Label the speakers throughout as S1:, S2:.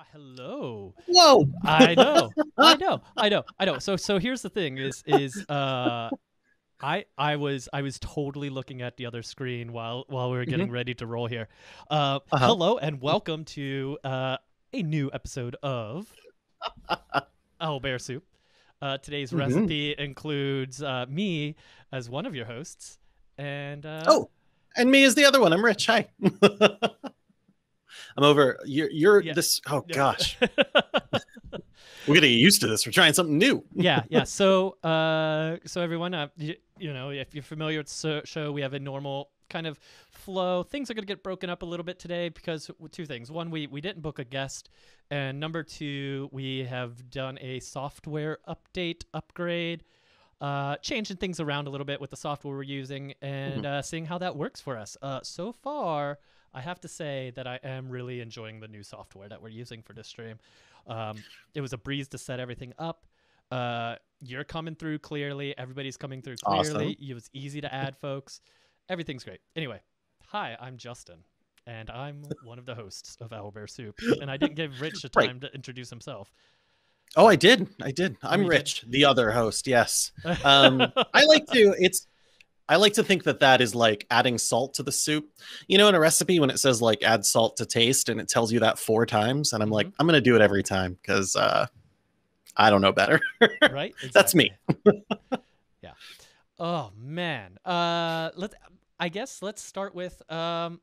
S1: Why, hello.
S2: Whoa.
S1: I know. I know. I know. I know. So so here's the thing is is uh I I was I was totally looking at the other screen while while we were getting ready to roll here. Uh
S2: Uh-huh.
S1: hello and welcome to uh a new episode of Owlbear Soup. Uh today's
S2: Mhm.
S1: recipe includes uh me as one of your hosts and uh
S2: Oh, and me is the other one. I'm Rich. Hi. I'm over. You're, you're
S1: Yeah.
S2: this. Oh
S1: Yeah.
S2: gosh, we're gonna get used to this. We're trying something new.
S1: yeah, yeah. So, uh, so everyone, uh, you, you know, if you're familiar with the show, we have a normal kind of flow. Things are going to get broken up a little bit today because two things. One, we we didn't book a guest, and number two, we have done a software update upgrade. Uh, changing things around a little bit with the software we're using and uh, seeing how that works for us. Uh, so far, I have to say that I am really enjoying the new software that we're using for this stream. Um, it was a breeze to set everything up. Uh, you're coming through clearly. Everybody's coming through
S2: Awesome.
S1: clearly. It was easy to add folks. Everything's great. Anyway, hi, I'm Justin, and I'm one of the hosts of Owlbear Soup. And I didn't give Rich a
S2: Right.
S1: time to introduce himself.
S2: Oh, I did. I did. I'm
S1: did?
S2: Rich, the other host. Yes. Um, I like to. It's. I like to think that that is like adding salt to the soup. You know, in a recipe when it says like add salt to taste, and it tells you that four times, and I'm like,
S1: Mhm.
S2: I'm gonna do it every time because uh, I don't know better.
S1: right?
S2: That's me.
S1: Yeah. Oh man. Uh, let I guess let's start with um,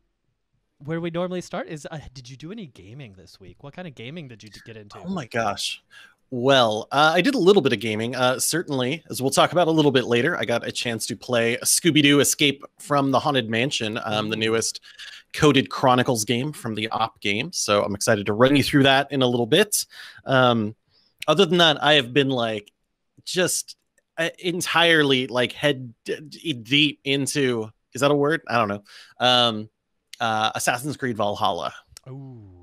S1: where we normally start. Is uh, did you do any gaming this week? What kind of gaming did you get into?
S2: Oh my gosh. Well, uh, I did a little bit of gaming. Uh, certainly, as we'll talk about a little bit later, I got a chance to play Scooby Doo Escape from the Haunted Mansion, um, the newest Coded Chronicles game from the Op game. So I'm excited to run you through that in a little bit. Um, other than that, I have been like just uh, entirely like head deep into is that a word? I don't know. Um, uh, Assassin's Creed Valhalla
S1: Oh yeah.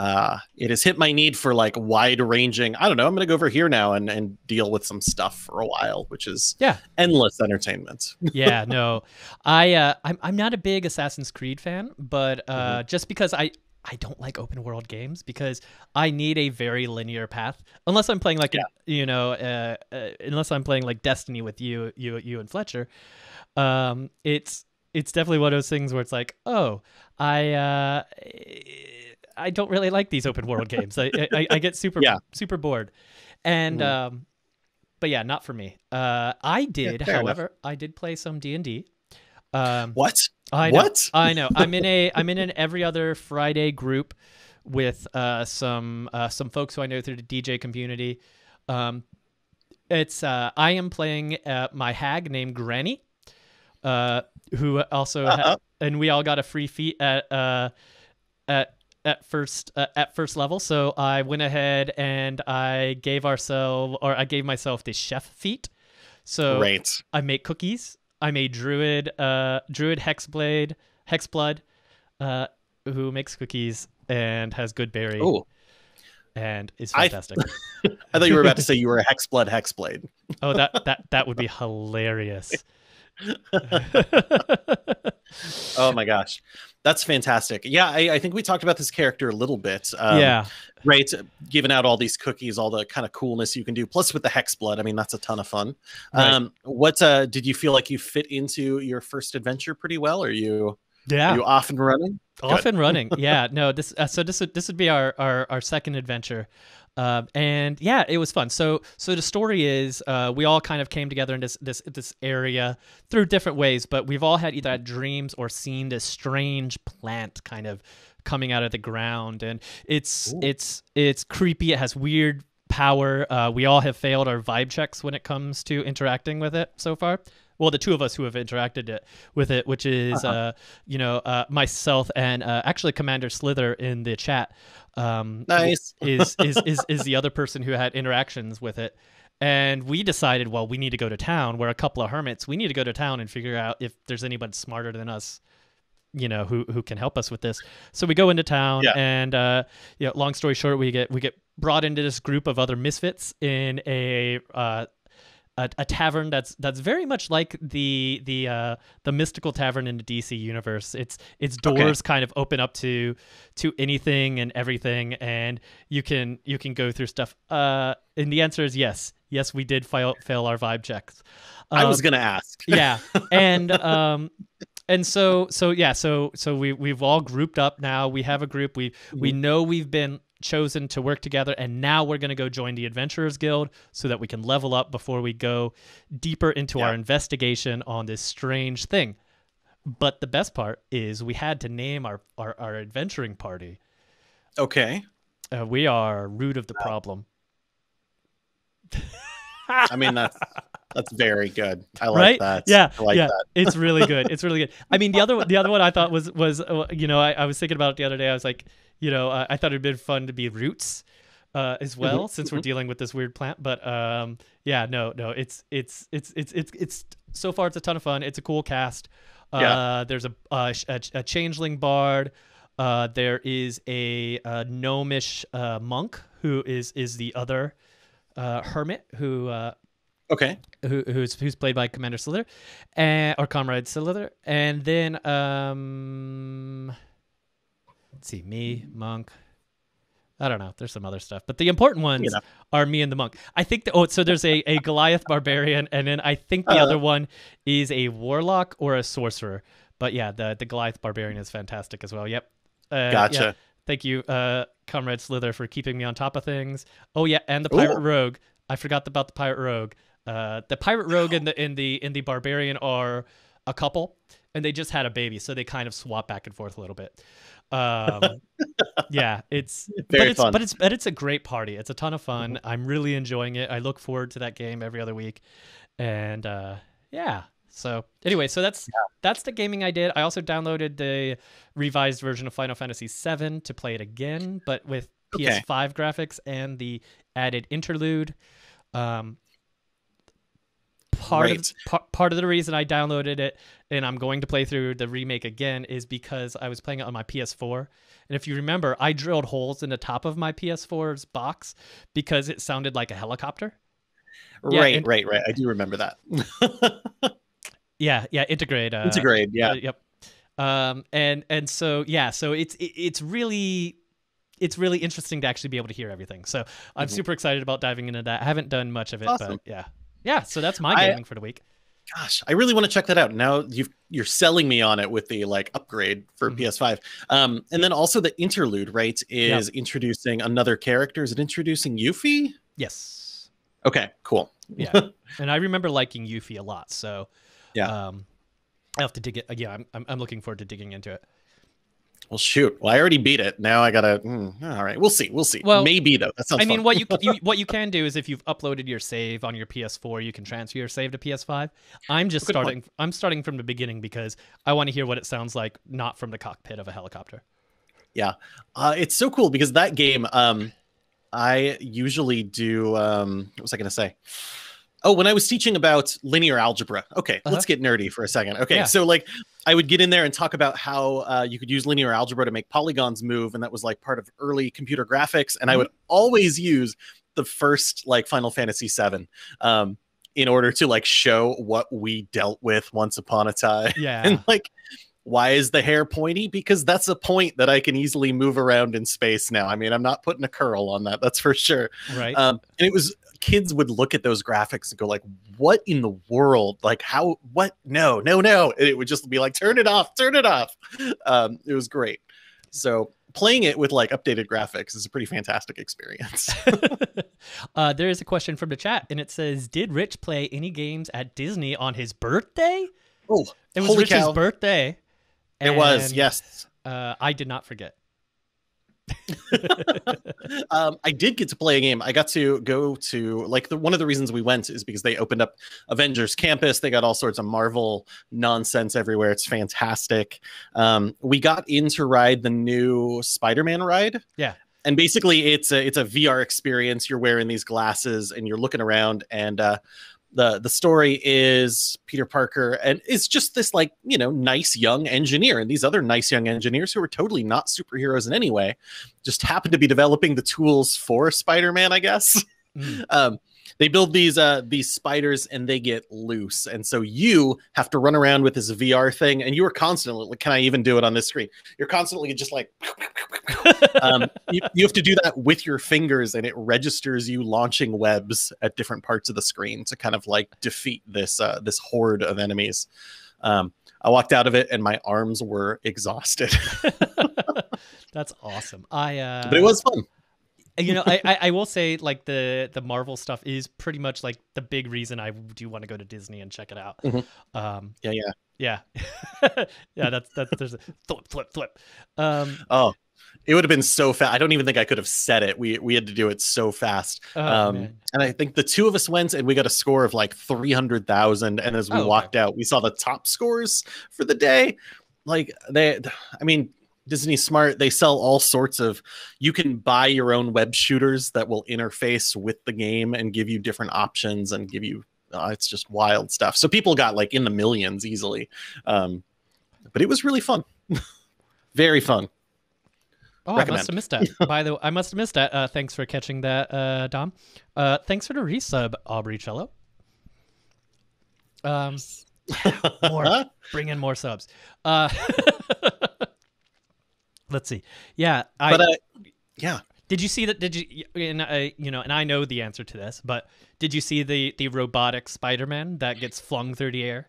S2: Uh it has hit my need for like wide ranging i don't know i'm gonna go over here now and and deal with some stuff for a while which is
S1: Yeah.
S2: endless entertainment
S1: yeah, no, I uh, I'm I'm not a big Assassin's Creed fan, but uh,
S2: Mm-hmm.
S1: just because I I don't like open world games because I need a very linear path. Unless I'm playing like a, you know, uh, uh, unless I'm playing like Destiny with you, you, you and Fletcher, um, it's it's definitely one of those things where it's like, oh, I uh, I don't really like these open world games. I, I I get super
S2: Yeah.
S1: super bored, and
S2: Mhm.
S1: um, but yeah, not for me. Uh, I did,
S2: enough.
S1: however, I did play some D and D. Um,
S2: what
S1: I know,
S2: what
S1: I know. I'm in a I'm in an every other Friday group with uh, some uh, some folks who I know through the DJ community. Um, it's uh, I am playing uh, my hag named Granny, uh, who also
S2: Uh-huh.
S1: and we all got a free feat at uh, at at first uh, at first level. So I went ahead and I gave ourselves or I gave myself the chef feat. So
S2: great
S1: I make cookies. I'm a druid, uh, druid hexblade, hexblood, uh, who makes cookies and has good berry
S2: oh
S1: and is
S2: I-
S1: fantastic.
S2: i thought you were about to say you were a hexblood hexblade
S1: oh, that that that would be hilarious.
S2: oh my gosh that's fantastic. Yeah I, I think we talked about this character a little bit um,
S1: yeah,
S2: right? Giving out all these cookies all the kind of coolness you can do plus with the hex blood i mean that's a ton of fun.
S1: Right.
S2: um what uh did you feel like you fit into your first adventure pretty well? Are you
S1: yeah.
S2: are you off and running?
S1: Off and running. Yeah no this uh, so this would this would be our our, our second adventure um, and yeah it was fun. So so the story is uh, we all kind of came together in this this this area through different ways but we've all had either had dreams or seen this strange plant kind of coming out of the ground. And it's
S2: Ooh.
S1: it's it's creepy. It has weird power. Uh, we all have failed our vibe checks when it comes to interacting with it so far well the two of us who have interacted it with it which is
S2: Uh-huh.
S1: uh, you know uh, myself and uh, actually commander slither in the chat um,
S2: nice
S1: is, is is is the other person who had interactions with it and we decided well we need to go to town we're a couple of hermits we need to go to town and figure out if there's anybody smarter than us you know who who can help us with this so we go into town
S2: Yeah.
S1: and uh you know long story short we get we get brought into this group of other misfits in a uh a, a tavern that's that's very much like the the uh, the mystical tavern in the DC universe. Its its doors okay. kind of open up to to anything and everything, and you can you can go through stuff. Uh, and the answer is yes, yes, we did fail fail our vibe checks.
S2: Um, I was um, gonna ask.
S1: yeah, and um, and so so yeah, so so we we've all grouped up now. We have a group. We mm-hmm. we know we've been chosen to work together and now we're going to go join the adventurers guild so that we can level up before we go deeper into yeah. our investigation on this strange thing but the best part is we had to name our our, our adventuring party
S2: okay
S1: uh, we are root of the problem
S2: i mean that's that's very good. I like
S1: right?
S2: that.
S1: Yeah,
S2: I like
S1: yeah.
S2: that.
S1: it's really good. It's really good. I mean, the other the other one I thought was was uh, you know I, I was thinking about it the other day. I was like, you know, uh, I thought it'd been fun to be roots. Uh, as mm-hmm, well, since we're mm-hmm. dealing with this weird plant, but um, yeah, no, no, it's it's it's it's it's it's so far it's a ton of fun. It's a cool cast. Uh, yeah. There's a, a, a changeling bard. Uh, there is a, a gnomish uh, monk who is is the other uh, hermit who uh,
S2: Okay.
S1: Who, who's who's played by Commander Slither, and or Comrade Slither, and then um, let's see, me, Monk. I don't know. There's some other stuff, but the important ones you know. are me and the monk. I think. The, oh, so there's a, a Goliath barbarian, and then I think the uh, other one is a warlock or a sorcerer. But yeah, the the Goliath barbarian is fantastic as well. Yep.
S2: Uh, gotcha.
S1: Yeah. Thank you, uh, Comrade Slither, for keeping me on top of things. Oh yeah, and the pirate Ooh. rogue. I forgot about the pirate rogue. Uh, the pirate rogue and the in the in the barbarian are a couple, and they just had a baby, so they kind of swap back and forth a little bit. Um, yeah, it's
S2: Very
S1: but it's
S2: fun.
S1: but it's but it's a great party. It's a ton of fun. Mm-hmm. I'm really enjoying it. I look forward to that game every other week, and uh, yeah. So anyway, so that's yeah. that's the gaming I did. I also downloaded the revised version of Final Fantasy VII to play it again, but with okay. PS5 graphics and the added interlude. Um, part of part, part of the reason I downloaded it and I'm going to play through the remake again is because I was playing it on my PS4. And if you remember, I drilled holes in the top of my PS4's box because it sounded like a helicopter.
S2: Right, yeah, right, right. I do remember that.
S1: yeah, yeah, integrate. Uh,
S2: integrate, yeah. Uh,
S1: yep. Um, and and so yeah, so it's it, it's really it's really interesting to actually be able to hear everything. So I'm mm-hmm. super excited about diving into that. I haven't done much of it, awesome. but yeah. Yeah, so that's my gaming I, for the week.
S2: Gosh, I really want to check that out. Now you are selling me on it with the like upgrade for mm-hmm. PS5. Um, and then also the interlude, right, is yep. introducing another character. Is it introducing Yuffie?
S1: Yes.
S2: Okay, cool.
S1: yeah, and I remember liking Yuffie a lot. So
S2: yeah,
S1: um, I have to dig it. Yeah, I'm I'm looking forward to digging into it.
S2: Well, shoot. Well, I already beat it. Now I gotta. Mm, all right, we'll see. We'll see.
S1: Well,
S2: maybe though. That sounds.
S1: I mean,
S2: fun.
S1: what you, you what you can do is if you've uploaded your save on your PS4, you can transfer your save to PS5. I'm just Good starting. Point. I'm starting from the beginning because I want to hear what it sounds like, not from the cockpit of a helicopter.
S2: Yeah, uh, it's so cool because that game. Um, I usually do. Um, what was I gonna say? Oh, when I was teaching about linear algebra. Okay, uh-huh. let's get nerdy for a second. Okay, yeah. so like I would get in there and talk about how uh, you could use linear algebra to make polygons move, and that was like part of early computer graphics. And mm-hmm. I would always use the first like Final Fantasy VII um, in order to like show what we dealt with once upon a time.
S1: Yeah,
S2: and like why is the hair pointy? Because that's a point that I can easily move around in space now. I mean, I'm not putting a curl on that, that's for sure.
S1: Right.
S2: Um, and it was kids would look at those graphics and go like what in the world? Like how what? No no no. And it would just be like turn it off turn it off. Um, it was great. So playing it with like updated graphics is a pretty fantastic experience.
S1: Uh, there is a question from the chat and it says did rich play any games at disney on his birthday?
S2: Oh
S1: it was rich's cow. birthday.
S2: It was yes.
S1: uh, i did not forget
S2: um, I did get to play a game. I got to go to like the one of the reasons we went is because they opened up Avengers Campus. They got all sorts of Marvel nonsense everywhere. It's fantastic. Um, we got in to ride the new Spider-Man ride.
S1: Yeah.
S2: And basically, it's a it's a VR experience. You're wearing these glasses and you're looking around, and uh, the the story is Peter Parker and it's just this like you know nice young engineer and these other nice young engineers who are totally not superheroes in any way just happen to be developing the tools for Spider-Man I guess mm. um, they build these uh these spiders and they get loose. And so you have to run around with this vr thing and you are constantly like can i even do it on this screen? You're constantly just like um, you, you have to do that with your fingers and it registers you launching webs at different parts of the screen to kind of like defeat this uh this horde of enemies. Um i walked out of it and my arms were exhausted.
S1: That's awesome. I uh
S2: but it was fun
S1: you know, I, I, I will say like the the Marvel stuff is pretty much like the big reason I do want to go to Disney and check it out.
S2: Mhm.
S1: Um,
S2: yeah yeah
S1: yeah, yeah. That's that's there's a flip flip flip. Um,
S2: oh it would have been so fast i don't even think i could have said it we we had to do it so fast
S1: oh,
S2: um, and I think the two of us went and we got a score of like 300,000. And as we
S1: Oh, okay.
S2: walked out, we saw the top scores for the day. Like they, I mean, Disney's smart. They sell all sorts of, you can buy your own web shooters that will interface with the game and give you different options and give you, uh, it's just wild stuff. So people got like in the millions easily. Um, but it was really fun. Very fun.
S1: Oh, I must have missed that. By the way, I must have missed that. Uh, thanks for catching that, uh, Dom. Uh, thanks for the resub, Aubrey Cello. Um, More. bring in more subs. Uh, let's see. Yeah, I
S2: but uh, yeah,
S1: did. You see that? Did you? And I, you know, and I know the answer to this, but did you see the the robotic Spider-Man that gets flung through the air?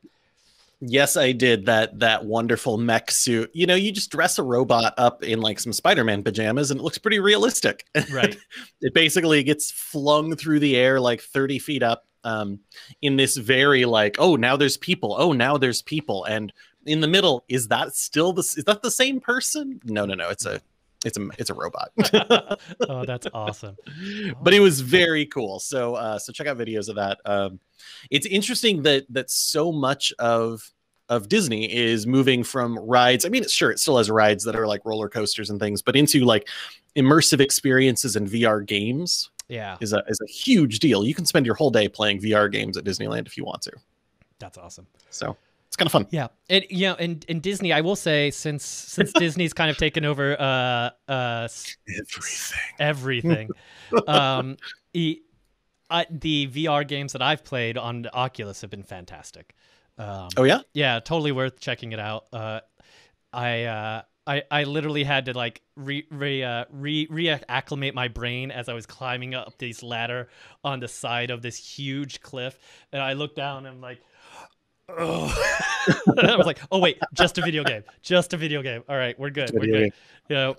S2: Yes, I did that that wonderful mech suit. You know, you just dress a robot up in like some Spider-Man pajamas and it looks pretty realistic.
S1: Right.
S2: it basically gets flung through the air like 30 feet up um in this very like, oh, now there's people. Oh, now there's people and in the middle is that still the is that the same person? No, no, no. It's a it's a it's a robot.
S1: oh, that's awesome.
S2: but it was very cool. So uh, so check out videos of that. Um, it's interesting that that so much of of Disney is moving from rides. I mean, it's sure it still has rides that are like roller coasters and things, but into like immersive experiences and VR games
S1: Yeah,
S2: is a is a huge deal. You can spend your whole day playing VR games at Disneyland if you want to.
S1: that's awesome.
S2: So kind of fun.
S1: Yeah, and you know, and in Disney, I will say since since Disney's kind of taken over uh uh
S2: Everything.
S1: everything, um, e- I, the VR games that I've played on the Oculus have been fantastic. Um,
S2: Oh yeah.
S1: yeah, totally worth checking it out. Uh, I uh, I I literally had to like re re uh, re reacclimate my brain as I was climbing up this ladder on the side of this huge cliff, and I looked down and I'm like. Oh. I was like, "Oh wait, just a video game, just a video game. All right, we're good, we're good." You know,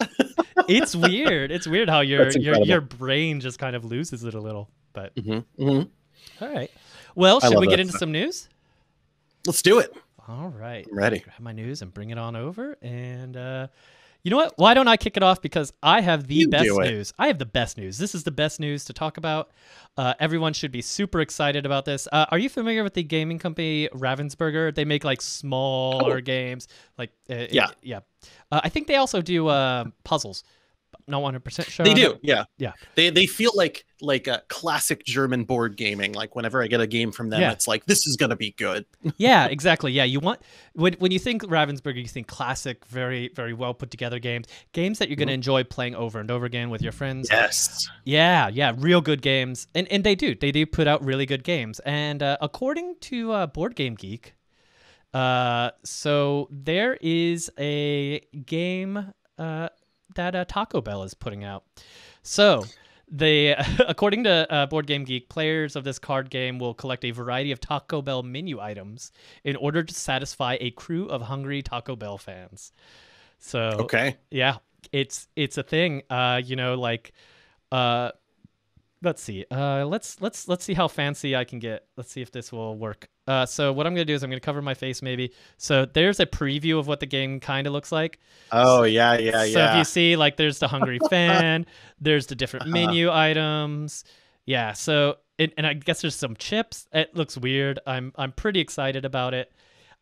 S1: it's weird. It's weird how your your your brain just kind of loses it a little. But
S2: Mhm, mhm.
S1: all right, well, should we get into
S2: stuff.
S1: some news?
S2: Let's do it.
S1: All right,
S2: I'm ready.
S1: grab my news and bring it on over. And uh, you know what? Why don't I kick it off? Because I have the
S2: You
S1: best news. I have the best news. This is the best news to talk about. Uh, everyone should be super excited about this. Uh, are you familiar with the gaming company Ravensburger? They make like smaller
S2: Oh.
S1: games. Like uh,
S2: Yeah.
S1: yeah. Uh, I think they also do uh, puzzles. Not one hundred percent sure.
S2: They do,
S1: that.
S2: yeah,
S1: Yeah.
S2: They they feel like like a classic German board gaming. Like whenever I get a game from them,
S1: Yeah.
S2: it's like this is gonna be good.
S1: yeah, exactly. Yeah, you want when when you think Ravensburger, you think classic, very very well put together games, games that you're going to enjoy playing over and over again with your friends.
S2: Yes.
S1: Yeah, yeah, real good games, and and they do they do put out really good games. And uh, according to uh, Board Game Geek, uh, so there is a game uh, that uh, Taco Bell is putting out. So. They, according to uh, Board Game Geek, players of this card game will collect a variety of Taco Bell menu items in order to satisfy a crew of hungry Taco Bell fans. So,
S2: Okay.
S1: yeah it's it's a thing uh you know like uh let's see uh let's let's let's see how fancy i can get let's see if this will work uh so what i'm gonna do is i'm gonna cover my face maybe. So there's a preview of what the game kind of looks like.
S2: Oh yeah, yeah, yeah.
S1: so if you see like there's the hungry fan there's the different
S2: Uh-huh.
S1: menu items. Yeah so it, and i guess there's some chips. It looks weird. I'm i'm pretty excited about it.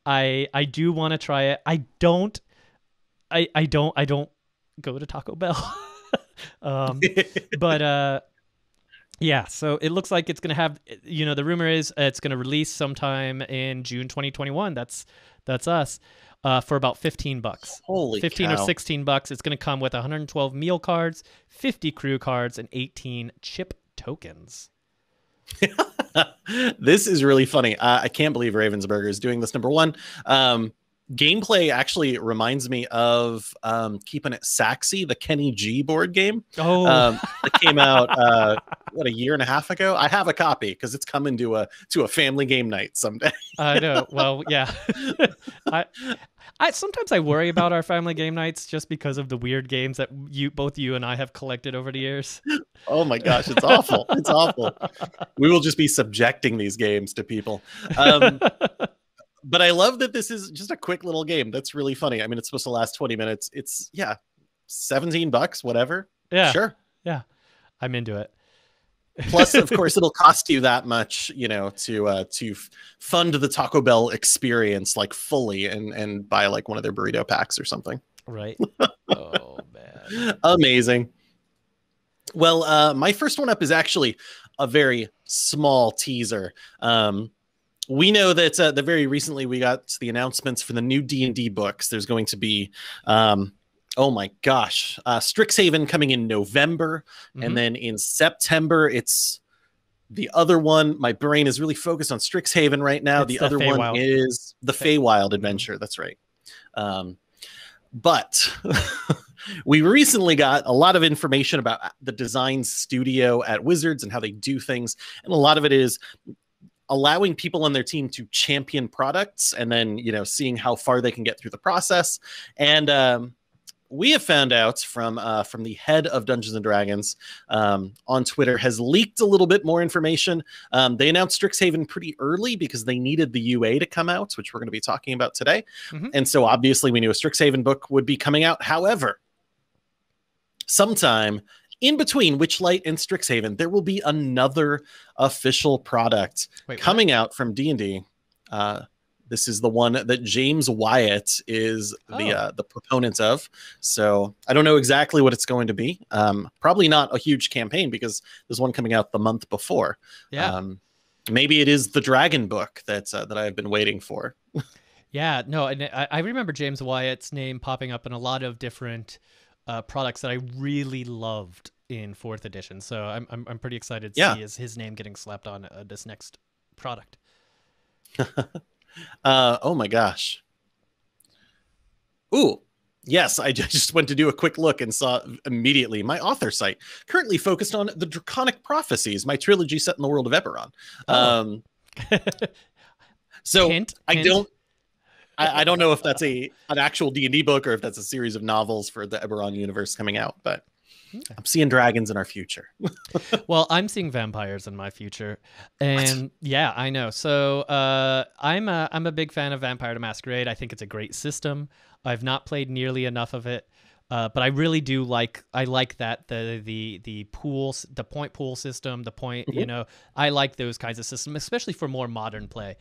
S1: I i do want to try it. I don't i i don't i don't go to taco bell. Um but uh yeah so it looks like it's gonna have you know the rumor is uh, it's gonna release sometime in june 2021 that's that's us uh for about 15 bucks
S2: Holy
S1: 15
S2: cow.
S1: or 16 bucks it's gonna come with 112 meal cards 50 crew cards and 18 chip tokens
S2: this is really funny. Uh, I can't believe Ravensburger is doing this. Number one, um, gameplay actually reminds me of um, keeping it saxy, the Kenny G board game.
S1: Oh,
S2: Um, that came out uh, what a year and a half ago. I have a copy because it's coming to a to a family game night someday.
S1: I know. Well, yeah. I, I sometimes I worry about our family game nights just because of the weird games that you, both you and I have collected over the years.
S2: Oh my gosh, it's awful. It's awful. We will just be subjecting these games to people. Um, but I love that this is just a quick little game. That's really funny. I mean, it's supposed to last 20 minutes. It's yeah, 17 bucks, whatever.
S1: yeah,
S2: Sure. Yeah.
S1: I'm into it.
S2: Plus, of course, it'll cost you that much, you know, to uh to fund the Taco Bell experience like fully and and buy like one of their burrito packs or something.
S1: right? oh man.
S2: Amazing. Well, uh, my first one up is actually a very small teaser. Um, we know that uh, the very recently we got the announcements for the new D and D books. There's going to be, um, oh my gosh, uh, Strixhaven coming in November,
S1: Mhm.
S2: and then in September it's the other one. My brain is really focused on Strixhaven right now. The
S1: the
S2: other one is the
S1: Fey-
S2: Feywild Adventure. That's right. Um, but we recently got a lot of information about the design studio at Wizards and how they do things, and a lot of it is allowing people on their team to champion products and then you know seeing how far they can get through the process and um, we have found out from uh, from the head of Dungeons and Dragons um, on Twitter has leaked a little bit more information. Um, they announced Strixhaven pretty early because they needed the UA to come out, which we're going to be talking about today.
S1: Mhm.
S2: And so obviously we knew a Strixhaven book would be coming out. However, sometime in between Witchlight and Strixhaven, there will be another official product
S1: Wait, what?
S2: coming out from D&D. Uh, this is the one that James Wyatt is the
S1: Oh.
S2: uh, the proponent of. So I don't know exactly what it's going to be. Um, probably not a huge campaign because there's one coming out the month before.
S1: Yeah,
S2: Um, maybe it is the Dragon book that uh, that I've been waiting for.
S1: yeah. No, and I, I remember James Wyatt's name popping up in a lot of different uh, products that I really loved in fourth edition. So I'm I'm, I'm pretty excited to
S2: Yeah.
S1: see his, his name getting slapped on uh, this next product.
S2: Uh, oh my gosh. Ooh. Yes, I just went to do a quick look and saw immediately my author site currently focused on the Draconic Prophecies, my trilogy set in the world of Eberron.
S1: Oh.
S2: Um, so
S1: hint,
S2: I
S1: hint.
S2: don't, I, I don't know if that's a an actual D and D book or if that's a series of novels for the Eberron universe coming out, but
S1: Okay.
S2: I'm seeing dragons in our future.
S1: Well, I'm seeing vampires in my future, and yeah, I know. So uh, I'm a I'm a big fan of Vampire the Masquerade. I think it's a great system. I've not played nearly enough of it, uh, but I really do like I like that the the the pools the point pool system the point you
S2: Mhm.
S1: know I like those kinds of systems especially for more modern play.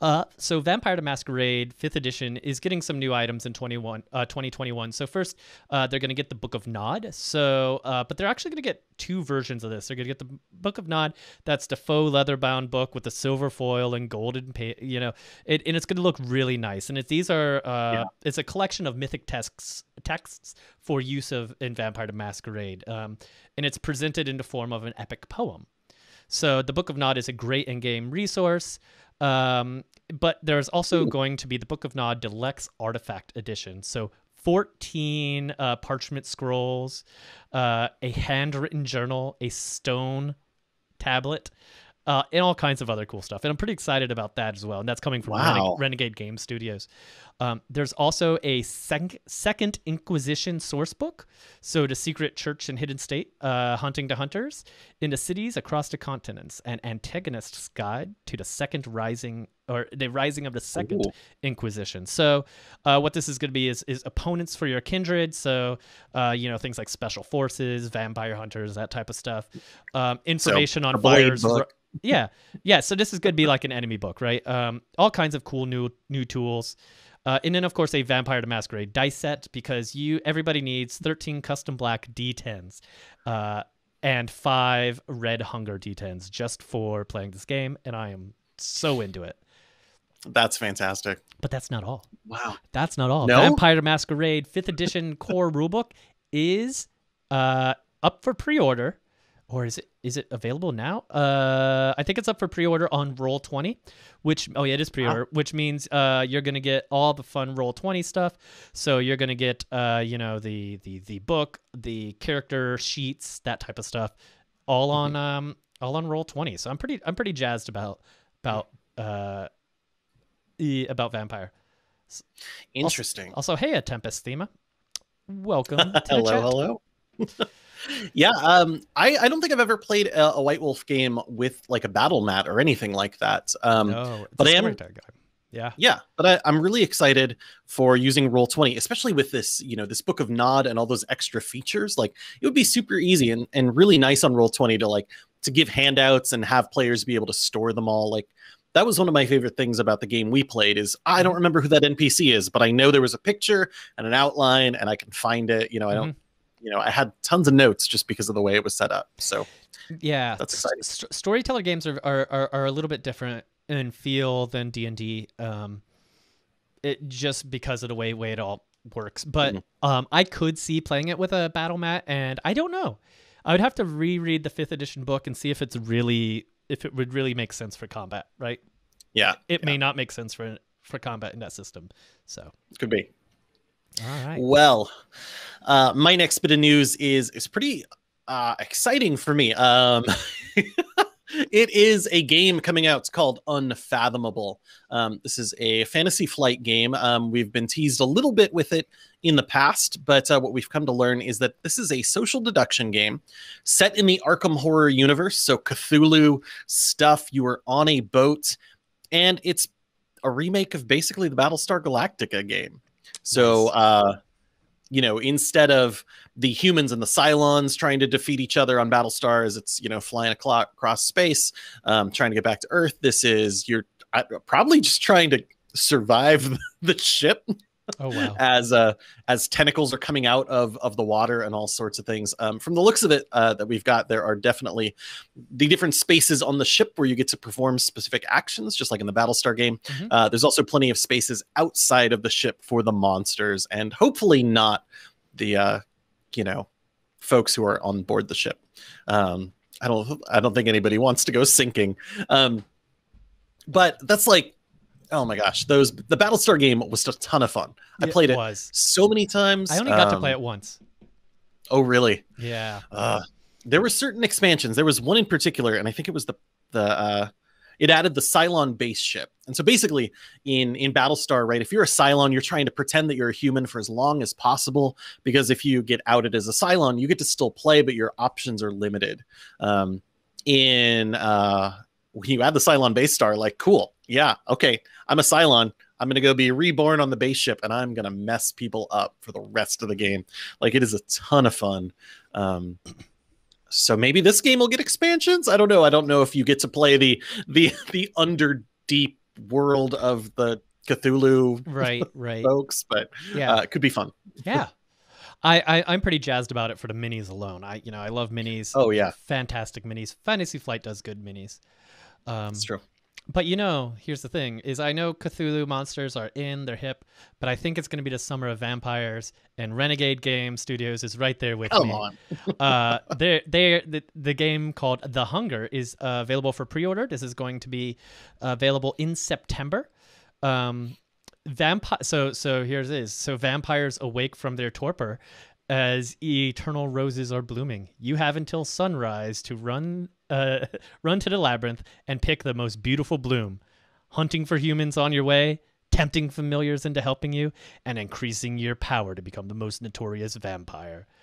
S1: Uh, so Vampire the Masquerade Fifth Edition is getting some new items in 21 uh, 2021. So first uh, they're going to get the Book of Nod. So uh, but they're actually going to get two versions of this. They're going to get the Book of Nod that's the faux leather bound book with the silver foil and golden pa- you know it, and it's going to look really nice and it, these are uh,
S2: Yeah.
S1: it's a collection of mythic texts texts for use of in vampire the masquerade um, and it's presented in the form of an epic poem. So the book of nod is a great in-game resource um, but there's also going to be the book of nod deluxe artifact edition. So 14 uh, parchment scrolls uh, a handwritten journal a stone tablet uh, and all kinds of other cool stuff. And I'm pretty excited about that as well. And that's coming from
S2: Wow.
S1: Renegade Game Studios. Um, there's also a sec- second Inquisition source book. So, the Secret Church and Hidden State, uh, Hunting to Hunters, into cities across the continents, an antagonist's guide to the second rising, or the rising of the second
S2: Ooh.
S1: Inquisition. So, uh, what this is going to be is, is opponents for your kindred. So, uh, you know, things like special forces, vampire hunters, that type of stuff. Um, information
S2: a
S1: on fires.
S2: book.
S1: Yeah, yeah. So this is going to be like an enemy book, right? Um, all kinds of cool new new tools. Uh, and then of course a Vampire to Masquerade dice set because you everybody needs 13 custom black D10s uh, and five red hunger D10s just for playing this game, and I am so into it.
S2: That's fantastic.
S1: But that's not all.
S2: Wow.
S1: That's not all.
S2: No?
S1: Vampire Masquerade 5th edition core rulebook is uh, up for pre-order or is it is it available now? Uh, I think it's up for pre-order on Roll Twenty, which oh yeah, it is pre-order, which means uh, you're gonna get all the fun Roll Twenty stuff. So you're gonna get uh, you know the the the book, the character sheets, that type of stuff, all on um all on Roll Twenty. So I'm pretty I'm pretty jazzed about about uh about Vampire.
S2: Interesting.
S1: Also, hey, a Tempest Thema, welcome to
S2: hello, hello. yeah, um, I, I don't think I've ever played a, a White Wolf game with like a battle mat or anything like that. Um,
S1: no,
S2: but I am-
S1: Yeah.
S2: Yeah, but I, I'm really excited for using Roll Twenty, especially with this, you know, this Book of Nod and all those extra features. Like, it would be super easy and, and really nice on Roll Twenty to like to give handouts and have players be able to store them all. Like, that was one of my favorite things about the game we played. Is I don't remember who that NPC is, but I know there was a picture and an outline, and I can find it. You know, I don't. You know, I had tons of notes just because of the way it was set up. So
S1: Yeah,
S2: That's exciting.
S1: st- storyteller games are, are are are a little bit different in feel than D and D. Um, it just because of the way way it all works. But
S2: Mm-hmm.
S1: um, I could see playing it with a battle mat, and I don't know. I would have to reread the fifth edition book and see if it's really if it would really make sense for combat. Right?
S2: yeah,
S1: It may not make sense for for combat in that system. So, it
S2: could be. Well, uh, my next bit of news is is pretty uh, exciting for me. Um, it is a game coming out. It's called Unfathomable. Um, this is a fantasy flight game. Um, we've been teased a little bit with it in the past, but uh, what we've come to learn is that this is a social deduction game set in the Arkham horror universe. So Cthulhu stuff. You are on a boat, and it's a remake of basically the Battlestar Galactica game. So,
S1: Nice.
S2: uh, you know, instead of the humans and the Cylons trying to defeat each other on Battlestars, it's you know flying across space, um, trying to get back to Earth. This is you're uh, probably just trying to survive the ship
S1: Oh wow.
S2: as uh as tentacles are coming out of of the water and all sorts of things um from the looks of it uh that we've got there are definitely the different spaces on the ship where you get to perform specific actions just like in the battlestar game
S1: Mhm.
S2: uh there's also plenty of spaces outside of the ship for the monsters and hopefully not the uh you know folks who are on board the ship um i don't i don't think anybody wants to go sinking um but that's like oh my gosh those the battlestar game was a ton of fun i played it
S1: Was
S2: so many times
S1: I only got to
S2: Um,
S1: play it once.
S2: oh really
S1: Yeah.
S2: uh, there were certain expansions there was one in particular and i think it was the the uh it added the Cylon base ship. And so basically in in Battlestar, right, if you're a Cylon, you're trying to pretend that you're a human for as long as possible because if you get outed as a Cylon, you get to still play but your options are limited. Um in uh when you add the Cylon base star like cool. Yeah, okay. I'm a Cylon. I'm going to go be reborn on the base ship and I'm going to mess people up for the rest of the game. Like it is a ton of fun. Um so maybe this game will get expansions. I don't know. I don't know if you get to play the the the under deep world of the Cthulhu
S1: Right. Right.
S2: folks, but
S1: Yeah.
S2: uh, it could be fun.
S1: yeah I, I i'm pretty jazzed about it for the minis alone i you know i love minis
S2: Oh yeah,
S1: fantastic minis fantasy flight does good minis um
S2: that's true.
S1: But you know here's the thing is i know cthulhu monsters are in they're hip but i think it's going to be the summer of vampires and renegade game studios is right there with
S2: Come
S1: me.
S2: on.
S1: uh they're they're the, the game called the hunger is uh, available for pre-order. This is going to be available in september. Um vampire so so here's this so vampires awake from their torpor as eternal roses are blooming you have until sunrise to run uh run to the labyrinth and pick the most beautiful bloom hunting for humans on your way tempting familiars into helping you and increasing your power to become the most notorious vampire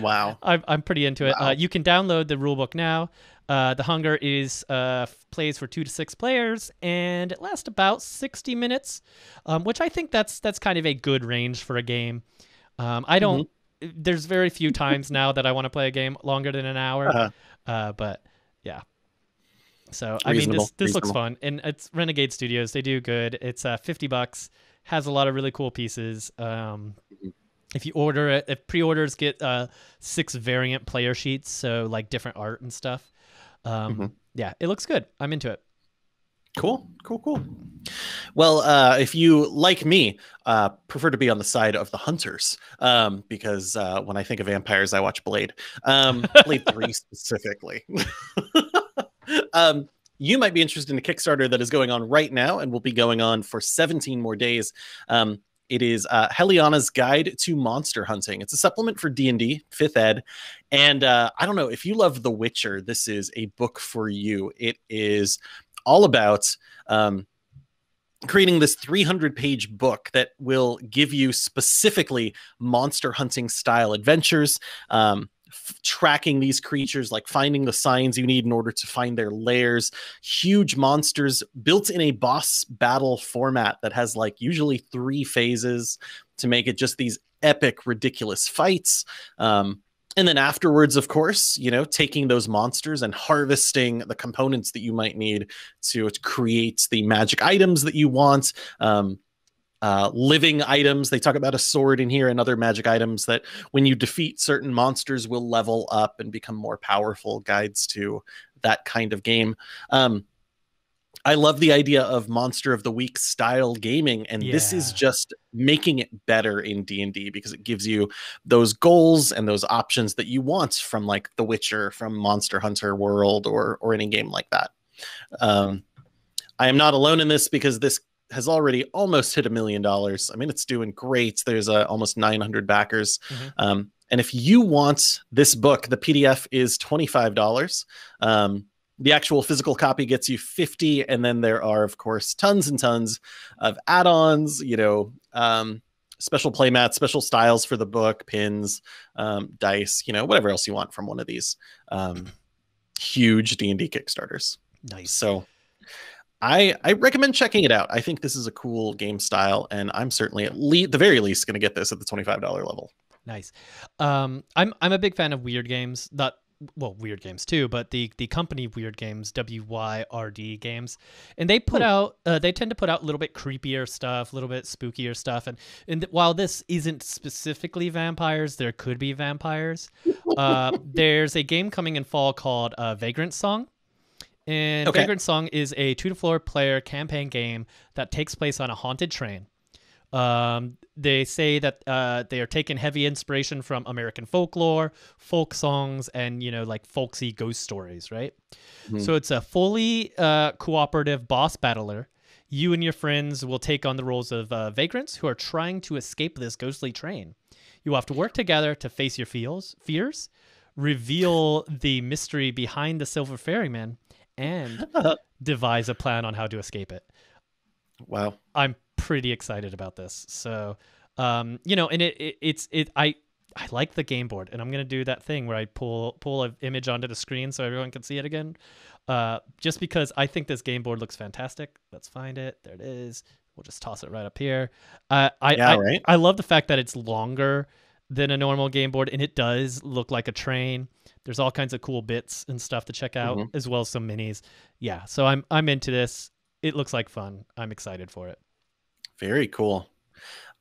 S2: Wow.
S1: I'm, I'm pretty into it.
S2: Wow.
S1: Uh, you can download the rulebook now. Uh, the Hunger is uh, plays for two to six players, and it lasts about sixty minutes, um, which I think that's that's kind of a good range for a game. Um, I don't. There's very few times now that I want to play a game longer than an hour,
S2: Uh-huh.
S1: uh, but yeah. So I mean, this this looks fun, and it's Renegade Studios. They do good. It's uh, fifty bucks. Has a lot of really cool pieces. Um,
S2: Mm-hmm.
S1: if you order it, if pre-orders get uh, six variant player sheets, so like different art and stuff. Um,
S2: Mhm.
S1: Yeah, it looks good. I'm into it.
S2: Cool, cool, cool. Well, uh, if you, like me, uh, prefer to be on the side of the hunters, um, because uh, when I think of vampires, I watch Blade. Um, Blade 3 specifically. um, you might be interested in a Kickstarter that is going on right now and will be going on for 17 more days. Um, it is uh, Heliana's Guide to Monster Hunting. It's a supplement for D and D, fifth ed, and uh, I don't know if you love The Witcher. This is a book for you. It is all about um, creating this 300 page book that will give you specifically monster hunting style adventures. Um, tracking these creatures, like finding the signs you need in order to find their lairs. Huge monsters built in a boss battle format that has like usually three phases to make it just these epic, ridiculous fights. Um, and then afterwards, of course, you know, taking those monsters and harvesting the components that you might need to create the magic items that you want. Um, uh, living items. They talk about a sword in here and other magic items that, when you defeat certain monsters, will level up and become more powerful. Guides to that kind of game. Um, I love the idea of monster of the week style gaming, and yeah. this is just making it better in D and D because it gives you those goals and those options that you want from like The Witcher, from Monster Hunter World, or or any game like that. Um, I am not alone in this because this has already almost hit a million dollars. I mean, it's doing great. There's uh, almost 900 backers. Mm-hmm. Um, and if you want this book, the PDF is $25. Um, the actual physical copy gets you 50 and then there are of course tons and tons of add-ons you know um, special playmats special styles for the book pins um, dice you know whatever else you want from one of these um, huge d&d kickstarters
S1: nice
S2: so I I recommend checking it out. I think this is a cool game style, and I'm certainly at least the very least going to get this at the twenty five dollar level.
S1: Nice. Um, I'm I'm a big fan of weird games. Not well, weird games too, but the the company Wyrd Games, W Y R D Games, and they put hmm. out uh, they tend to put out a little bit creepier stuff, a little bit spookier stuff, and and th- while this isn't specifically vampires, there could be vampires. Uh, there's a game coming in fall called uh, Vagrant Song and okay. Vagrant Song is a two to four player campaign game that takes place on a haunted train. Um, they say that uh, they are taking heavy inspiration from American folklore, folk songs, and you know like folksy ghost stories, right? Mm-hmm. So it's a fully uh, cooperative boss battler. You and your friends will take on the roles of uh, vagrants who are trying to escape this ghostly train. You have to work together to face your feels, fears, reveal the mystery behind the Silver Ferryman, and devise a plan on how to escape it.
S2: Wow.
S1: I'm pretty excited about this. So, um, you know, and it, it it's it I I like the game board, and I'm gonna do that thing where I pull pull an image onto the screen so everyone can see it again. Uh, just because I think this game board looks fantastic. Let's find it. There it is. We'll just toss it right up here. Uh, I yeah, I, right? I love the fact that it's longer than a normal game board, and it does look like a train. There's all kinds of cool bits and stuff to check out, mm-hmm. as well as some minis. Yeah, so I'm I'm into this. It looks like fun. I'm excited for it.
S2: Very cool.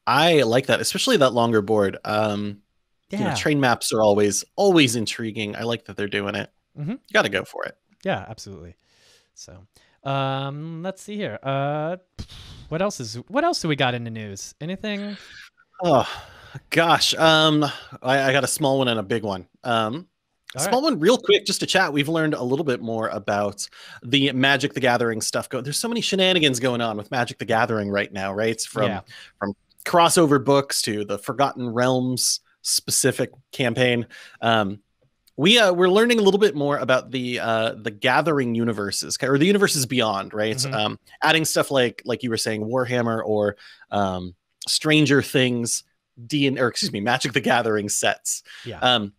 S2: I like that, especially that longer board. Um, yeah. You know, train maps are always always intriguing. I like that they're doing it. Mm-hmm. You got to go for it.
S1: Yeah, absolutely. So, um, let's see here. Uh, what else is what else do we got in the news? Anything?
S2: Oh gosh, um, I, I got a small one and a big one. Um, all Small right. one, real quick, just to chat. We've learned a little bit more about the Magic the Gathering stuff. Go, there's so many shenanigans going on with Magic the Gathering right now, right? It's from yeah. from crossover books to the Forgotten Realms specific campaign. Um, we uh, we're learning a little bit more about the uh, the gathering universes or the universes beyond, right? Mm-hmm. Um, adding stuff like like you were saying, Warhammer or um, Stranger Things, D and or excuse me, Magic the Gathering sets.
S1: Yeah. Um,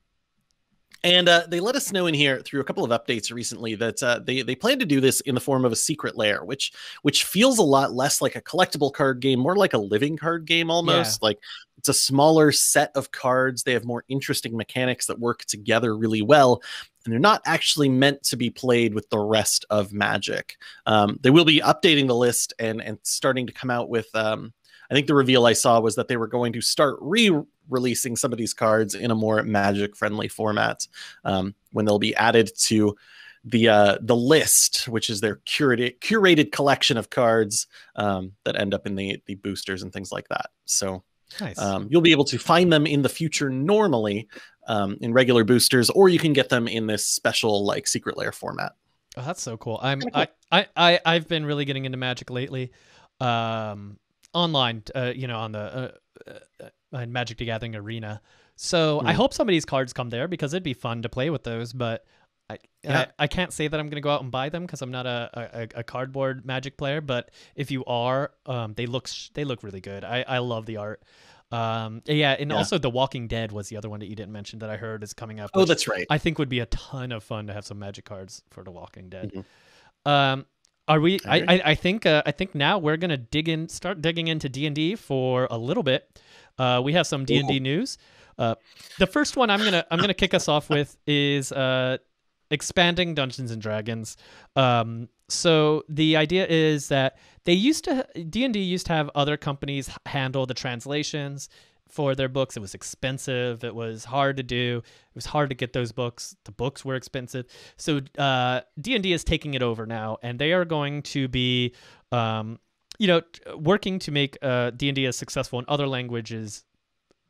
S2: and uh, they let us know in here through a couple of updates recently that uh, they they plan to do this in the form of a secret lair, which which feels a lot less like a collectible card game, more like a living card game almost. Yeah. Like it's a smaller set of cards. They have more interesting mechanics that work together really well, and they're not actually meant to be played with the rest of Magic. Um, they will be updating the list and and starting to come out with. Um, I think the reveal I saw was that they were going to start re releasing some of these cards in a more magic friendly format um, when they'll be added to the uh, the list, which is their curated curated collection of cards um, that end up in the the boosters and things like that. So
S1: Nice.
S2: um, you'll be able to find them in the future normally um, in regular boosters, or you can get them in this special like secret lair format.
S1: Oh, that's so cool. I'm I I, I I've been really getting into Magic lately, um, online. Uh, you know, on the uh, uh, uh, Magic the Gathering arena. So I
S2: Mhm.
S1: hope some of these cards come there because it'd be fun to play with those. But I
S2: Yeah.
S1: I, I can't say that I'm gonna go out and buy them because I'm not a, a a cardboard Magic player. But if you are, um, they look sh- they look really good. I I love the art. Um, yeah, and
S2: Yeah.
S1: also The Walking Dead was the other one that you didn't mention that I heard is coming up.
S2: Oh, that's right.
S1: I think would be a ton of fun to have some magic cards for The Walking Dead.
S2: Mhm.
S1: Um, are we? I, I I think uh, I think now we're gonna dig in, start digging into D and D for a little bit. Uh, we have some D and D news. Uh, the first one I'm gonna I'm gonna kick us off with is uh, expanding Dungeons and Dragons. Um, so the idea is that they used to D and D used to have other companies handle the translations for their books. It was expensive. It was hard to do. It was hard to get those books. The books were expensive. So uh, D and D is taking it over now, and they are going to be, um, you know, working to make uh, D and D as successful in other languages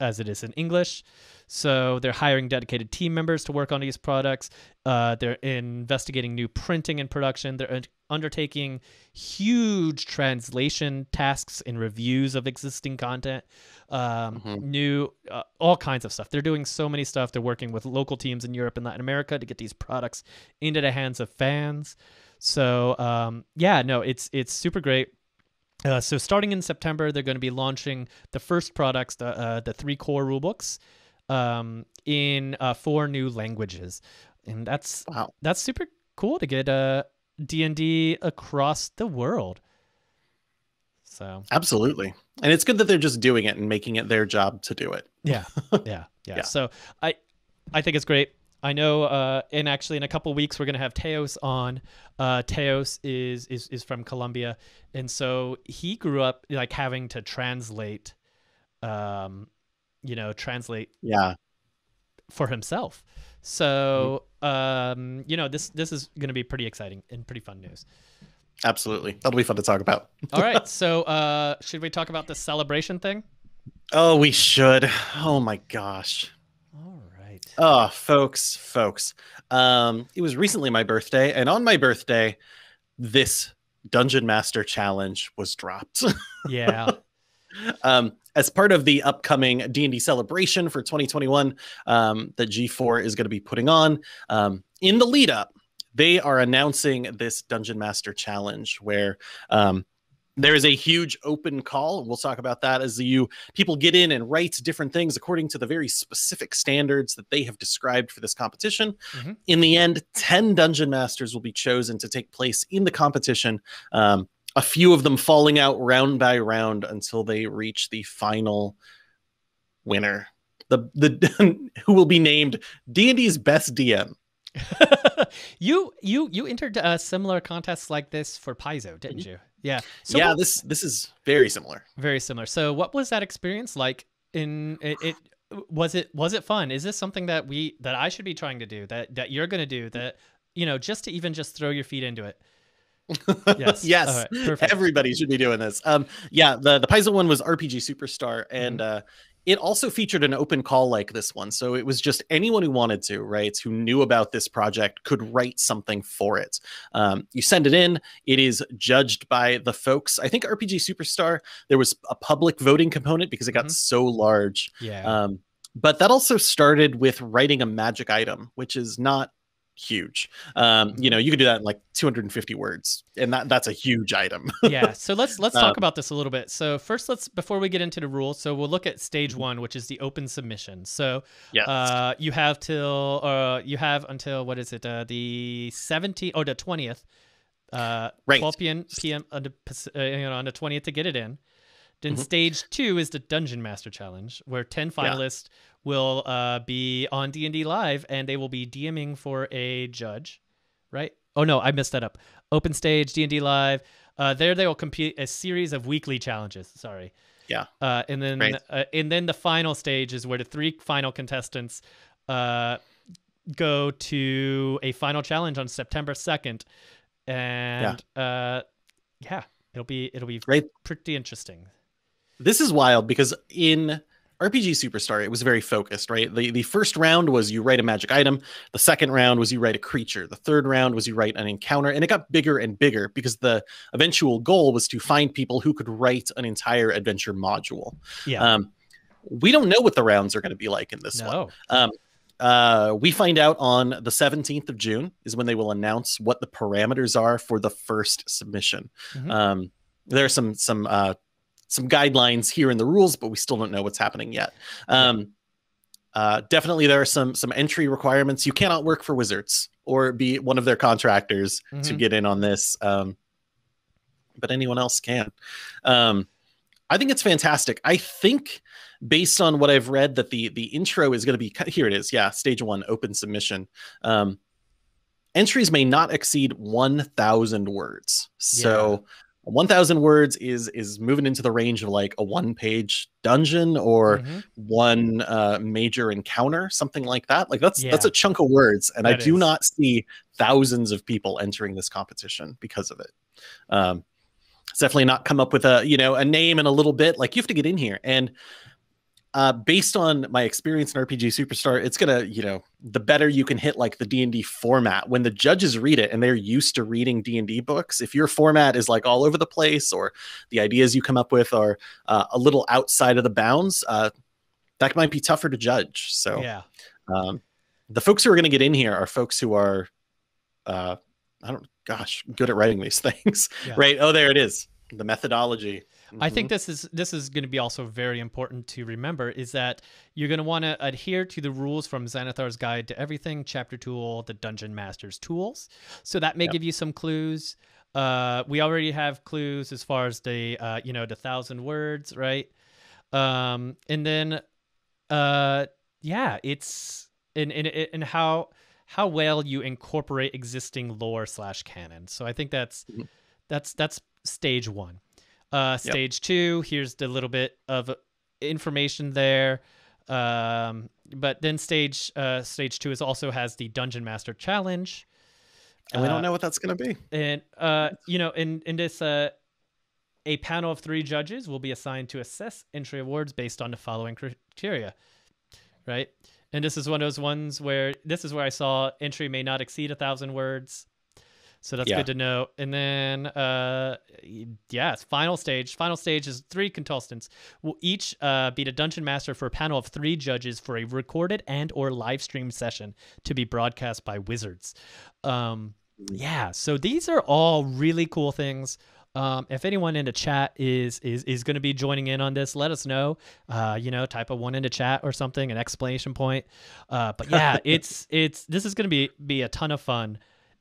S1: as it is in English. So they're hiring dedicated team members to work on these products. Uh, they're investigating new printing and production. They're undertaking huge translation tasks and reviews of existing content. Um,
S2: Mhm.
S1: New, uh, all kinds of stuff. They're doing so many stuff. They're working with local teams in Europe and Latin America to get these products into the hands of fans. So um, yeah, no, it's it's super great. Uh, so starting in September, they're going to be launching the first products, the uh, the three core rulebooks, um, in uh, four new languages, and that's
S2: Wow.
S1: that's super cool to get uh, D and D across the world. So
S2: Absolutely. And it's good that they're just doing it and making it their job to do it.
S1: yeah, yeah, yeah,
S2: Yeah.
S1: So I I think it's great. I know, uh, and actually, in a couple weeks, we're gonna have Teos on. Uh, Teos is is is from Colombia, and so he grew up like having to translate, um, you know, translate
S2: Yeah.
S1: for himself. So, um, you know, this this is gonna be pretty exciting and pretty fun news.
S2: Absolutely. That'll be fun to talk about.
S1: All right, so uh, should we talk about the celebration thing?
S2: Oh, we should. Oh my gosh. Oh, folks, folks. Um, it was recently my birthday, and on my birthday, this Dungeon Master Challenge was dropped.
S1: Yeah.
S2: um, as part of the upcoming D&D celebration for 2021 um, that G4 is going to be putting on. Um, in the lead up, they are announcing this Dungeon Master Challenge where um, there is a huge open call. and We'll talk about that as you people get in and write different things according to the very specific standards that they have described for this competition.
S1: Mhm.
S2: In the end, 10 dungeon masters will be chosen to take place in the competition. Um, a few of them falling out round by round until they reach the final winner. The the who will be named D&D's best DM.
S1: you you you entered uh, similar contests like this for Paizo, didn't you? Yeah. So
S2: yeah,
S1: what-
S2: this this is very similar.
S1: very similar. So what was that experience like? In it, it was it was it fun? Is this something that we that I should be trying to do that that you're gonna do that you know just to even just throw your feet into it? Yes.
S2: yes.
S1: Right.
S2: Everybody should be doing this. Um, yeah, the the Paizo one was RPG Superstar, and
S1: Mm-hmm.
S2: uh, it also featured an open call like this one. So it was just anyone who wanted to, right, who knew about this project could write something for it. Um, you send it in. It is judged by the folks. I think RPG Superstar there was a public voting component because it got
S1: Mhm.
S2: so large.
S1: Yeah.
S2: Um, but that also started with writing a magic item, which is not huge. Um, you know, you could do that in like 250 words, and that that's a huge item.
S1: yeah. So let's let's talk
S2: Um,
S1: about this a little bit. So first, let's before we get into the rules. So we'll look at stage one, which is the open submission. So
S2: yes.
S1: uh, you have till uh, you have until what is it? Uh, the 17th or the 20th. Uh,
S2: Right.
S1: 12 p.m. p.m. on the uh, you know on the 20th to get it in. Then
S2: Mhm.
S1: stage two is the Dungeon Master Challenge, where 10
S2: Yeah.
S1: finalists will uh, be on D and D live, and they will be DMing for a judge, right? Oh no, I messed that up. Open stage D and D live. Uh, there they will compete a series of weekly challenges. Sorry.
S2: Yeah.
S1: Uh, and then
S2: Right.
S1: uh, and then the final stage is where the three final contestants uh, go to a final challenge on September second, and yeah. Uh, yeah, it'll be it'll be
S2: right.
S1: pretty interesting.
S2: This is wild because in RPG Superstar, it was very focused, right? The the first round was you write a magic item. The second round was you write a creature. The third round was you write an encounter, and it got bigger and bigger because the eventual goal was to find people who could write an entire adventure module.
S1: Yeah.
S2: Um, we don't know what the rounds are going to be like in this
S1: no.
S2: one. Um, uh, we find out on the 17th of June is when they will announce what the parameters are for the first submission. Mm-hmm. Um, there are some some uh, some guidelines here in the rules, but we still don't know what's happening yet. Um, uh, definitely, there are some some entry requirements. You cannot work for Wizards or be one of their contractors mm-hmm. to get in on this, um, but anyone else can. Um, I think it's fantastic. I think, based on what I've read, that the the intro is going to be here. It is, yeah, stage one, open submission. Um, entries may not exceed one thousand words. So 1000 words is is moving into the range of like a one page dungeon or mm-hmm. one uh, major encounter something like that like that's yeah. that's a chunk of words and that i do is. not see thousands of people entering this competition because of it um it's definitely not come up with a you know a name in a little bit like you have to get in here and uh, based on my experience in RPG Superstar, it's gonna, you know, the better you can hit like the D and D format. When the judges read it and they're used to reading D and D books, if your format is like all over the place or the ideas you come up with are uh, a little outside of the bounds, uh, that might be tougher to judge. So,
S1: yeah,
S2: um, the folks who are going to get in here are folks who are, uh, I don't, gosh, good at writing these things, yeah. right? Oh, there it is, the methodology.
S1: Mm-hmm. I think mm-hmm. this is this is going to be also very important to remember is that you're going to want to adhere to the rules from Xanathar's Guide to Everything, Chapter Tool, the Dungeon Master's Tools. So that may yep. give you some clues. Uh, we already have clues as far as the uh, you know the thousand words, right? Um, and then uh, yeah, it's in in in how how well you incorporate existing lore slash canon. So I think that's mm-hmm. that's that's stage one. Uh, stage yep. two, here's the little bit of information there. Um, but then stage uh, stage two is also has the dungeon master challenge,
S2: and we don't uh, know what that's going to be.
S1: And uh, you know, in in this, uh, a panel of three judges will be assigned to assess entry awards based on the following criteria, right? And this is one of those ones where this is where I saw entry may not exceed a thousand words. So that's yeah. good to know. And then, uh, yes, final stage. Final stage is three contestants will each uh, beat a dungeon master for a panel of three judges for a recorded and or live stream session to be broadcast by Wizards. Um, yeah, so these are all really cool things. Um, if anyone in the chat is is is going to be joining in on this, let us know. Uh, you know, type a one into chat or something, an explanation point. Uh, but yeah, it's it's this is going to be be a ton of fun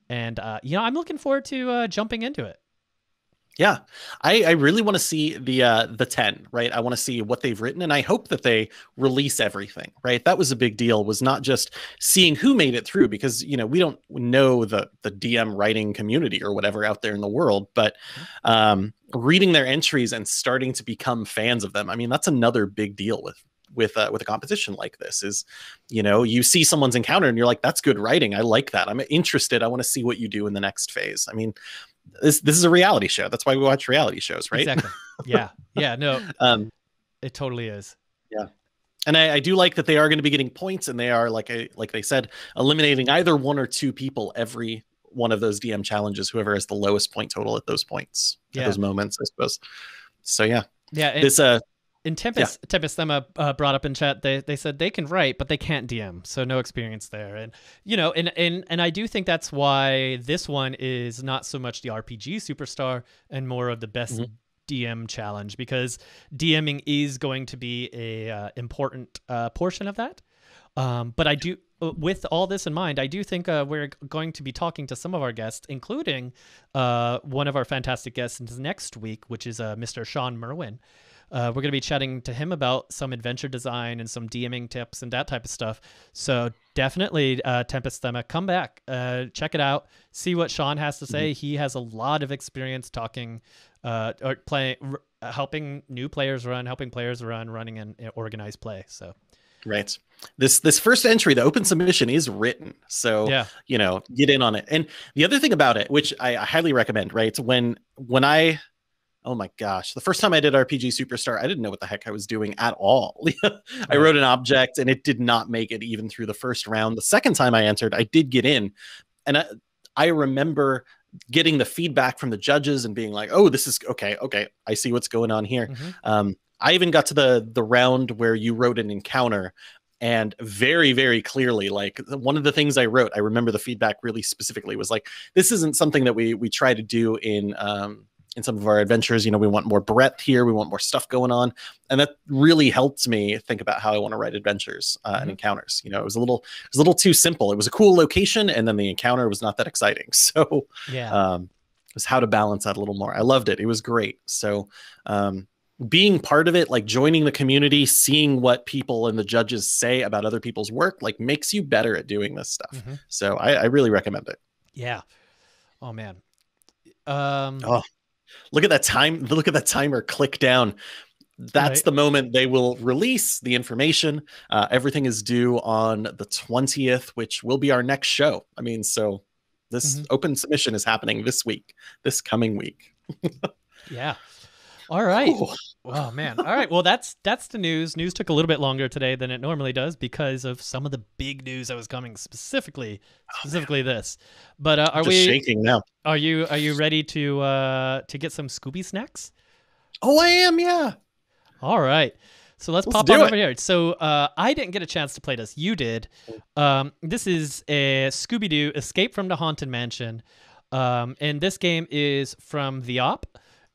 S1: and uh, you know I'm looking forward to uh, jumping into it.
S2: Yeah, I, I really want to see the uh, the ten, right? I want to see what they've written, and I hope that they release everything, right? That was a big deal. Was not just seeing who made it through, because you know we don't know the the DM writing community or whatever out there in the world, but um, reading their entries and starting to become fans of them. I mean, that's another big deal with with uh, with a competition like this is you know you see someone's encounter and you're like that's good writing. I like that. I'm interested. I want to see what you do in the next phase. I mean this this is a reality show. That's why we watch reality shows right?
S1: Exactly. Yeah. Yeah no. Um it totally is.
S2: yeah. And I, I, do like that they are going to be getting points and they are like a, like they said eliminating either one or two people every one of those dm challenges whoever has the lowest point total at those points yeah. at those moments i suppose. So yeah.
S1: Yeah
S2: this uh
S1: in Tempest, yeah. Tempest Thema uh, brought up in chat. They they said they can write, but they can't DM, so no experience there. And you know, and and and I do think that's why this one is not so much the RPG superstar and more of the best mm-hmm. DM challenge because DMing is going to be a uh, important uh, portion of that. Um, but I do, uh, with all this in mind, I do think uh, we're going to be talking to some of our guests, including uh, one of our fantastic guests next week, which is uh, Mr. Shawn Merwin. Uh, we're going to be chatting to him about some adventure design and some DMing tips and that type of stuff. So definitely, uh, Tempest Thema, come back, uh, check it out, see what Shawn has to say. Mm-hmm. He has a lot of experience talking uh, or playing, r- helping new players run, helping players run, running an organized play. So
S2: Right. This this first entry, the open submission is written. So
S1: Yeah.
S2: you know, get in on it. And the other thing about it, which I, I highly recommend, right? When when I oh my gosh, the first time I did RPG Superstar, I didn't know what the heck I was doing at all. I wrote an object and it did not make it even through the first round. The second time I entered, I did get in. And I, I remember getting the feedback from the judges and being like, "Oh, this is okay. Okay, I see what's going on here."
S1: Mhm.
S2: Um, I even got to the the round where you wrote an encounter, and very very clearly, like one of the things I wrote, I remember the feedback really specifically was like, "This isn't something that we we try to do in." Um, in some of our adventures, you know, we want more breadth here. We want more stuff going on, and that really helped me think about how I want to write adventures uh,
S1: Mhm.
S2: and encounters. You know, it was a little, it was a little too simple. It was a cool location, and then the encounter was not that exciting. So,
S1: Yeah.
S2: um, was how to balance that a little more. I loved it. It was great. So um, being part of it, like joining the community, seeing what people and the judges say about other people's work, like makes you better at doing this stuff.
S1: Mhm.
S2: So I, I really recommend it.
S1: Yeah. Oh man. Um.
S2: Oh, Look at that time. Look at that timer click down. That's
S1: Right.
S2: the moment they will release the information. Uh, everything is due on the 20th, which will be our next show. I mean, so this
S1: Mhm.
S2: open submission is happening this week, this coming week.
S1: Yeah. All right.
S2: Ooh.
S1: Oh man. All right. Well, that's that's the news. News took a little bit longer today than it normally does because of some of the big news that was coming specifically specifically this. But uh, are we
S2: shaking now.
S1: are you are you ready to uh to get some Scooby snacks?
S2: Oh, I am. Yeah.
S1: All right. So let's,
S2: Let's
S1: pop on
S2: it.
S1: over here. So uh, I didn't get a chance to play this. You did. Um, this is a Scooby Doo Escape from the Haunted Mansion. Um, and this game is from the Op.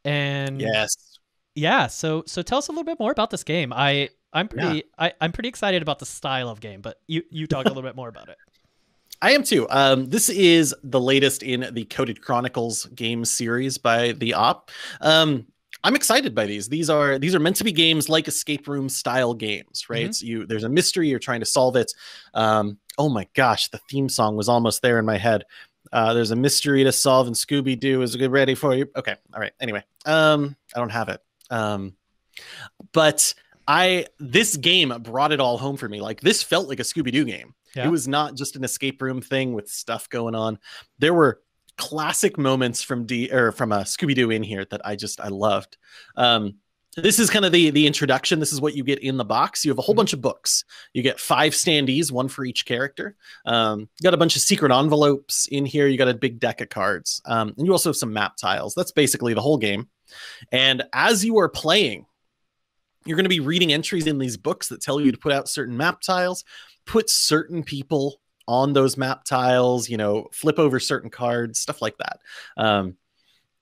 S1: And
S2: Yes.
S1: Yeah, so so tell us a little bit more about this game. I I'm
S2: Yeah.
S1: pretty I, I'm pretty excited about the style of game, but you you talk a little bit more about it.
S2: I am too. Um, this is the latest in the Coded Chronicles game series by the Op. Um, I'm excited by these. These are these are meant to be games like escape room style games, right?
S1: Mhm.
S2: So you there's a mystery, you're trying to solve it. Um, oh my gosh, the theme song was almost there in my head. Uh, there's a mystery to solve, and Scooby Doo is ready for you. Okay, all right. Anyway, um, I don't have it. Um, but I this game brought it all home for me. Like this felt like a Scooby Doo game.
S1: Yeah.
S2: It was not just an escape room thing with stuff going on. There were classic moments from D or from a Scooby Doo in here that I just I loved. Um, this is kind of the the introduction. This is what you get in the box. You have a whole
S1: Mhm.
S2: bunch of books. You get five standees, one for each character. Um, you got a bunch of secret envelopes in here. You got a big deck of cards, um, and you also have some map tiles. That's basically the whole game. And as you are playing, you're going to be reading entries in these books that tell you to put out certain map tiles, put certain people on those map tiles, you know, flip over certain cards, stuff like that. Um,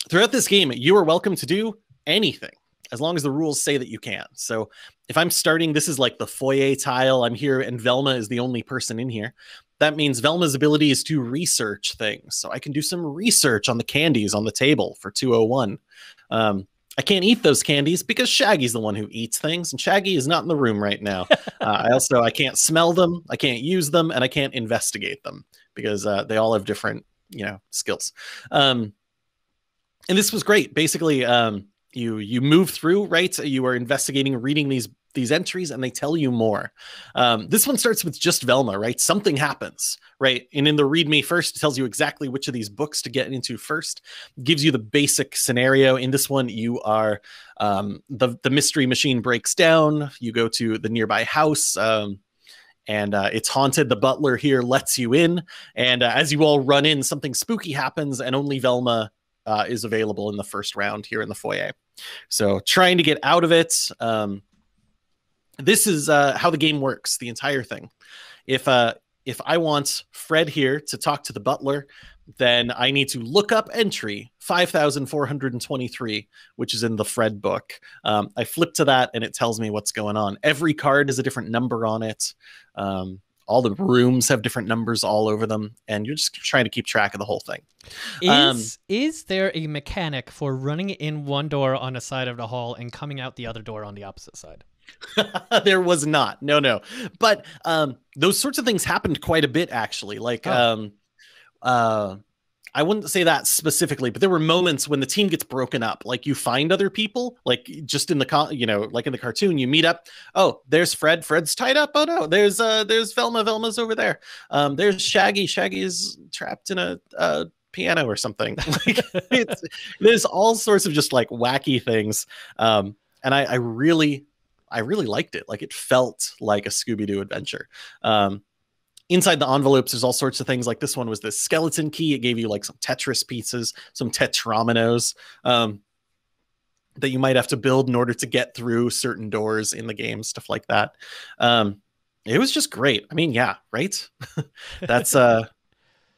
S2: throughout this game, you are welcome to do anything as long as the rules say that you can. So if I'm starting, this is like the foyer tile. I'm here, and Velma is the only person in here. That means Velma's ability is to research things. So I can do some research on the candies on the table for 201. Um, I can't eat those candies because Shaggy's the one who eats things, and Shaggy is not in the room right now. uh, I also I can't smell them, I can't use them, and I can't investigate them because uh, they all have different you know skills. Um, and this was great. Basically, um, you you move through right. You are investigating, reading these these entries, and they tell you more. Um, this one starts with just Velma, right? Something happens, right? And in the read me first, it tells you exactly which of these books to get into first. Gives you the basic scenario. In this one, you are um, the the mystery machine breaks down. You go to the nearby house. Um, and uh, it's haunted. The butler here lets you in, and uh, as you all run in, something spooky happens, and only Velma uh, is available in the first round here in the foyer. So trying to get out of it. Um, this is uh, how the game works. The entire thing. If uh, if I want Fred here to talk to the butler, then I need to look up entry 5423, which is in the Fred book. Um, I flip to that and it tells me what's going on. Every card has a different number on it. Um, all the rooms have different numbers all over them, and you're just trying to keep track of the whole thing.
S1: Is
S2: Um,
S1: is there a mechanic for running in one door on a side of the hall and coming out the other door on the opposite side?
S2: there was not. No, no. But um, those sorts of things happened quite a bit, actually. Like,
S1: Oh.
S2: um, uh, I wouldn't say that specifically, but there were moments when the team gets broken up. Like you find other people, like just in the con, you know, like in the cartoon, you meet up. Oh, there's Fred. Fred's tied up. Oh no, there's uh, there's Velma. Velma's over there. Um, there's Shaggy. Shaggy is trapped in a, a piano or something. like it's, there's all sorts of just like wacky things. Um, and I, I really, I really liked it. Like it felt like a Scooby Doo adventure. Um, inside the envelopes there's all sorts of things. Like this one was the skeleton key. It gave you like some tetris pieces some tetrominos um, that you might have to build in order to get through certain doors in the game stuff like that. Um, it was just great. I mean yeah right? That's uh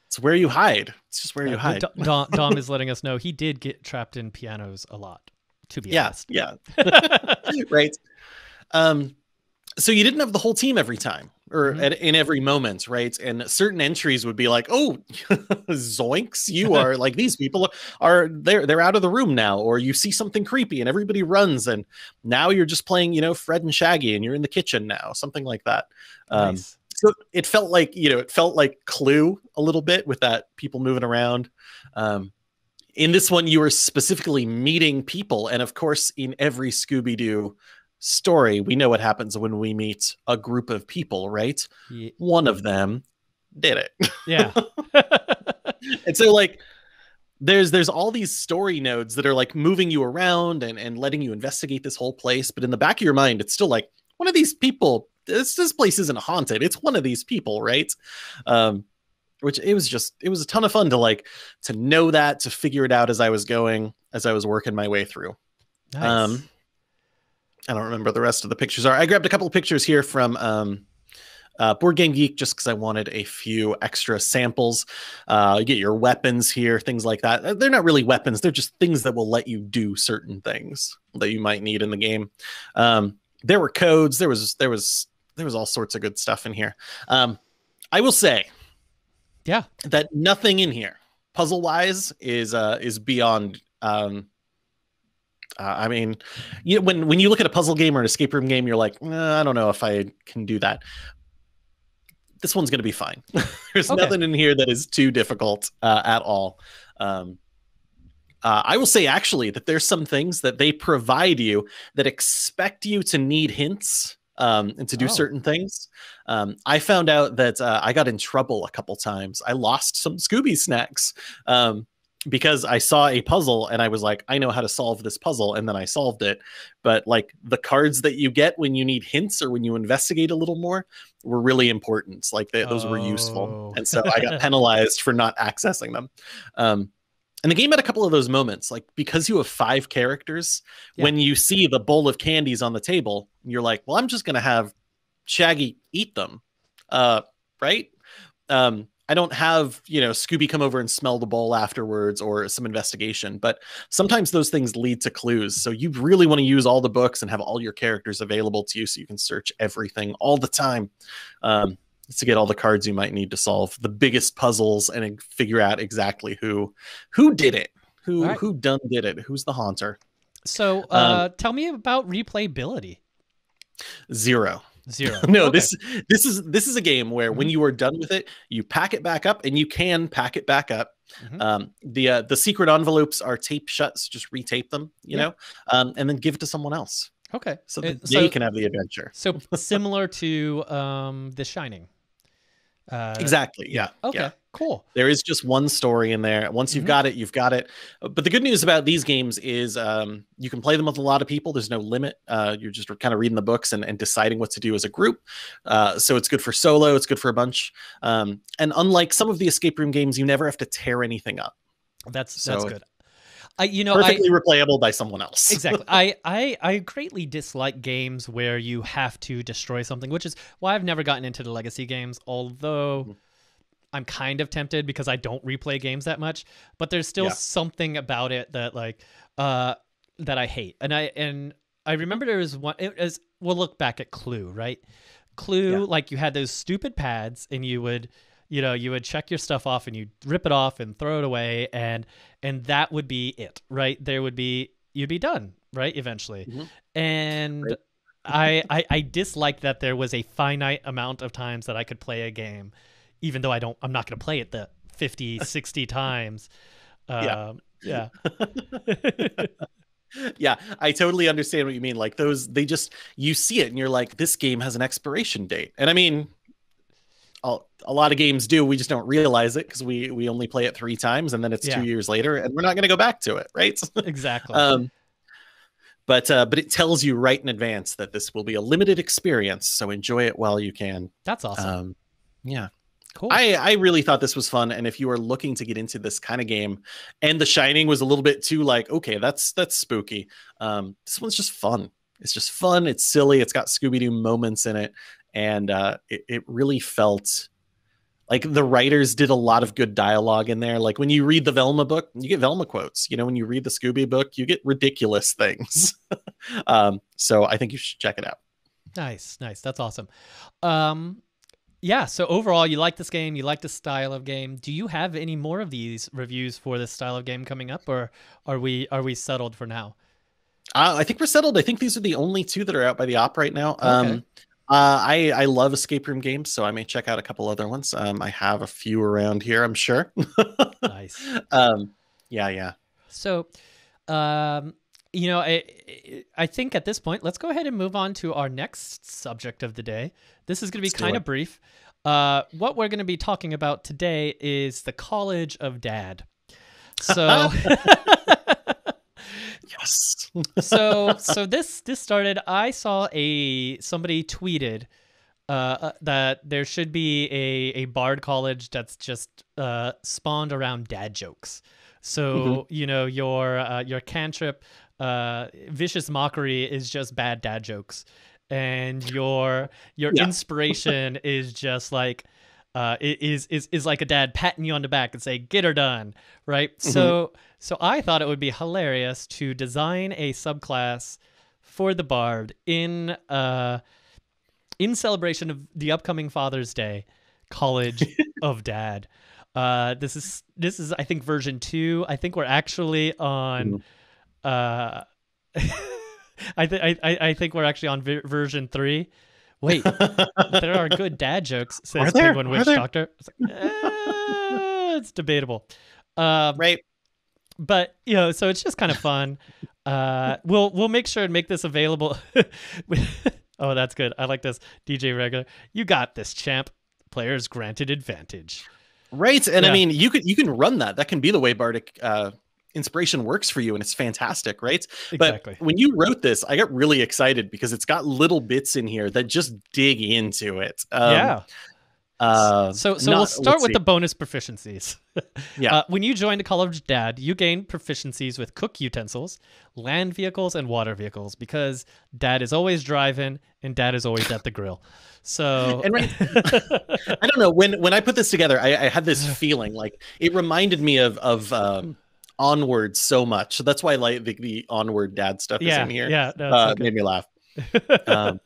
S2: it's where you hide. It's just where you hide.
S1: Dom, dom is letting us know he did get trapped in pianos a lot to be
S2: yeah
S1: honest
S2: yeah right um so you didn't have the whole team every time or
S1: Mhm.
S2: at, in every moment, right? And certain entries would be like, "Oh, zoinks! You are like these people are they're they're out of the room now," or you see something creepy and everybody runs, and now you're just playing, you know, Fred and Shaggy, and you're in the kitchen now, something like that. Um,
S1: nice.
S2: so it felt like you know, it felt like Clue a little bit with that people moving around. Um, in this one, you were specifically meeting people, and of course, in every Scooby Doo story, we know what happens when we meet a group of people, right?
S1: Ye-
S2: One of them did it.
S1: yeah
S2: and so like there's there's all these story nodes that are like moving you around and, and letting you investigate this whole place. But in the back of your mind, it's still like one of these people, this this place isn't haunted. It's one of these people, right? Um which it was just it was a ton of fun to like to know that, to figure it out as I was going, as I was working my way through.
S1: nice.
S2: Um, I don't remember the rest of the pictures are. I grabbed a couple of pictures here from um, uh, Board Game Geek just because I wanted a few extra samples. Uh, you get your weapons here, things like that. Uh, They're not really weapons; they're just things that will let you do certain things that you might need in the game. Um, there were codes. There was there was there was all sorts of good stuff in here. Um, I will say,
S1: Yeah.
S2: that nothing in here, puzzle wise, is uh, is beyond. Um, uh, I mean, you know, when when you look at a puzzle game or an escape room game, you're like, "Uh, I don't know if I can do that. This one's going to be fine. There's
S1: Okay.
S2: nothing in here that is too difficult uh, at all. Um, uh, I will say actually that there's some things that they provide you that expect you to need hints um, and to do
S1: Oh.
S2: certain things. Um, I found out that uh, I got in trouble a couple times. I lost some Scooby snacks um, because I saw a puzzle and I was like, I know how to solve this puzzle, and then I solved it. But like the cards that you get when you need hints or when you investigate a little more were really important. Like they, those were useful,
S1: Oh.
S2: and so I got penalized for not accessing them. Um, and the game had a couple of those moments, like because you have five characters,
S1: Yeah.
S2: when you see the bowl of candies on the table, you're like, well, I'm just gonna have Shaggy eat them, uh, right? Um, I don't have you know Scooby come over and smell the bowl afterwards or some investigation, but sometimes those things lead to clues. So you really want to use all the books and have all your characters available to you, so you can search everything all the time. Um, to get all the cards you might need to solve the biggest puzzles and figure out exactly who who did it who
S1: right.
S2: who done did it who's the haunter
S1: So, uh, tell me about replayability.
S2: zero
S1: Zero.
S2: no
S1: Okay.
S2: this this is this is a game where when
S1: Mhm.
S2: you are done with it you pack it back up and you can pack it back up
S1: Mhm.
S2: um the uh, the secret envelopes are taped shut so just retape them you
S1: Yeah.
S2: know um and then give it to someone else
S1: Okay.
S2: so that
S1: so,
S2: they can have the adventure
S1: so similar to um, The Shining. Uh,
S2: exactly yeah
S1: Okay.
S2: yeah
S1: Cool.
S2: There is just one story in there. Once you've
S1: Mhm.
S2: got it, you've got it. But the good news about these games is um, you can play them with a lot of people. There's no limit. Uh, you're just kind of reading the books and, and deciding what to do as a group. Uh, so it's good for solo. It's good for a bunch. Um, and unlike some of the escape room games, you never have to tear anything up.
S1: That's
S2: So
S1: that's good. I you know I
S2: Perfectly replayable by someone else.
S1: exactly. I, I I greatly dislike games where you have to destroy something, which is why I've never gotten into the legacy games. Although
S2: Mhm.
S1: I'm kind of tempted because I don't replay games that much, but there's still
S2: Yeah.
S1: something about it that like uh that I hate. And I and I remember there was one. It was we'll look back at Clue, right? Clue,
S2: Yeah.
S1: like you had those stupid pads, and you would you know you would check your stuff off and you rip it off and throw it away and and that would be it right there would be you'd be done right eventually
S2: Mhm.
S1: and
S2: Right.
S1: I, I i dislike that there was a finite amount of times that i could play a game even though i don't i'm not going to play it the 50, 60 times.
S2: Yeah.
S1: Um, yeah.
S2: yeah, I totally understand what you mean. Like those, they just you see it and you're like, this game has an expiration date. And I mean, a, lot of games do. We just don't realize it because we we only play it three times and then it's
S1: Yeah.
S2: two years later and we're not going to go back to it, right?
S1: exactly.
S2: um, but uh, but it tells you right in advance that this will be a limited experience, so enjoy it while you can.
S1: That's awesome.
S2: Um, yeah.
S1: cool.
S2: I, I really thought this was fun, and if you are looking to get into this kind of game, and The Shining was a little bit too like, okay, that's that's spooky. Um, this one's just fun. It's just fun. It's silly. It's got Scooby Doo moments in it, and uh, it it really felt like the writers did a lot of good dialogue in there. Like when you read the Velma book, you get Velma quotes. You know, when you read the Scooby book, you get ridiculous things. um, so I think you should check it out.
S1: Nice, nice. That's awesome. Um, yeah. So overall, you like this game. You like the style of game. Do you have any more of these reviews for this style of game coming up, or are we are we settled for now?
S2: Uh, I think we're settled. I think these are the only two that are out by the op right now.
S1: Okay.
S2: Um, uh, I I love escape room games, so I may check out a couple other ones. Um, I have a few around here, I'm sure.
S1: Nice.
S2: um, yeah, yeah.
S1: So, um, you know, I I think at this point, let's go ahead and move on to our next subject of the day. This is going to be kind of brief. Uh, what we're going to be talking about today is the College of Dad. So.
S2: Yes.
S1: so so this this started i saw a somebody tweeted uh, uh, that there should be a a bard college that's just uh spawned around dad jokes so
S2: Mm-hmm.
S1: you know your uh, your cantrip uh vicious mockery is just bad dad jokes and your your
S2: Yeah.
S1: inspiration is just like uh, is is is like a dad patting you on the back and say "get her done," right?
S2: Mm-hmm.
S1: So so I thought it would be hilarious to design a subclass for the bard in uh in celebration of the upcoming Father's Day, College of Dad. Uh, this is this is I think version two. I think we're actually on. Uh, I think I think we're actually on version three. Wait, there are good dad jokes, says? Penguin Witch? Doctor. It's, like, eh, it's debatable. Um,
S2: right.
S1: But you know, so it's just kind of fun. Uh, we'll we'll make sure and make this available. oh, that's good. I like this. DJ Regular, you got this, champ. Players granted advantage.
S2: Right. And
S1: Yeah.
S2: I mean, you could you can run that. That can be the way Bardic uh, inspiration works for you, and it's fantastic, right?
S1: Exactly.
S2: But when you wrote this, I got really excited because it's got little bits in here that just dig into it. Um,
S1: yeah.
S2: Uh,
S1: So so
S2: not-
S1: we'll start with
S2: see.
S1: the bonus proficiencies.
S2: Yeah.
S1: Uh, when you join the College Dad, you gain proficiencies with cook utensils, land vehicles, and water vehicles because Dad is always driving and Dad is always at the grill. So
S2: And right- I don't know when when I put this together, I, I had this feeling like it reminded me of of um, Onward so much. So that's why like the, the Onward dad stuff
S1: yeah,
S2: is in here.
S1: yeah, no,
S2: uh, made me laugh. um,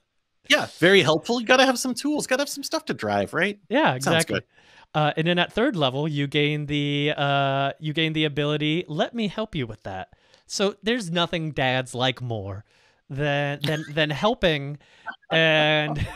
S2: yeah, very helpful. You got to have some tools. Got to have some stuff to drive, right?
S1: Yeah,
S2: Sounds
S1: exactly.
S2: good.
S1: Uh, and then at third level, you gain the uh, you gain the ability. Let me help you with that. So there's nothing dads like more than than than helping, and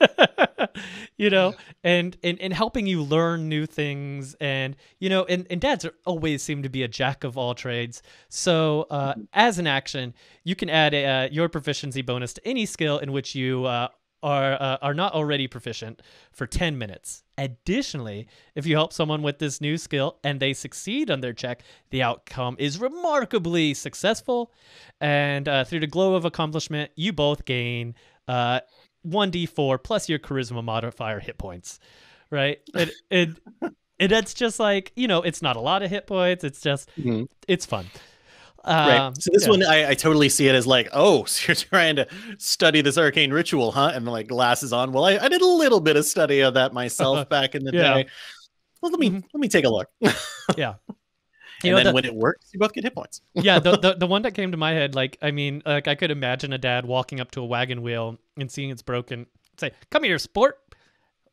S1: you know, and, and and helping you learn new things, and you know, and, and dads are always seem to be a jack of all trades. So uh, as an action, you can add a, uh, your proficiency bonus to any skill in which you uh, are uh, are not already proficient for 10 minutes. Additionally, if you help someone with this new skill and they succeed on their check, the outcome is remarkably successful. And uh, through the glow of accomplishment, you both gain uh, 1d4 plus your charisma modifier hit points. Right? And, and, and that's just like, you know, it's not a lot of hit points. It's just,
S2: Mhm.
S1: it's fun.
S2: Right.
S1: Um,
S2: so this
S1: yeah.
S2: one, I, I totally see it as like, oh, so you're trying to study this arcane ritual, huh? And like glasses on. Well, I, I did a little bit of study of that myself back in the
S1: Yeah.
S2: day. Well, let me
S1: Mhm.
S2: let me take a look.
S1: Yeah.
S2: And
S1: know,
S2: then
S1: the-
S2: when it works, you both get hit points.
S1: yeah, the, the the one that came to my head, like I mean, like I could imagine a dad walking up to a wagon wheel and seeing it's broken, say, "Come here, sport.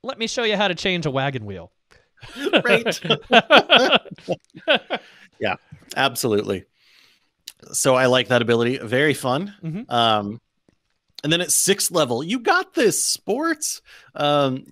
S1: Let me show you how to change a wagon wheel."
S2: Right. Yeah, absolutely. So I like that ability. Very fun.
S1: Mhm.
S2: Um, and then at sixth level, you got this sports. Um,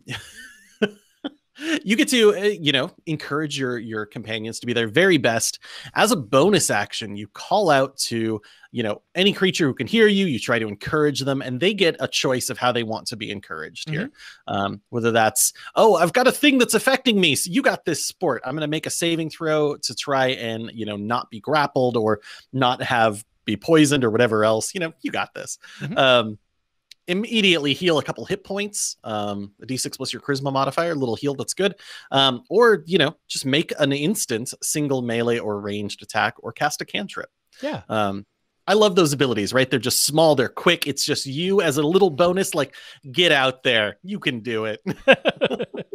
S2: you get to uh, you know encourage your your companions to be their very best. As a bonus action you call out to you know any creature who can hear you you try to encourage them and they get a choice of how they want to be encouraged here. Um, whether that's oh i've got a thing that's affecting me so you got this sport. I'm going to make a saving throw to try and you know not be grappled or not have be poisoned or whatever else. You know you got this.
S1: Mhm.
S2: um immediately heal a couple hit points um a d6 plus your charisma modifier a little heal that's good. Um or you know just make an instant single melee or ranged attack or cast a cantrip.
S1: Yeah.
S2: um i love those abilities right? They're just small they're quick. It's just you as a little bonus like get out there. You can do it.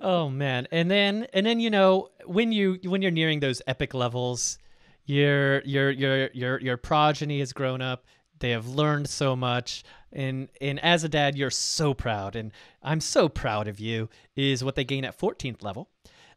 S1: Oh man. And then and then you know when you when you're nearing those epic levels your your your your your progeny has grown up. They have learned so much and and as a dad you're so proud and i'm so proud of you is what they gain at 14th level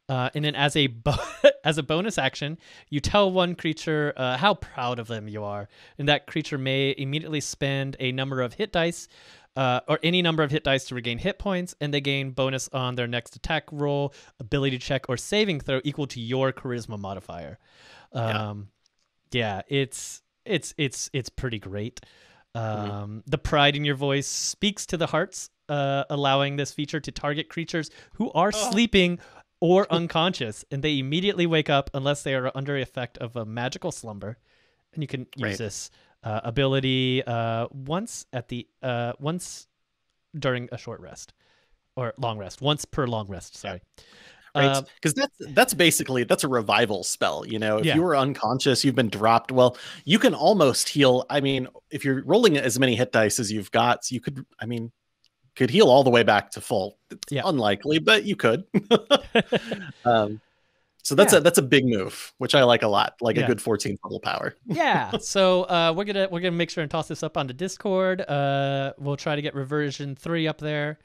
S1: uh, and then as a bo- as a bonus action, you tell one creature uh, how proud of them you are, and that creature may immediately spend a number of hit dice, uh, or any number of hit dice to regain hit points, and they gain bonus on their next attack roll, ability check, or saving throw equal to your charisma modifier.
S2: Yeah.
S1: Um, yeah, it's it's it's it's pretty great.
S2: Mhm.
S1: Um, The pride in your voice speaks to the hearts, uh, allowing this feature to target creatures who are
S2: Oh.
S1: sleeping or unconscious, and they immediately wake up unless they are under the effect of a magical slumber. And you can use
S2: Right.
S1: this uh, ability uh, once at the uh, once during a short rest or long rest, once per long rest. Sorry.
S2: Right because that's that's basically that's a revival spell you know if
S1: Yeah.
S2: you were unconscious you've been dropped well you can almost heal i mean if you're rolling as many hit dice as you've got you could i mean could heal all the way back to full it's
S1: Yeah.
S2: unlikely but you could um so that's
S1: Yeah.
S2: a that's a big move which i like a lot like
S1: Yeah.
S2: a good 14th level power
S1: yeah so uh, we're gonna we're gonna make sure and toss this up onto discord uh, we'll try to get reversion 3 up there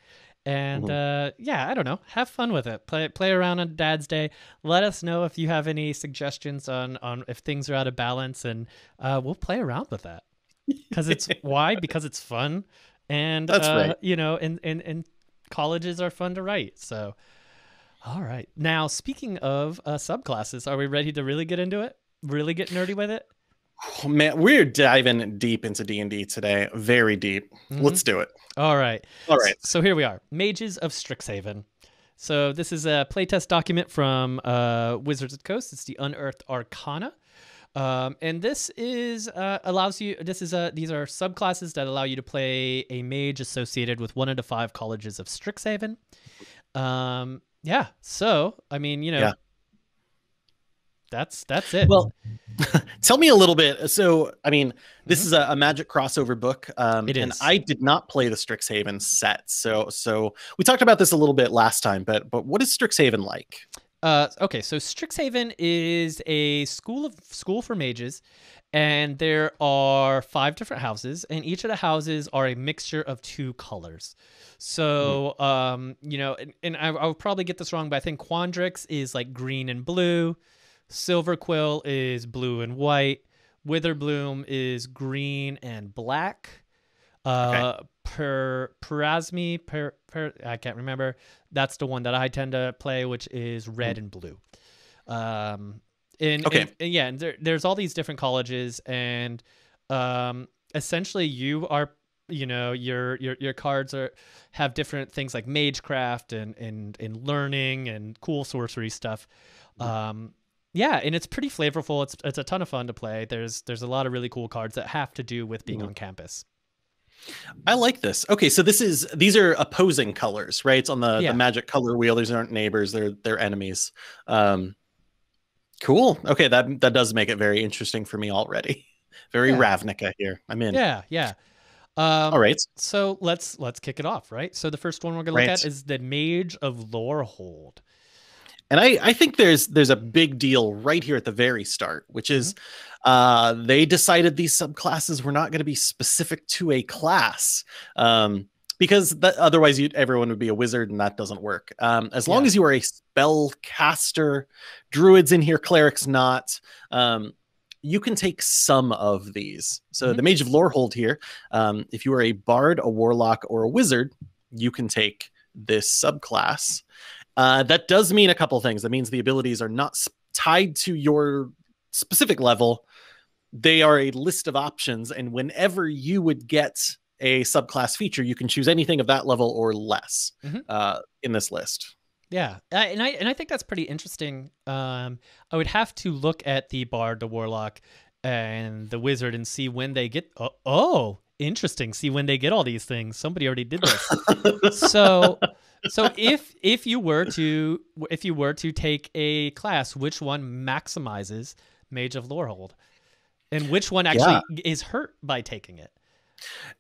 S1: and uh, yeah i don't know. Have fun with it. Play play around on dad's day. Let us know if you have any suggestions on on if things are out of balance and uh, we'll play around with that. Because it's why? Because it's fun. And
S2: That's
S1: uh,
S2: right.
S1: you know and, and and colleges are fun to write so. All right. Now speaking of uh, subclasses are we ready to really get into it? Really get nerdy with it
S2: Oh, man we're diving deep into d&d today very deep
S1: Mhm.
S2: let's do it
S1: all right
S2: all right
S1: So here we are, Mages of Strixhaven. So this is a playtest document from uh, Wizards of the Coast. It's the Unearthed Arcana, um, and this is uh, allows you. This is a these are subclasses that allow you to play a mage associated with one of the five colleges of Strixhaven. Um, yeah. So I mean, you know,
S2: Yeah.
S1: That's that's it.
S2: Well, tell me a little bit. So, I mean, this is a, a magic crossover book, um,
S1: Mm-hmm.
S2: And. I did not play the Strixhaven set. So, so we talked about this a little bit last time, but but what is Strixhaven like?
S1: Uh, okay, so Strixhaven is a school of school for mages, and there are five different houses, and each of the houses are a mixture of two colors. So, um, you know, and, and I, I'll probably get this wrong, but I think Quandrix is like green and blue, Silver Quill is blue and white, Witherbloom is green and black. Uh, per Prismari, per, per I can't remember. That's the one that I tend to play, which is red and blue. Um, and,
S2: Okay.
S1: and- and yeah, and there, there's all these different colleges, and um, essentially you are, you know, your your your cards are have different things like magecraft and and and learning and cool sorcery stuff. Um, yeah, and it's pretty flavorful. It's it's a ton of fun to play. There's there's a lot of really cool cards that have to do with being
S2: Mhm.
S1: on campus.
S2: I like this. Okay, so this is these are opposing colors, right? It's on the,
S1: Yeah.
S2: the magic color wheel. These aren't neighbors; they're they're enemies. Um, cool. Okay, that that does make it very interesting for me already. Very
S1: Yeah.
S2: Ravnica here. I'm in.
S1: Yeah, yeah. Um,
S2: All right.
S1: So let's let's kick it off, right? So the first one we're gonna look
S2: Right.
S1: at is the Mage of Lorehold.
S2: And I, I think there's there's a big deal right here at the very start, which is uh, they decided these subclasses were not going to be specific to a class. Um, because that, otherwise everyone would be a wizard and that doesn't work. Um, as long
S1: Yeah.
S2: as you are a spell caster, druids in here, clerics not, um, you can take some of these. So
S1: Mhm.
S2: the Mage of Lorehold here, um, if you are a bard, a warlock, or a wizard, you can take this subclass. Uh, that does mean a couple things. That means the abilities are not s- tied to your specific level. They are a list of options, and whenever you would get a subclass feature, you can choose anything of that level or less
S1: Mhm.
S2: uh, in this list.
S1: Yeah, I- and I and I think that's pretty interesting. Um, I would have to look at the bard, the warlock, and the wizard and see when they get. Oh, oh interesting. See when they get all these things. Somebody already did this. so, so if if you were to if you were to take a class, which one maximizes Mage of Lorehold, and which one actually is hurt by taking it?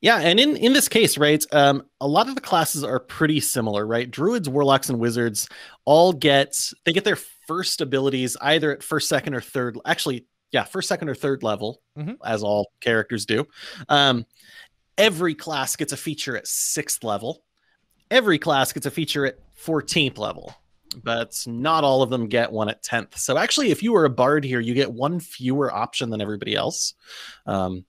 S2: Yeah, and in in this case, right, um, a lot of the classes are pretty similar, right? Druids, warlocks, and wizards all get they get their first abilities either at first, second, or third. Actually, yeah, first, second, or third level,
S1: Mhm.
S2: as all characters do. Um, every class gets a feature at sixth level. Every class gets a feature at fourteenth level, but not all of them get one at tenth. So actually, if you were a bard here, you get one fewer option than everybody else. Um,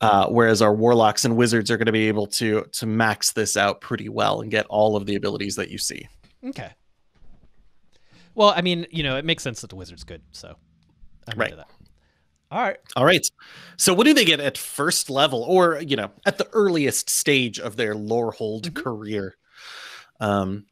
S2: uh, whereas our warlocks and wizards are going to be able to to max this out pretty well and get all of the abilities that you see.
S1: Okay. Well, I mean, you know, it makes sense that the wizard's good, so I'm
S2: Right.
S1: into that. All right.
S2: All right. So what do they get at first level or, you know, at the earliest stage of their Lorehold
S1: Mhm.
S2: career? Um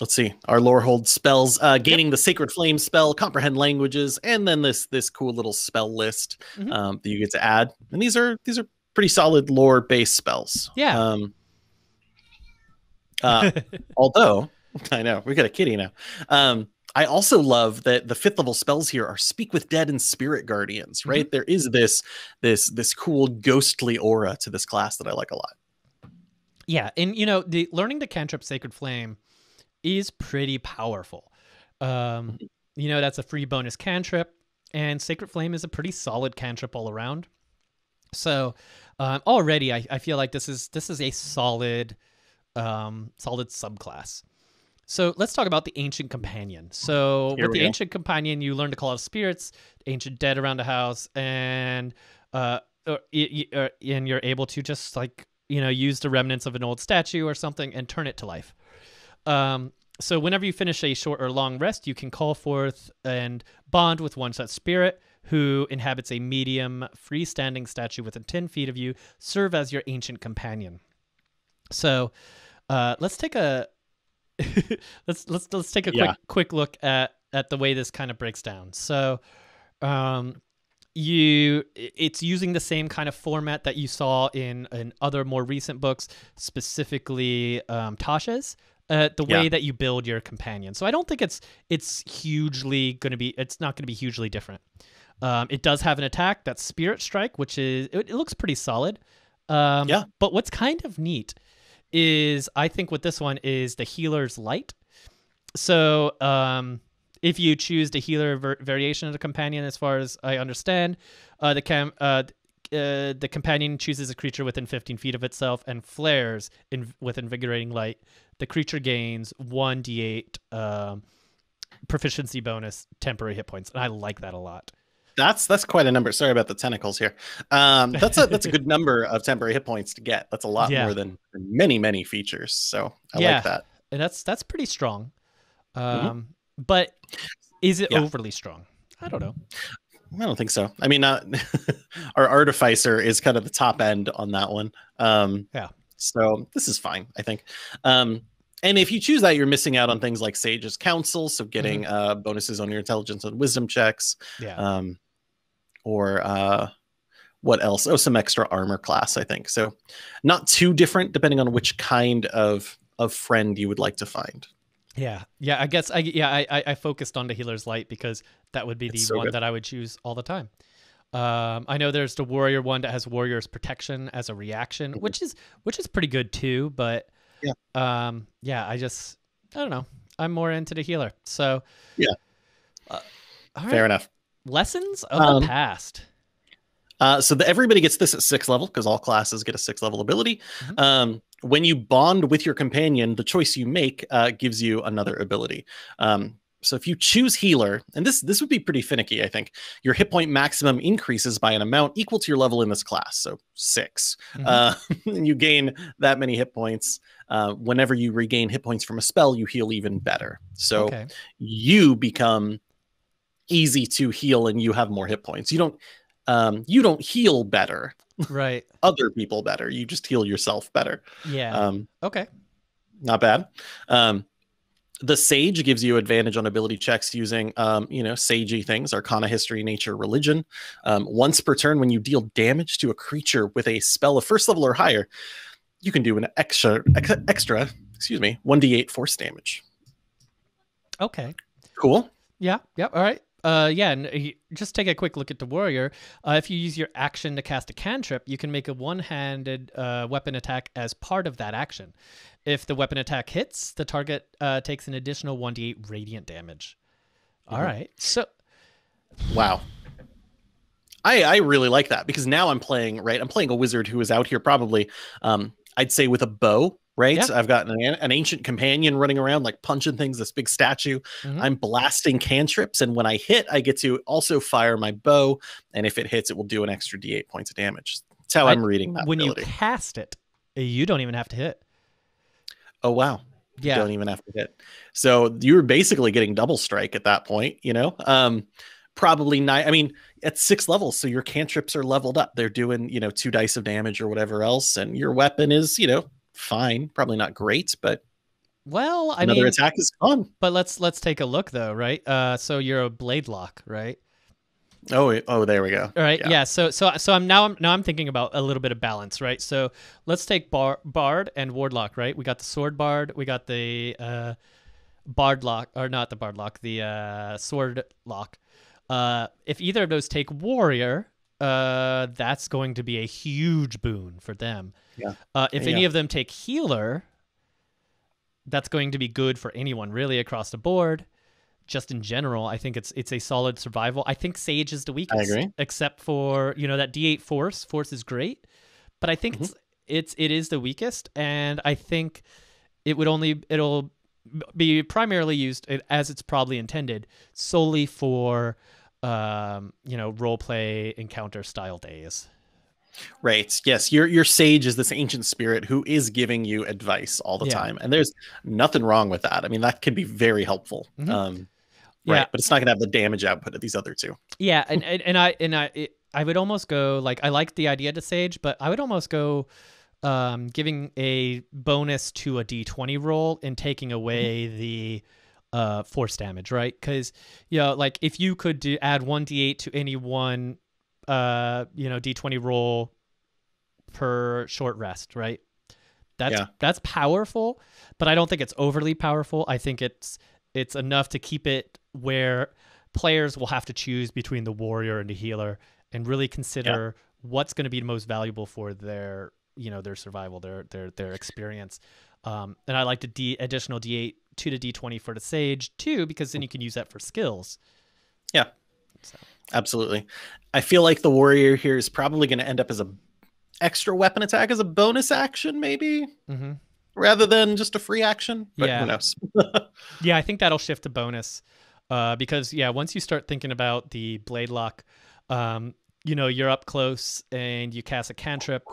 S2: let's see. Our Lorehold spells uh gaining the sacred flame spell, comprehend languages, and then this this cool little spell list
S1: Mhm.
S2: um that you get to add. And these are these are pretty solid lore based spells.
S1: Yeah.
S2: Um uh although I know we got a kitty now. Um, I also love that the fifth level spells here are speak with dead and spirit guardians. Right, There is this this this cool ghostly aura to this class that I like a lot.
S1: yeah, and you know, the learning the cantrip Sacred Flame is pretty powerful. Um, you know, that's a free bonus cantrip, and Sacred Flame is a pretty solid cantrip all around. So um, already, I, I feel like this is this is a solid, um, solid subclass. So let's talk about the Ancient Companion. So
S2: Here
S1: with the
S2: go.
S1: Ancient Companion, you learn to call out spirits, ancient dead around the house, and uh, or, y- y- uh, and you're able to just like you know use the remnants of an old statue or something and turn it to life. Um, so whenever you finish a short or long rest, you can call forth and bond with one such spirit who inhabits a medium freestanding statue within 10 feet of you, serve as your ancient companion. So uh, let's take a let's let's let's take a quick
S2: Yeah.
S1: quick look at at the way this kind of breaks down. So um you it's using the same kind of format that you saw in in other more recent books specifically um tasha's uh, the way
S2: Yeah.
S1: that you build your companion so i don't think it's it's hugely going to be it's not going to be hugely different um, it does have an attack that's spirit strike which is it, it looks pretty solid um,
S2: Yeah.
S1: but what's kind of neat is i think with this one is the healer's light so um, if you choose the healer ver- variation of the companion, as far as I understand, uh, the cam uh, uh, the companion chooses a creature within 15 feet of itself and flares in with invigorating light. The creature gains one d8 um, proficiency bonus, temporary hit points, and I like that a lot.
S2: That's that's quite a number. Sorry about the tentacles here. Um, that's a that's a good number of temporary hit points to get. That's a lot
S1: Yeah.
S2: more than many many features. So I
S1: Yeah.
S2: like that.
S1: and that's that's pretty strong. Um, But is it
S2: Mm-hmm. Yeah.
S1: overly strong? I don't know.
S2: I don't think so. I mean, uh, our artificer is kind of the top end on that one. Um,
S1: Yeah.
S2: So this is fine, I think. Um, and if you choose that, you're missing out on things like Sage's Counsel, so getting
S1: Mm-hmm.
S2: uh, bonuses on your intelligence and wisdom checks,
S1: Yeah.
S2: um, or uh, what else? Oh, some extra armor class, I think. So not too different, depending on which kind of of friend you would like to find.
S1: Yeah, yeah. I guess I yeah I I, focused on the healer's light because that would be the
S2: so
S1: one
S2: good.
S1: that I would choose all the time. Um, I know there's the warrior one that has warrior's protection as a reaction,
S2: Mhm.
S1: which is which is pretty good too. But
S2: Yeah.
S1: um, yeah. I just I don't know. I'm more into the healer. So
S2: Yeah.
S1: Uh,
S2: Fair
S1: right.
S2: enough.
S1: Lessons of
S2: Um,
S1: the past.
S2: Uh, so the, everybody gets this at sixth level because all classes get a sixth level ability.
S1: Mhm.
S2: Um, when you bond with your companion, the choice you make uh, gives you another ability. Um, So if you choose healer, and this this would be pretty finicky, I think. Your hit point maximum increases by an amount equal to your level in this class, so 6
S1: Mhm.
S2: Uh, and you gain that many hit points. Uh, whenever you regain hit points from a spell, you heal even better. So
S1: okay.
S2: you become easy to heal, and you have more hit points. You don't um, you don't heal better.
S1: Right.
S2: Other people better. You just heal yourself better.
S1: Yeah.
S2: Um,
S1: okay.
S2: not bad. Um, the sage gives you advantage on ability checks using, um, you know, sagey things, arcana, history, nature, religion. Um, once per turn, when you deal damage to a creature with a spell of first level or higher, you can do an extra, ex- extra, excuse me, one d8 force damage.
S1: Okay.
S2: Cool.
S1: Yeah. Yep. All right. Uh, yeah, and he, just take a quick look at the warrior. Uh, if you use your action to cast a cantrip, you can make a one-handed uh, weapon attack as part of that action. If the weapon attack hits, the target uh, takes an additional 1d8 radiant damage. All
S2: Mhm.
S1: right. So,
S2: Wow. I I really like that because now I'm playing right. I'm playing a wizard who is out here probably, um, I'd say with a bow. Right.
S1: Yeah.
S2: I've got an, an ancient companion running around like punching things. This big statue.
S1: Mhm.
S2: I'm blasting cantrips, and when I hit, I get to also fire my bow. And if it hits, it will do an extra D8 points of damage. That's how
S1: I-
S2: am reading that
S1: when
S2: ability.
S1: you cast it, you don't even have to hit.
S2: oh wow.
S1: Yeah.
S2: don't even have to hit. So you're basically getting double strike at that point, you know? Um probably nine. I mean, at six levels, so your cantrips are leveled up. They're doing, you know, two dice of damage or whatever else, and your weapon is, you know, fine. Probably not great, but
S1: Well, I
S2: another
S1: mean,
S2: attack is gone.
S1: but let's let's take a look though, right? Uh, so you're a blade lock, right?
S2: Oh, oh, there we go.
S1: All right.
S2: Yeah.
S1: Yeah. So so so I'm now I'm now I'm thinking about a little bit of balance, right? So let's take bar, bard and wardlock, right? We got the sword bard, we got the uh, bard lock, or not the bard lock, the uh, sword lock. Uh, if either of those take warrior, uh, that's going to be a huge boon for them.
S2: Yeah.
S1: Uh, if
S2: Yeah.
S1: any of them take healer, that's going to be good for anyone really across the board. Just in general, I think it's it's a solid survival. I think Sage is the weakest, I
S2: agree.
S1: except for you know that D8 Force. Force is great, but I
S2: Mm-hmm.
S1: think it's it's it is the weakest, and I think it would only it'll be primarily used as it's probably intended solely for um, you know role play encounter style days.
S2: Right. Yes. Your your sage is this ancient spirit who is giving you advice all the
S1: Yeah.
S2: time, and there's nothing wrong with that. I mean, that can be very helpful.
S1: Mhm.
S2: Um,
S1: Yeah.
S2: But it's not going to have the damage output of these other two.
S1: Yeah, and, and, and I and I it, I would almost go like I like the idea to Sage, but I would almost go um, giving a bonus to a D20 roll and taking away the uh, force damage, right? Because you know, like if you could do add one D8 to any one uh, you know D20 roll per short rest, right? That's
S2: Yeah.
S1: that's powerful, but I don't think it's overly powerful. I think it's it's enough to keep it where players will have to choose between the warrior and the healer and really consider what's going to be the most valuable for their you know their survival their their their experience um, and i like the d additional d8 to d20 for the sage too because then you can use that for skills Yeah.
S2: Absolutely. I feel like the warrior here is probably going to end up as a extra weapon attack as a bonus action, maybe
S1: mm-hmm.
S2: rather than just a free action. But
S1: Yeah.
S2: who knows?
S1: Yeah, I think that'll shift to bonus. Uh, because yeah, once you start thinking about the blade lock, um, you know, you're up close and you cast a cantrip.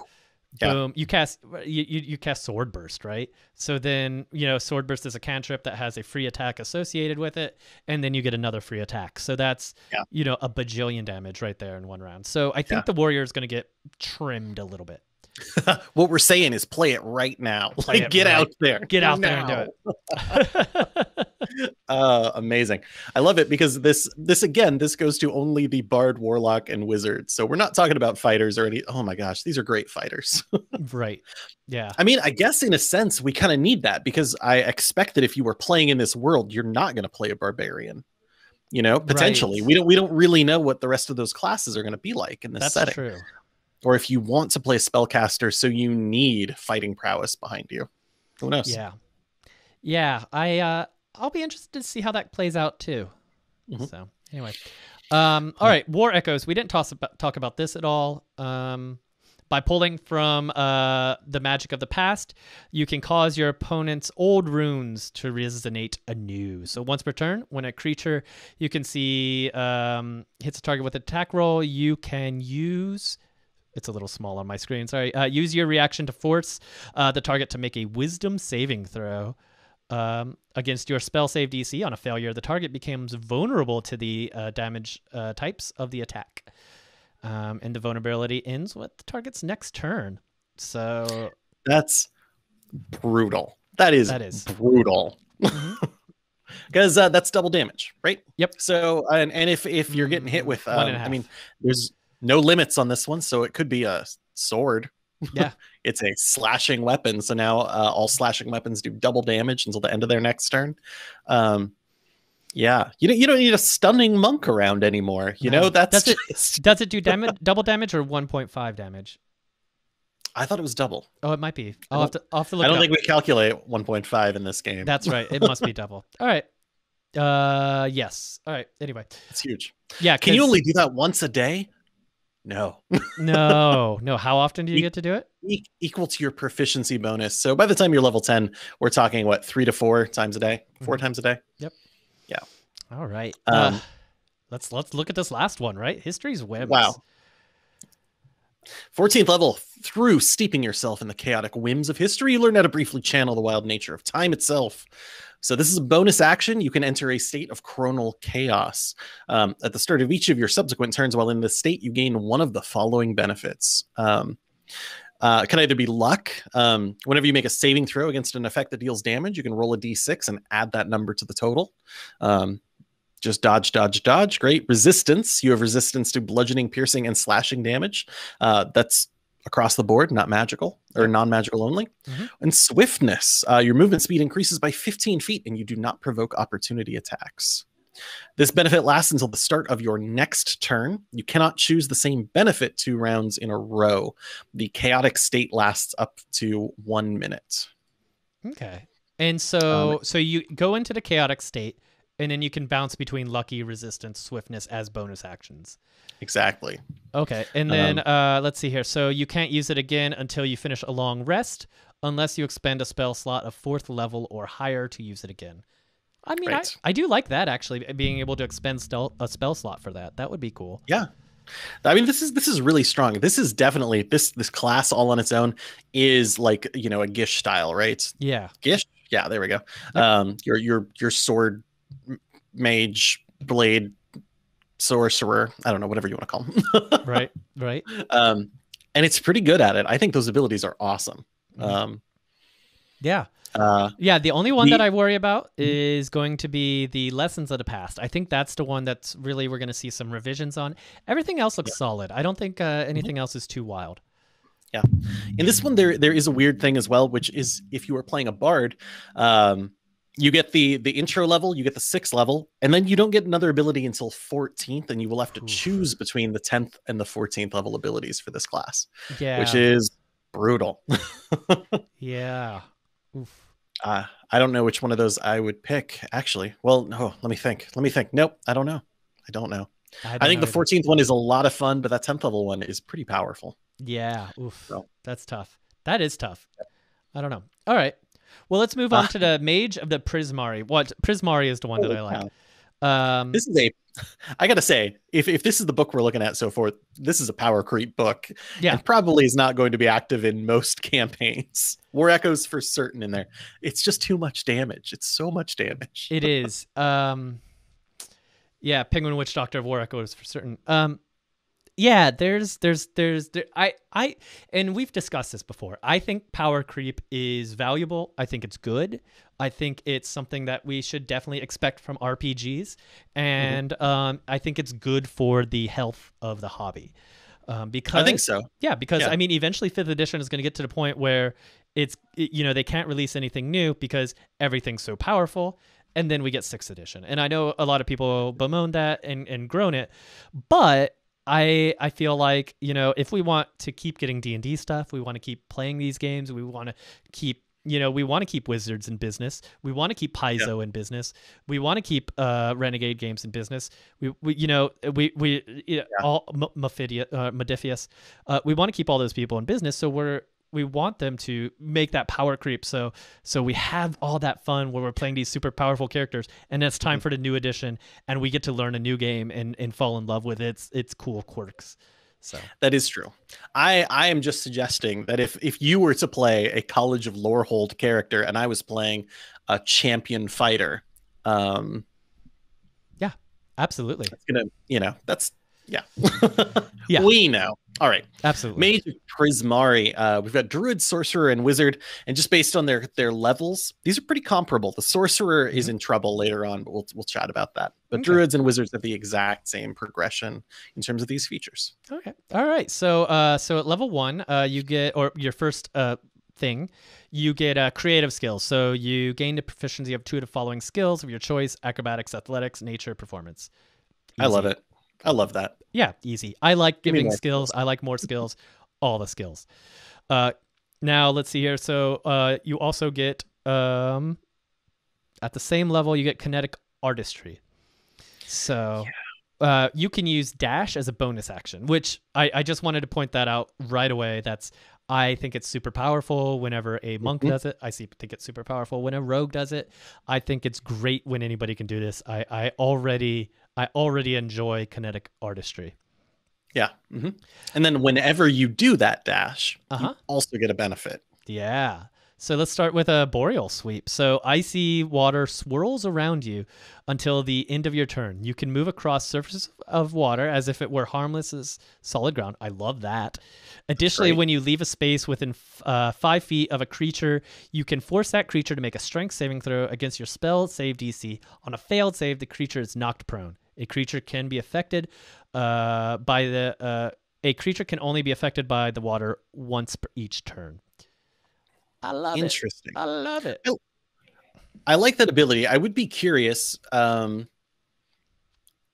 S2: Yeah.
S1: Boom! You cast you, you you cast sword burst, right? So then you know sword burst is a cantrip that has a free attack associated with it, and then you get another free attack. So that's
S2: Yeah.
S1: you know a bajillion damage right there in one round. So I think
S2: Yeah.
S1: the warrior is going to get trimmed a little bit.
S2: what we're saying is play it right now.
S1: Play
S2: Like, get
S1: right-
S2: out there.
S1: Get out there and do it.
S2: Uh, amazing. I love it because this this again this goes to only the bard, warlock, and wizard. So we're not talking about fighters or any. Oh my gosh, these are great fighters.
S1: right? Yeah.
S2: I mean, I guess in a sense we kind of need that because I expect that if you were playing in this world, you're not going to play a barbarian. You know, potentially
S1: Right.
S2: we don't we don't really know what the rest of those classes are going to be like in this
S1: That's
S2: setting.
S1: true.
S2: Or if you want to play a spellcaster, so you need fighting prowess behind you. Who knows?
S1: Yeah. Yeah, I uh I'll be interested to see how that plays out too.
S2: Mhm.
S1: So, anyway. Um all right, War Echoes. We didn't toss about, talk about this at all. Um by pulling from uh, the magic of the past, you can cause your opponent's old runes to resonate anew. So once per turn, when a creature you can see um, hits a target with an attack roll, you can use. It's a little small on my screen. Sorry. Uh, use your reaction to force uh, the target to make a Wisdom saving throw. Um, against your spell save DC. On a failure, the target becomes vulnerable to the uh, damage uh, types of the attack. Um, and the vulnerability ends with the target's next turn. So
S2: That's brutal. That is,
S1: That is.
S2: brutal. Because uh, that's double damage, right?
S1: Yep.
S2: So, and, and if if you're getting hit with,
S1: one
S2: um,
S1: and a
S2: I mean, there's no limits on this one, so it could be a sword.
S1: Yeah.
S2: it's a slashing weapon. So now uh, all slashing weapons do double damage until the end of their next turn. Um, yeah, you don't you don't need a stunning monk around anymore. You
S1: No.
S2: know that's,
S1: it.
S2: just.
S1: does it do damage, double damage or 1.5 damage?
S2: I thought it was double.
S1: Oh, it might be. I'll have to, I'll have to look
S2: I don't think we calculate 1.5 in this game.
S1: That's right. It must be double. All right. Uh, yes. All right. Anyway,
S2: it's huge.
S1: yeah.
S2: Can you only do that once a day? No.
S1: no, no. How often do you
S2: You-
S1: get to do it?
S2: E- equal to your proficiency bonus. So by the time you're level 10, we're talking what, three to four times a day? 4
S1: Mhm.
S2: times a day? Yep. Yeah.
S1: All right.
S2: Um,
S1: uh, let's let's look at this last one. Right. History's whims.
S2: Wow. 14th level, through steeping yourself in the chaotic whims of history, you learn how to briefly channel the wild nature of time itself. So, this is a bonus action. You can enter a state of chronal chaos. Um, at the start of each of your subsequent turns while in this state, you gain one of the following benefits. Um, uh, can either be luck. Um, whenever you make a saving throw against an effect that deals damage, you can roll a d6 and add that number to the total. Um, just dodge, dodge, dodge. Great. Resistance. You have resistance to bludgeoning, piercing, and slashing damage. Uh, that's across the board, not magical or non magical only.
S1: Mhm.
S2: And swiftness. Uh, your movement speed increases by 15 feet and you do not provoke opportunity attacks. This benefit lasts until the start of your next turn. You cannot choose the same benefit two rounds in a row. The chaotic state lasts up to one minute.
S1: Okay. And so
S2: Um,
S1: so you go into the chaotic state, and then you can bounce between lucky, resistance, swiftness as bonus actions.
S2: Exactly.
S1: Okay. And then uh, let's see here. So you can't use it again until you finish a long rest, unless you expend a spell slot of fourth level or higher to use it again. I mean,
S2: Right.
S1: I, I do like that actually, being able to expend stel- a spell slot for that. That would be cool.
S2: Yeah. I mean, this is this is really strong. This is definitely this this class all on its own is like you know a Gish style, right?
S1: Yeah.
S2: Gish, yeah, there we go. Um, your your your sword m- mage blade sorcerer. I don't know whatever you want to call him.
S1: Right. Right.
S2: um, and it's pretty good at it. I think those abilities are awesome.
S1: Mhm.
S2: Um,
S1: Yeah.
S2: uh,
S1: Yeah, the only one that I worry about
S2: Mhm.
S1: is going to be the lessons of the past. I think that's the one that's really we're going to see some revisions on. Everything else looks solid. I don't think uh,
S2: Mm-hmm.
S1: anything else is too wild.
S2: Yeah, in this one, there there is a weird thing as well, which is if you are playing a bard, um, you get the the intro level, you get the sixth level, and then you don't get another ability until 14th, and you will have to
S1: Oof.
S2: choose between the 10th and the 14th level abilities for this class,
S1: Yeah.
S2: which is brutal.
S1: yeah. Oof.
S2: uh, I don't know which one of those I would pick, actually. Well, no, let me think. Let me think. Nope, I don't know. I don't know. I,
S1: don't
S2: think
S1: know
S2: the
S1: either.
S2: 14th one is a lot of fun, but that 10th level one is pretty powerful.
S1: Yeah. Oof.
S2: So-
S1: That's tough. That is tough. I don't know. All right. Well, let's move on to the Mage of the Prismari. What Prismari is the one that I like.
S2: cow.
S1: Um,
S2: This is a, I gotta say, if, if this is the book we're looking at so forth, this is a power creep book.
S1: Yeah.
S2: And probably is not going to be active in most campaigns. War Echoes for certain in there. It's just too much damage. It's so much damage.
S1: It is. Um, yeah, Penguin Witch Doctor of War Echoes for certain. Um, yeah, there's, there's, there's, there, I, I, and we've discussed this before. I think power creep is valuable. I think it's good. I think it's something that we should definitely expect from RPGs, and um, I think it's good for the health of the hobby. Um, because
S2: I think so.
S1: yeah, because
S2: Yeah.
S1: I mean, eventually fifth edition is going to get to the point where it's you know they can't release anything new because everything's so powerful, and then we get sixth edition. And I know a lot of people bemoan that and and groan it, but I I feel like you know if we want to keep getting D and D stuff, we want to keep playing these games, we want to keep you know, we want to keep Wizards in business. We want to keep Paizo in business. We want to keep uh, Renegade Games in business. We, we you know, we we
S2: Yeah.
S1: all M- Mephidia, uh, Modiphius. Uh, we want to keep all those people in business. So we're we want them to make that power creep. So so we have all that fun where we're playing these super powerful characters, and it's time for the new edition, and we get to learn a new game and and fall in love with its its cool quirks. So
S2: That is true. I I am just suggesting that if if you were to play a College of Lorehold character and I was playing a champion fighter, um, yeah,
S1: absolutely,
S2: it's gonna you know that's yeah
S1: Yeah.
S2: we know. All right,
S1: absolutely.
S2: Mage Prismari. Uh, we've got Druid, Sorcerer, and Wizard, and just based on their their levels, these are pretty comparable. The Sorcerer is in trouble later on, but we'll we'll chat about that. But
S1: Okay.
S2: Druids and Wizards have the exact same progression in terms of these features.
S1: Okay. All right. So, uh, so at level one, uh, you get or your first uh thing, you get uh, creative skills. So you gain the proficiency of two of the following skills of your choice: acrobatics, athletics, nature, performance.
S2: I love it. I love that.
S1: Yeah, easy. I like giving
S2: more
S1: skills. I like more skills. All the skills. Uh, now let's see here. So uh, you also get um, at the same level, you get kinetic artistry. So uh, you can use dash as a bonus action, which I, I just wanted to point that out right away. That's I think it's super powerful whenever a monk
S2: Mhm.
S1: does it. I see think it's super powerful when a rogue does it. I think it's great when anybody can do this. I, I already I already enjoy kinetic artistry.
S2: Yeah. hmm And then whenever you do that dash,
S1: Uh-huh.
S2: you also get a benefit.
S1: Yeah. So let's start with a boreal sweep. So icy water swirls around you until the end of your turn. You can move across surfaces of water as if it were harmless as solid ground. I love that. Additionally, when you leave a space within f- uh, five feet of a creature, you can force that creature to make a strength saving throw against your spell save DC. On a failed save, the creature is knocked prone. A creature can be affected uh, by the. Uh, a creature can only be affected by the water once per each turn. I love it.
S2: Interesting.
S1: I love it.
S2: I like that ability. I would be curious. Um,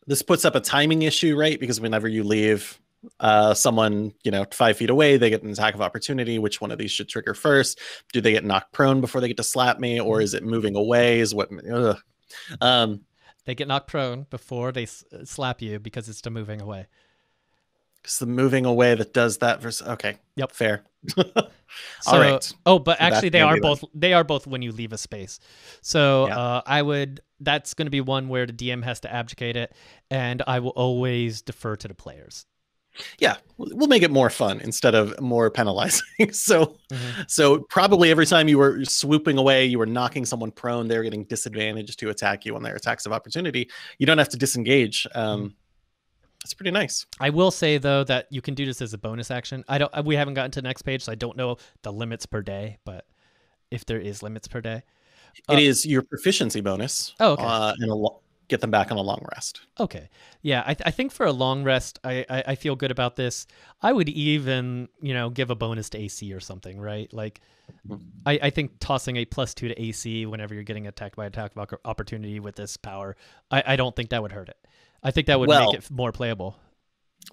S2: this puts up a timing issue, right? Because whenever you leave uh, someone, you know, five feet away, they get an attack of opportunity. Which one of these should trigger first? Do they get knocked prone before they get to slap me, or is it moving away? Is what? Ugh. Um,
S1: They get knocked prone before they s- uh, slap you because it's the moving away.
S2: it's the moving away that does that. Versus okay.
S1: Yep.
S2: Fair.
S1: So,
S2: All right.
S1: Oh, but
S2: So
S1: actually, they are both. They are both when you leave a space. So
S2: Yeah.
S1: uh, I would. That's going to be one where the DM has to abdicate it, and I will always defer to the players.
S2: Yeah, we'll make it more fun instead of more penalizing. so,
S1: Mhm.
S2: so probably every time you were swooping away, you were knocking someone prone. They were getting disadvantaged to attack you on their attacks of opportunity. You don't have to disengage. Um, That's pretty nice.
S1: I will say though that you can do this as a bonus action. I don't. We haven't gotten to the next page, so I don't know the limits per day. But if there is limits per day,
S2: It
S1: Uh,
S2: is your proficiency bonus.
S1: Oh, okay.
S2: Uh, and a get them back on a long rest.
S1: Okay. Yeah, I, th- I think for a long rest, I, I, I feel good about this. I would even, you know, give a bonus to AC or something, right? Like,
S2: Mhm.
S1: I, I think tossing a plus two to AC whenever you're getting attacked by attack of opportunity with this power, I, I don't think that would hurt it. I think that would
S2: Well-
S1: make it more playable.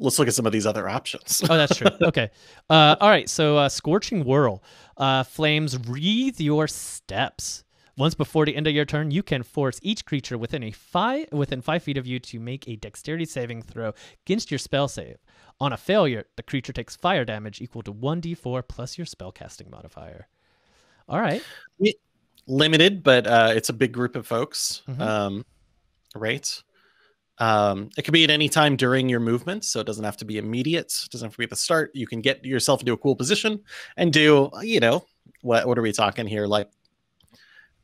S2: Let's look at some of these other options.
S1: Oh, that's true. okay. Uh, all right. So, uh, Scorching Whirl. Uh, flames wreathe your steps. Once before the end of your turn, you can force each creature within a five within five feet of you to make a Dexterity saving throw against your spell save. On a failure, the creature takes fire damage equal to one d4 plus your spellcasting modifier. All right.
S2: Limited, but uh, it's a big group of folks.
S1: Mhm.
S2: Um, right. Um, it could be at any time during your movement, so it doesn't have to be immediate. It doesn't have to be at the start. You can get yourself into a cool position and do, you know, what what are we talking here? Like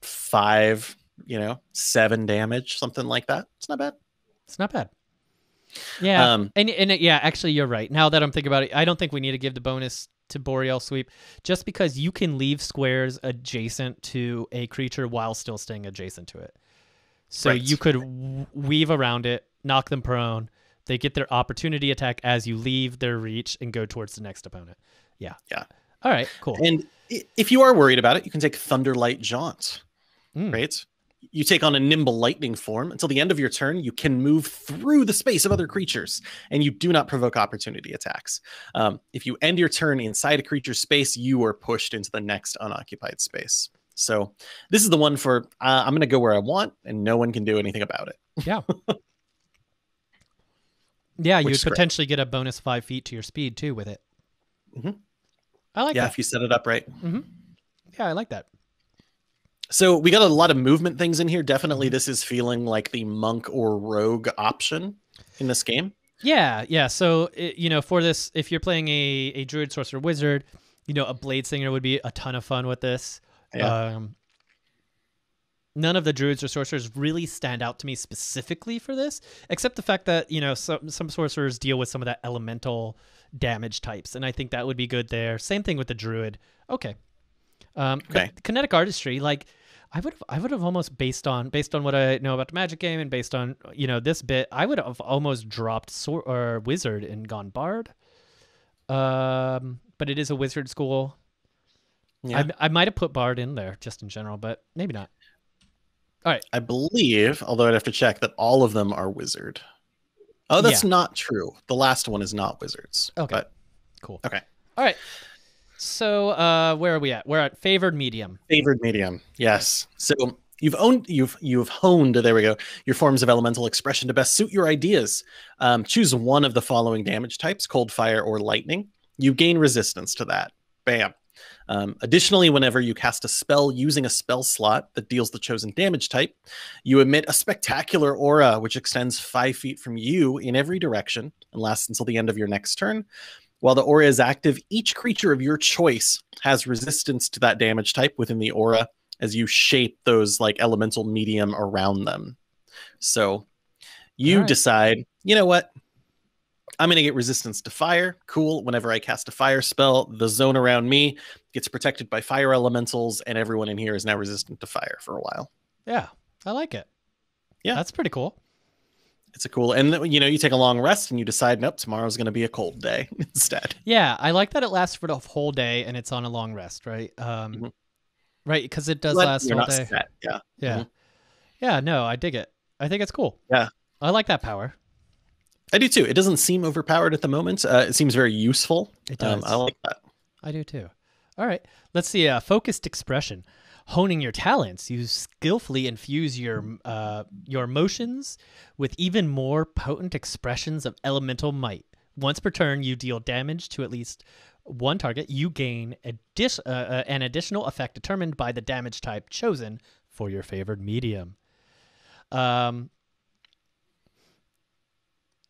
S2: five, you know, seven damage, something like that. It's not bad.
S1: It's not bad. Yeah.
S2: Um,
S1: And and yeah, actually, you're right. Now that I'm thinking about it, I don't think we need to give the bonus to Boreal Sweep, just because you can leave squares adjacent to a creature while still staying adjacent to it. So
S2: Right.
S1: you could w- weave around it, knock them prone. They get their opportunity attack as you leave their reach and go towards the next opponent. Yeah.
S2: Yeah.
S1: All right. Cool.
S2: And if you are worried about it, you can take Thunderlight Jaunt,
S1: Mm.
S2: right? you take on a nimble lightning form. Until the end of your turn, you can move through the space of other creatures, and you do not provoke opportunity attacks. Um, if you end your turn inside a creature's space, you are pushed into the next unoccupied space. So this is the one for uh, I'm going to go where I want, and no one can do anything about it.
S1: Yeah. yeah, you would
S2: is great.
S1: potentially get a bonus five feet to your speed too with it.
S2: Mhm.
S1: I like
S2: yeah,
S1: that.
S2: if you set it up right.
S1: Yeah, I like that.
S2: So we got a lot of movement things in here. Definitely, this is feeling like the monk or rogue option in this game.
S1: Yeah, yeah. So you know, for this, if you're playing a a druid, sorcerer, wizard, you know, a blade singer would be a ton of fun with this.
S2: Yeah.
S1: Um, none of the druids or sorcerers really stand out to me specifically for this, except the fact that you know some some sorcerers deal with some of that elemental damage types, and I think that would be good there. Same thing with the druid. Okay. Um,
S2: Okay.
S1: kinetic artistry, like I would have, I would have almost based on based on what I know about the magic game and based on you know this bit, I would have almost dropped sor- or wizard and gone bard. Um, but it is a wizard school.
S2: Yeah.
S1: I, I might have put bard in there just in general, but maybe not. All right.
S2: I believe, although I'd have to check, that all of them are wizard. Oh, that's
S1: Yeah.
S2: not true. The last one is not wizards.
S1: Okay.
S2: But
S1: Cool.
S2: Okay.
S1: All right. So uh, where are we at? We're at favored medium.
S2: favored medium. Yes. So you've owned you've you've honed there we go your forms of elemental expression to best suit your ideas um, choose one of the following damage types cold fire or lightning you gain resistance to that bam um, additionally whenever you cast a spell using a spell slot that deals the chosen damage type you emit a spectacular aura which extends five feet from you in every direction and lasts until the end of your next turn while the aura is active, each creature of your choice has resistance to that damage type within the aura as you shape those like elemental medium around them. So you
S1: Alright.
S2: decide, you know what? I'm going to get resistance to fire. Cool. Whenever I cast a fire spell, the zone around me gets protected by fire elementals, and everyone in here is now resistant to fire for a while.
S1: Yeah, I like it.
S2: Yeah.
S1: that's pretty cool.
S2: It's a cool, and you know, you take a long rest and you decide, nope, tomorrow's going to be a cold day instead.
S1: Yeah, I like that it lasts for the whole day and it's on a long rest, right? Um,
S2: Mhm.
S1: Right, because it does
S2: But
S1: last all day.
S2: set. Yeah.
S1: Yeah,
S2: Mhm.
S1: yeah. No, I dig it. I think it's cool.
S2: Yeah.
S1: I like that power.
S2: I do too. It doesn't seem overpowered at the moment. Uh, it seems very useful.
S1: It
S2: Um,
S1: does.
S2: I like that.
S1: I do too. All right, let's see. Uh, focused expression, honing your talents. You skillfully infuse your uh, your motions with even more potent expressions of elemental might. Once per turn, you deal damage to at least one target. You gain addi- uh, uh, an additional effect determined by the damage type chosen for your favored medium. Um.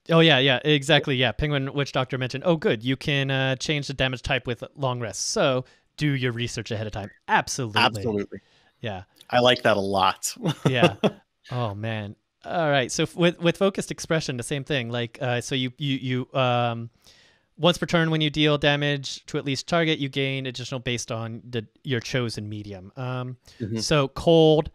S1: Oh yeah, yeah, exactly. Yeah, Penguin Witch Doctor mentioned. Oh, good. You can uh, change the damage type with long rest. So do your research ahead of time. Absolutely.
S2: Absolutely.
S1: Yeah.
S2: I like that a lot.
S1: Yeah. oh man. All right. So with with focused expression, the same thing. Like, uh, so you you you um, once per turn when you deal damage to at least target, you gain additional based on the your chosen medium. Um,
S2: Mhm.
S1: so cold.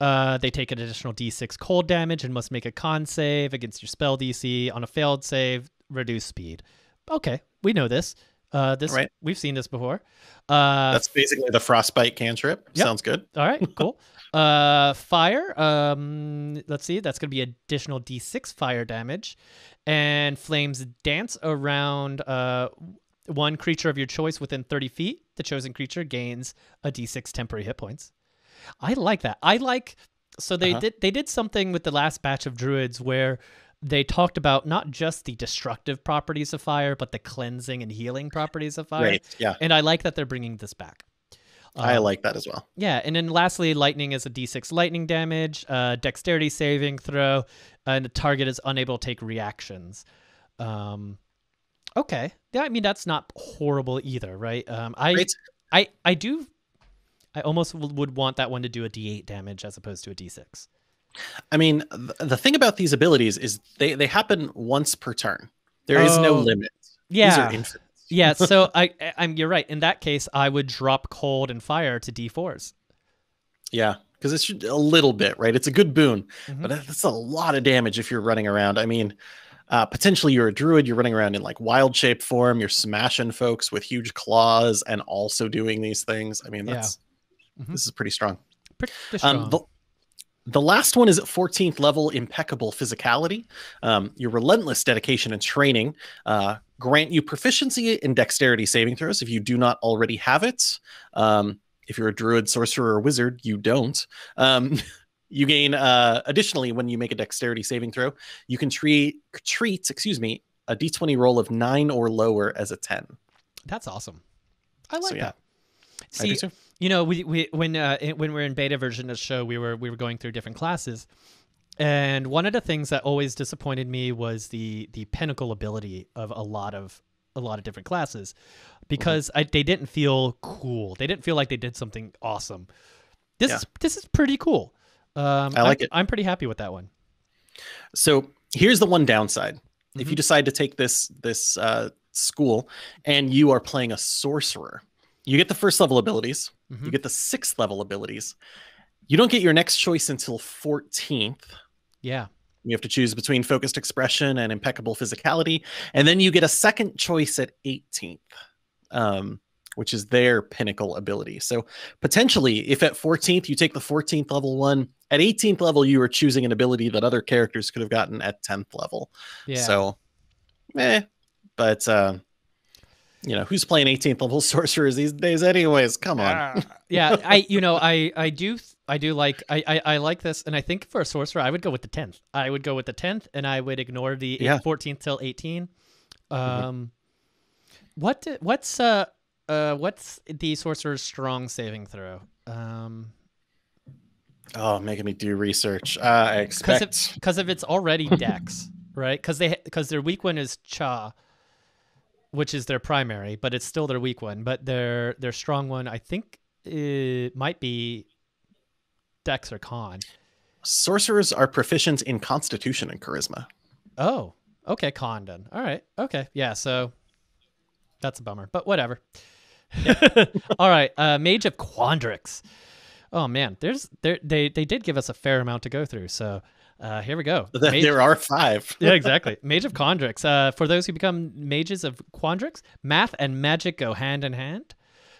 S1: Uh, they take an additional d6 cold damage and must make a con save against your spell DC. On a failed save, reduce speed. Okay, we know this. Uh, this
S2: Right.
S1: we've seen this before. Uh,
S2: That's basically the frostbite cantrip.
S1: Yep.
S2: Sounds good.
S1: all right, cool. uh, fire. Um, let's see. That's going to be additional D6 fire damage, and flames dance around uh one creature of your choice within 30 feet. The chosen creature gains a D6 temporary hit points. I like that. I like. So they
S2: Uh-huh.
S1: did. They did something with the last batch of druids where they talked about not just the destructive properties of fire, but the cleansing and healing properties of fire.
S2: Great. Yeah.
S1: And I like that they're bringing this back.
S2: I
S1: Um,
S2: like that as well.
S1: yeah, and then lastly, lightning is a d6 lightning damage, uh, dexterity saving throw, and the target is unable to take reactions. Um, okay, yeah, I mean that's not horrible either, right? Um, I,
S2: Great.
S1: I, I do, I almost would want that one to do a d8 damage as opposed to a d6.
S2: I mean, th- the thing about these abilities is they, they happen once per turn. There is no
S1: Oh,
S2: limit. These
S1: Yeah,
S2: are infinite.
S1: yeah. So I, I- I'm you're right. In that case, I would drop cold and fire to d4s.
S2: Yeah. Because it's a little bit, right? It's a good boon,
S1: Mhm.
S2: but that's a lot of damage if you're running around. I mean, uh, potentially you're a druid, you're running around in like wild shape form, you're smashing folks with huge claws and also doing these things. I mean,
S1: Yeah.
S2: that's
S1: Mhm.
S2: this is pretty strong.
S1: Pretty strong.
S2: Um, the, the last one is at 14th level impeccable physicality. Um, your relentless dedication and training uh, grant you proficiency in dexterity saving throws if you do not already have it. Um, if you're a druid, sorcerer, or wizard, you don't. Um, you gain uh, additionally when you make a dexterity saving throw, you can treat treat excuse me a d20 roll of nine or lower as a 10.
S1: That's awesome. I like
S2: So, yeah.
S1: that. See. You know, we, we when uh, in- when we are in beta version of the show, we were we were going through different classes, and one of the things that always disappointed me was the the pinnacle ability of a lot of a lot of different classes, because I, they didn't feel cool. They didn't feel like they did something awesome. This
S2: Yeah.
S1: is this is pretty cool. Um,
S2: I like
S1: I'm,
S2: it.
S1: I'm pretty happy with that one.
S2: So here's the one downside. If
S1: Mhm.
S2: you decide to take this this uh, school and you are playing a sorcerer, you get the first level abilities, you
S1: Mhm.
S2: get the sixth level abilities. You don't get your next choice until 14th.
S1: Yeah.
S2: You have to choose between focused expression and impeccable physicality, and then you get a second choice at 18th, um, which is their pinnacle ability. So potentially, if at 14th you take the 14th level one, at 18th level you are choosing an ability that other characters could have gotten at 10th level.
S1: Yeah.
S2: So, eh, but uh, you know who's playing 18th level sorcerers these days, anyways? Come on.
S1: yeah, I you know I I do I do like I, I I like this, and I think for a sorcerer I would go with the tenth. I would go with the tenth, and I would ignore the
S2: Yeah.
S1: fourteenth till eighteen. Um, what di- what's uh uh what's the sorcerer's strong saving throw? Um,
S2: Oh, making me do research. Uh, I
S1: because
S2: expect.
S1: because if it's already Dex, right? Because they because their weak one is Cha, which is their primary, but it's still their weak one. But their their strong one, I think, it might be Dex or Con.
S2: Sorcerers are proficient in Constitution and Charisma.
S1: Oh, okay, Con then. All right, okay, yeah. So that's a bummer, but whatever. All right, uh, Mage of Quandrix. Oh man, there's there they they did give us a fair amount to go through. So uh, here we go. Mage-
S2: There are five.
S1: yeah, exactly. Mage of Quandrix. Uh, for those who become mages of Quandrix, math and magic go hand in hand.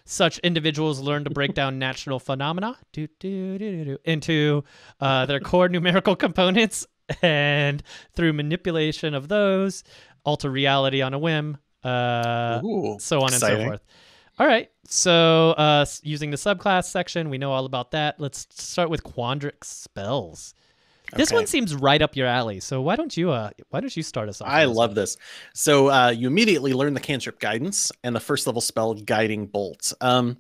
S1: Such individuals learn to break down natural phenomena into uh, their core numerical components, and through manipulation of those, alter reality on a whim. Uh,
S2: Ooh,
S1: so on and so forth. All right. So, uh, using the subclass section, we know all about that. Let's start with Quandrix spells. This
S2: Okay.
S1: one seems right up your alley. So why don't you uh why don't you start us off?
S2: I love
S1: one?
S2: this. So uh, you immediately learn the cantrip guidance and the first level spell guiding bolt. Um,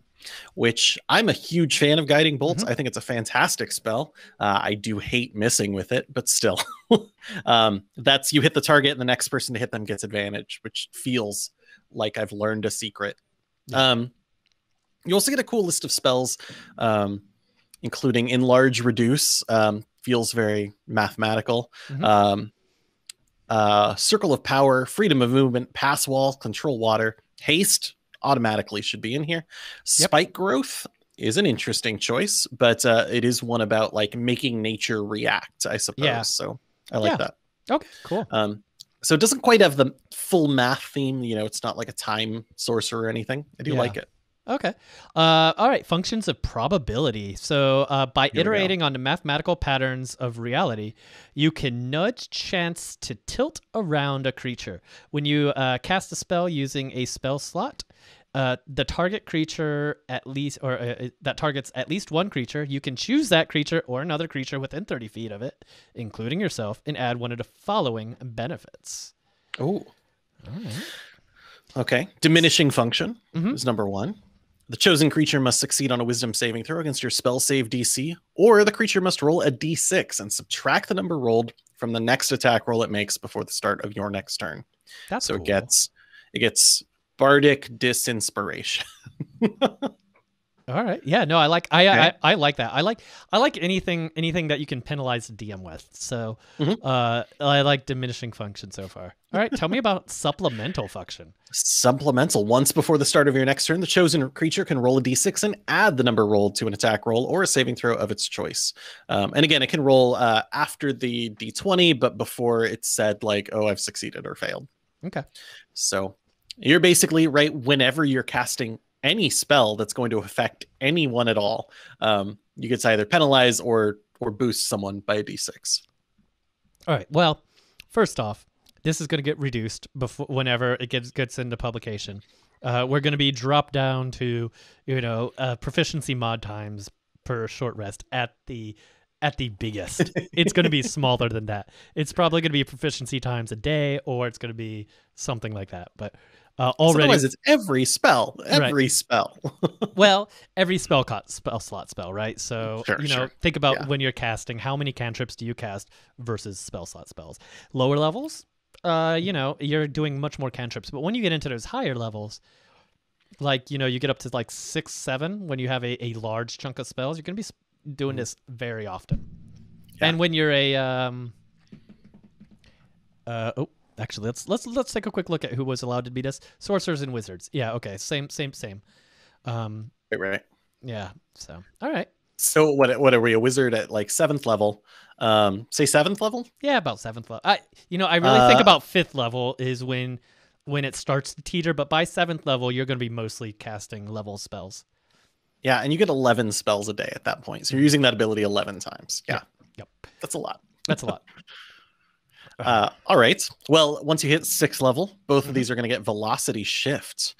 S2: which I'm a huge fan of guiding bolts.
S1: Mm-hmm.
S2: I think it's a fantastic spell. Uh, I do hate missing with it, but still, um, that's you hit the target and the next person to hit them gets advantage, which feels like I've learned a secret. Um, you also get a cool list of spells, um, including enlarge, reduce. Feels very mathematical.
S1: Mhm.
S2: Um, uh, circle of power, freedom of movement, pass wall, control water, haste automatically should be in here. Spike growth is an interesting choice, but uh, it is one about like making nature react, I suppose.
S1: Yeah.
S2: So I like
S1: Yeah.
S2: that.
S1: Okay, cool.
S2: Um, so it doesn't quite have the full math theme. You know, it's not like a time sorcerer or anything. I do
S1: Yeah.
S2: like it.
S1: Okay. Uh, all right. Functions of probability. So, uh, by
S2: Here
S1: iterating on the mathematical patterns of reality, you can nudge chance to tilt around a creature. When you uh, cast a spell using a spell slot, uh, the target creature at least, or uh, uh, that targets at least one creature, you can choose that creature or another creature within 30 feet of it, including yourself, and add one of the following benefits.
S2: Oh,
S1: All right.
S2: okay. Diminishing function
S1: Mhm.
S2: is number one. The chosen creature must succeed on a wisdom saving throw against your spell save DC, or the creature must roll a d6 and subtract the number rolled from the next attack roll it makes before the start of your next turn.
S1: That's
S2: so
S1: cool.
S2: it gets it gets bardic disinspiration.
S1: All right. Yeah. No, I like. I,
S2: Okay.
S1: I I like that. I like. I like anything anything that you can penalize the DM with. So,
S2: Mhm.
S1: uh, I like diminishing function so far. All right. Tell me about supplemental function.
S2: Supplemental. Once before the start of your next turn, the chosen creature can roll a d6 and add the number rolled to an attack roll or a saving throw of its choice. Um, and again, it can roll uh, after the d20, but before it's said, like, oh, I've succeeded or failed.
S1: Okay.
S2: So you're basically right whenever you're casting any spell that's going to affect anyone at all. Um, you could say either penalize or or boost someone by a d6.
S1: All right. Well, first off, this is going to get reduced before whenever it gets gets into publication. Uh, we're going to be dropped down to you know uh, proficiency mod times per short rest at the at the biggest. it's going to be smaller than that. It's probably going to be proficiency times a day, or it's going to be something like that. But uh, already,
S2: Otherwise, it's every spell, every spell.
S1: well, every spell caught spell slot spell, right? So
S2: Sure,
S1: you know,
S2: sure.
S1: think about
S2: Yeah.
S1: when you're casting, how many cantrips do you cast versus spell slot spells? Lower levels, uh, you know, you're doing much more cantrips, but when you get into those higher levels, like you know, you get up to like six, seven, when you have a, a large chunk of spells, you're gonna be doing
S2: Mhm.
S1: this very often.
S2: Yeah.
S1: And when you're a um, uh, oh, actually, let's let's let's take a quick look at who was allowed to beat us. Sorcerers and wizards. Yeah, okay, same, same, same. Um,
S2: right, right.
S1: yeah. So, all right.
S2: So what? What are we? A wizard at like seventh level? Um, say seventh level.
S1: Yeah, about seventh level. I, you know, I really think
S2: Uh,
S1: about fifth level is when, when it starts to teeter. But by seventh level, you're going to be mostly casting level spells.
S2: Yeah, and you get eleven spells a day at that point. So you're using that ability eleven times. Yeah,
S1: Yep.
S2: that's a lot.
S1: That's a lot.
S2: Uh, all right. Well, once you hit sixth level, both of these are going to get velocity shift.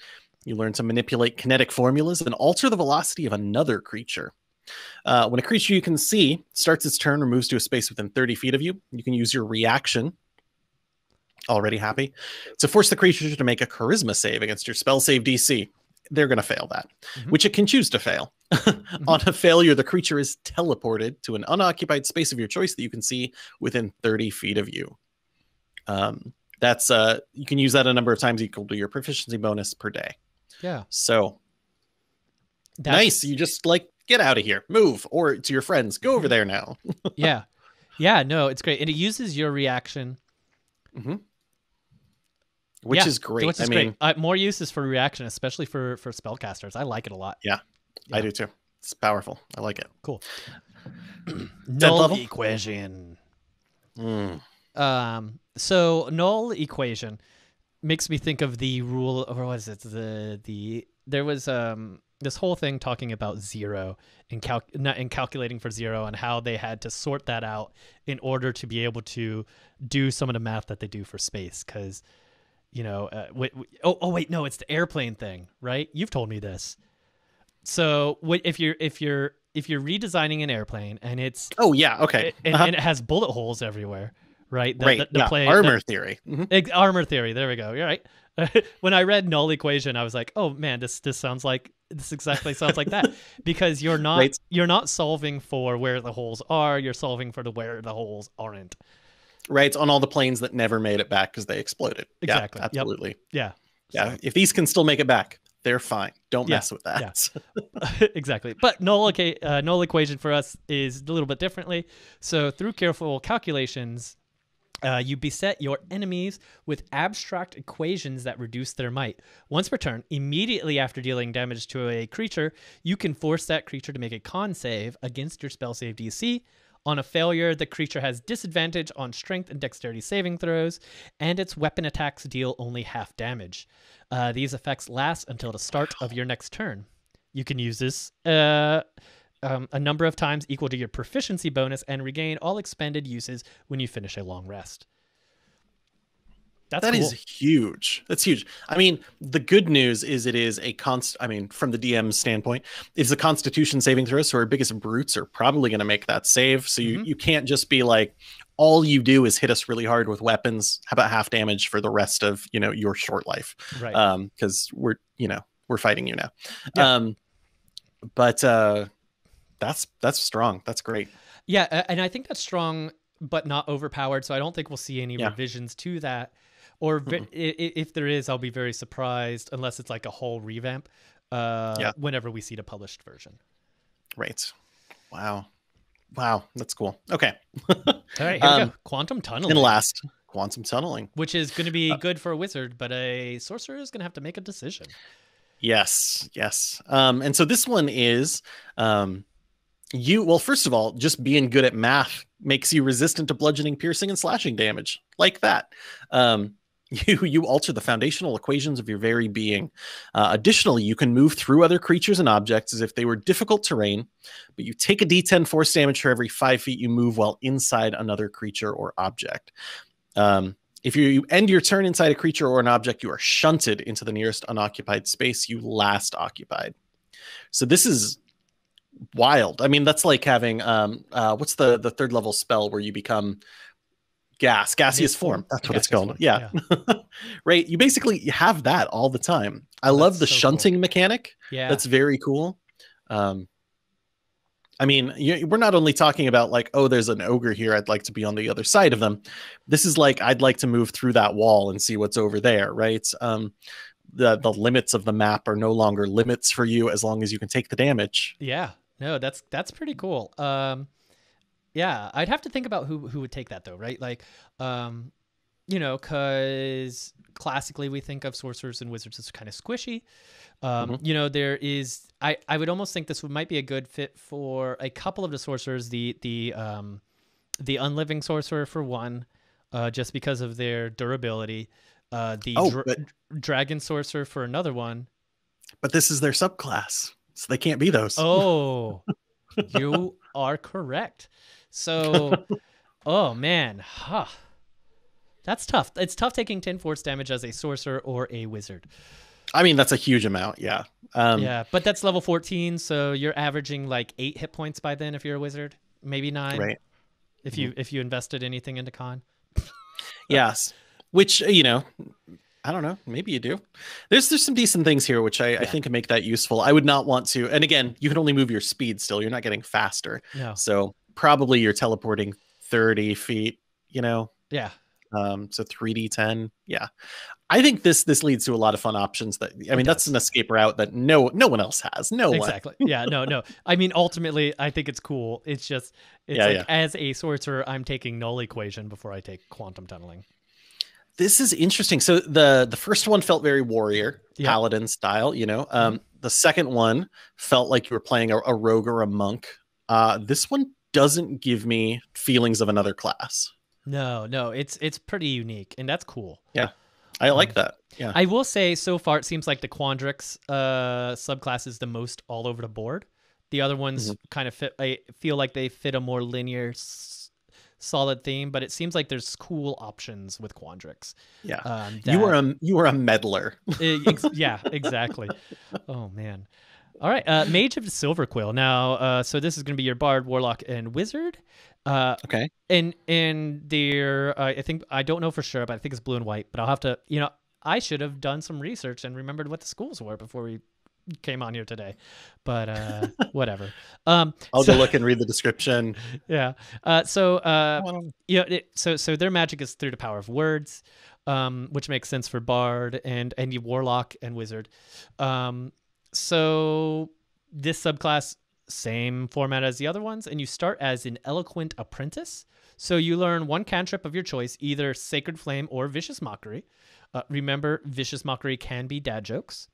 S2: You learn to manipulate kinetic formulas and alter the velocity of another creature. Uh, when a creature you can see starts its turn or moves to a space within 30 feet of you, you can use your reaction. Already happy to force the creature to make a charisma save against your spell save DC. They're going to fail that,
S1: Mhm.
S2: which it can choose to fail. On a failure, the creature is teleported to an unoccupied space of your choice that you can see within 30 feet of you. Um, that's uh, you can use that a number of times equal to your proficiency bonus per day.
S1: Yeah.
S2: So
S1: That's,
S2: nice. You just like get out of here, move, or to your friends, go over there now.
S1: yeah. Yeah. No, it's great, and it uses your reaction,
S2: Which
S1: Yeah,
S2: is great.
S1: which is
S2: I mean,
S1: great. Uh, more uses for reaction, especially for for spellcasters. I like it a lot.
S2: I
S1: yeah.
S2: I do too. It's powerful. I like it.
S1: Cool. Null equation.
S2: Mm.
S1: Um, so null equation makes me think of the rule, or what is it? The the there was um this whole thing talking about zero and cal not in calculating for zero and how they had to sort that out in order to be able to do some of the math that they do for space because you know uh, w- w- oh oh wait no it's the airplane thing right you've told me this so wh- if you're if you're if you're redesigning an airplane and it's
S2: Oh yeah. Okay. Uh-huh.
S1: and it has bullet holes everywhere, right? The,
S2: right.
S1: The, the
S2: yeah.
S1: plane-
S2: Armor theory. Mhm.
S1: ex- armor theory. There we go. You're right. when I read null equation, I was like, oh man, this this sounds like this exactly sounds like that because you're not
S2: Right.
S1: you're not solving for where the holes are. You're solving for the where the holes aren't.
S2: Right. On all the planes that never made it back because they exploded.
S1: Exactly.
S2: Yeah,
S1: Yep.
S2: absolutely.
S1: Yeah.
S2: Yeah.
S1: So-
S2: If these can still make it back, they're fine. Don't
S1: Yeah,
S2: mess with that.
S1: exactly. But null, uh, null equation for us is a little bit differently. So through careful calculations, uh, you beset your enemies with abstract equations that reduce their might. Once per turn, immediately after dealing damage to a creature, you can force that creature to make a con save against your spell save DC. On a failure, the creature has disadvantage on strength and dexterity saving throws, and its weapon attacks deal only half damage. Uh, these effects last until the start of your next turn. You can use this uh, um, a number of times equal to your proficiency bonus and regain all expended uses when you finish a long rest. That's
S2: That
S1: cool.
S2: is huge. That's huge. I mean, the good news is it is a const. I mean, from the DM's standpoint, it's a Constitution saving throw. So our biggest brutes are probably going to make that save. So you
S1: Mhm.
S2: you can't just be like, all you do is hit us really hard with weapons. How about half damage for the rest of you know your short life?
S1: right.
S2: Um, because we're you know we're fighting you now.
S1: Yeah.
S2: Um, but uh, that's that's strong. That's great.
S1: yeah, and I think that's strong, but not overpowered. So I don't think we'll see any
S2: Yeah.
S1: revisions to that. Or i- if there is, I'll be very surprised unless it's like a whole revamp. Uh,
S2: Yeah.
S1: Whenever we see the published version.
S2: Right. Wow. Wow. That's cool. Okay.
S1: All right, here we
S2: Um,
S1: go. Quantum tunneling.
S2: And last, quantum tunneling.
S1: which is going to be
S2: Uh,
S1: good for a wizard, but a sorcerer is going to have to make a decision.
S2: Yes, yes. Um, and so this one is um, you. Well, first of all, just being good at math makes you resistant to bludgeoning, piercing, and slashing damage, like that. Um, You you alter the foundational equations of your very being. Uh, additionally, you can move through other creatures and objects as if they were difficult terrain, but you take a D10 force damage for every five feet you move while inside another creature or object. Um, if you, you end your turn inside a creature or an object, you are shunted into the nearest unoccupied space you last occupied. So this is wild. I mean, that's like having um, uh, what's the the third level spell where you become gas, gaseous form. That's what it's called.
S1: form,
S2: Yeah. right. You basically have that all the time. I
S1: Oh,
S2: love the
S1: so cool.
S2: shunting mechanic.
S1: Yeah.
S2: That's very cool. Um, I mean, you, we're not only talking about like, oh, there's an ogre here. I'd like to be on the other side of them. This is like, I'd like to move through that wall and see what's over there, right? Um, the the limits of the map are no longer limits for you as long as you can take the damage.
S1: Yeah. No, that's that's pretty cool. Um yeah, I'd have to think about who who would take that though, right? Like um you know, cuz classically we think of sorcerers and wizards as kind of squishy. Um
S2: Mhm.
S1: you know, there is I I would almost think this might be a good fit for a couple of the sorcerers, the the um the unliving sorcerer for one, uh just because of their durability. Uh the
S2: Oh,
S1: dra-
S2: but
S1: dragon sorcerer for another one.
S2: but this is their subclass, so they can't be those.
S1: Oh, you are correct. So, oh man, huh. That's tough. It's tough taking 10 force damage as a sorcerer or a wizard.
S2: I mean, that's a huge amount. Yeah. Um,
S1: yeah, but that's level 14, so you're averaging like 8 hit points by then if you're a wizard, maybe 9
S2: Right.
S1: if you if you invested anything into con.
S2: Yes. Which you know, I don't know. Maybe you do. There's there's some decent things here, which I, I think make that useful. I would not want to. And again, you can only move your speed. Still, you're not getting faster.
S1: No.
S2: So probably you're teleporting 30 feet. You know,
S1: Yeah.
S2: um, so 3d10. Yeah, I think this this leads to a lot of fun options. That I mean, that's an escape route that no no one else has. No one.
S1: Exactly. Yeah, no, no. I mean ultimately I think it's cool. It's just it's
S2: Yeah,
S1: like
S2: yeah.
S1: as a sorcerer I'm taking null equation before I take quantum tunneling.
S2: This is interesting. So the the first one felt very warrior
S1: Yeah. Mm-hmm.
S2: paladin style, you know. Um, the second one felt like you were playing a, a rogue or a monk. Uh, this one doesn't give me feelings of another class.
S1: No, no, it's it's pretty unique and that's cool.
S2: Yeah, I like that. Yeah,
S1: I will say so far it seems like the Quandrix uh subclass is the most all over the board. The other ones
S2: Mm-hmm.
S1: kind of fit I feel like they fit a more linear solid theme, but it seems like there's cool options with Quandrix.
S2: yeah.
S1: Um
S2: you were
S1: that-
S2: a you were a meddler.
S1: Ex- yeah, exactly. Oh man. All right, uh, Mage of Silverquill. Now, uh, so this is going to be your bard, warlock, and wizard. Uh,
S2: Okay.
S1: and and they're uh, I think I don't know for sure, but I think it's blue and white. But I'll have to, you know, I should have done some research and remembered what the schools were before we came on here today. But uh, whatever. Um,
S2: I'll
S1: so-
S2: go look and read the description.
S1: yeah. Uh, so uh,
S2: Well,
S1: yeah, it, so so their magic is through the power of words, um, which makes sense for bard and and you warlock and wizard. Um, so this subclass same format as the other ones, and you start as an eloquent apprentice. So you learn one cantrip of your choice, either Sacred Flame or Vicious Mockery. Uh, remember, Vicious Mockery can be dad jokes,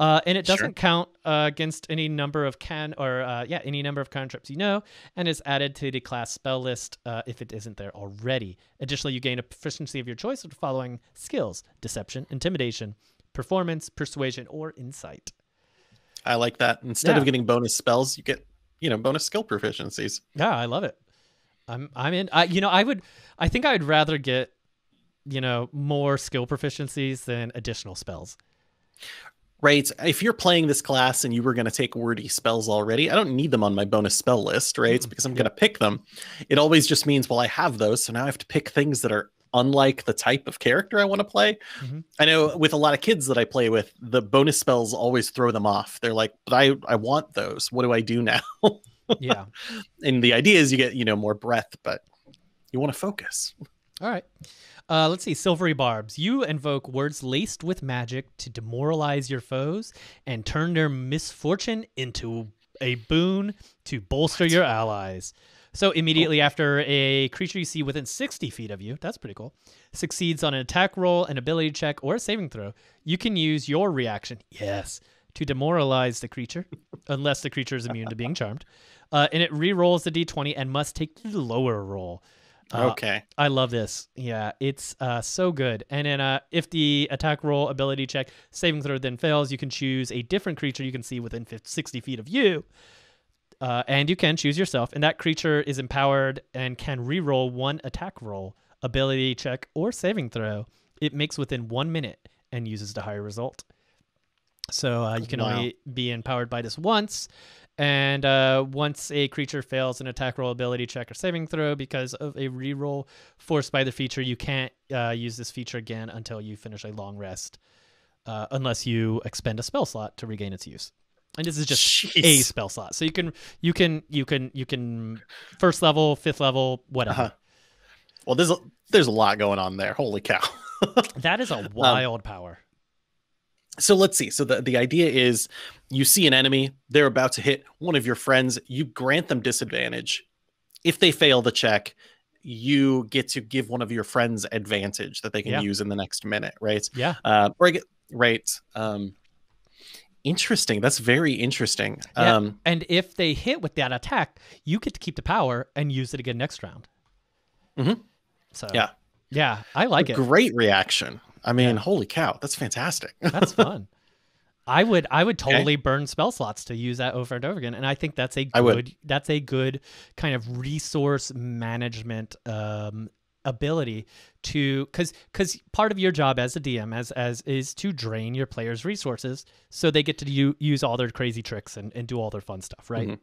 S1: uh, and it doesn't count uh, against any number of can or uh, yeah any number of cantrips you know, and is added to the class spell list uh, if it isn't there already. Additionally, you gain a proficiency of your choice of the following skills: Deception, Intimidation, Performance, Persuasion, or Insight.
S2: I like that. Instead
S1: Yeah.
S2: of getting bonus spells, you get you know bonus skill proficiencies.
S1: Yeah, I love it. I'm I'm in. I you know I would I think I'd rather get you know more skill proficiencies than additional spells.
S2: right? If you're playing this class and you were going to take wordy spells already, I don't need them on my bonus spell list, right? It's
S1: Mm,
S2: because I'm going to pick them. It always just means, well, I have those, so now I have to pick things that are unlike the type of character I want to play.
S1: Mhm.
S2: I know with a lot of kids that I play with, the bonus spells always throw them off. They're like, but I I want those. What do I do now?
S1: Yeah.
S2: and the idea is you get, you know, more breadth, but you want to focus.
S1: All right. Uh, let's see. Silvery Barbs. You invoke words laced with magic to demoralize your foes and turn their misfortune into a boon to bolster your allies. So immediately after a creature you see within 60 feet of you, that's pretty cool, succeeds on an attack roll, an ability check, or a saving throw, you can use your reaction, yes, to demoralize the creature, unless the creature is immune to being charmed. Uh, and it re-rolls the d20 and must take the lower roll. Uh,
S2: okay.
S1: I love this. Yeah, it's uh, so good. And then uh, if the attack roll, ability check, saving throw then fails, you can choose a different creature you can see within 50, 60 feet of you. Uh, and you can choose yourself. And that creature is empowered and can reroll one attack roll, ability check, or saving throw. It makes within one minute and uses the higher result. So uh, you can
S2: Wow.
S1: only be empowered by this once. And uh, once a creature fails an attack roll, ability check, or saving throw because of a reroll forced by the feature, you can't uh, use this feature again until you finish a long rest, uh, unless you expend a spell slot to regain its use. And this is just a spell slot, so you can you can you can you can first level, fifth level, whatever.
S2: Uh-huh. Well, there's a, there's a lot going on there. Holy cow.
S1: That is a wild power.
S2: So let's see. So the, the idea is you see an enemy, they're about to hit one of your friends, you grant them disadvantage. If they fail the check, you get to give one of your friends advantage that they can
S1: Yeah.
S2: use in the next minute, right?
S1: Yeah,
S2: Uh, get, right. Um, interesting. That's very interesting.
S1: Yeah.
S2: Um,
S1: and if they hit with that attack, you get to keep the power and use it again next round.
S2: Mhm.
S1: So
S2: Yeah.
S1: yeah, I like it.
S2: great reaction. I mean, holy cow, that's fantastic.
S1: That's fun. I would I would
S2: Okay.
S1: totally burn spell slots to use that over and over again, and I think that's a good
S2: I would.
S1: that's a good kind of resource management um, ability to because because part of your job as a DM as as is to drain your players' resources so they get to u- use all their crazy tricks and, and do all their fun stuff, right?
S2: Mhm.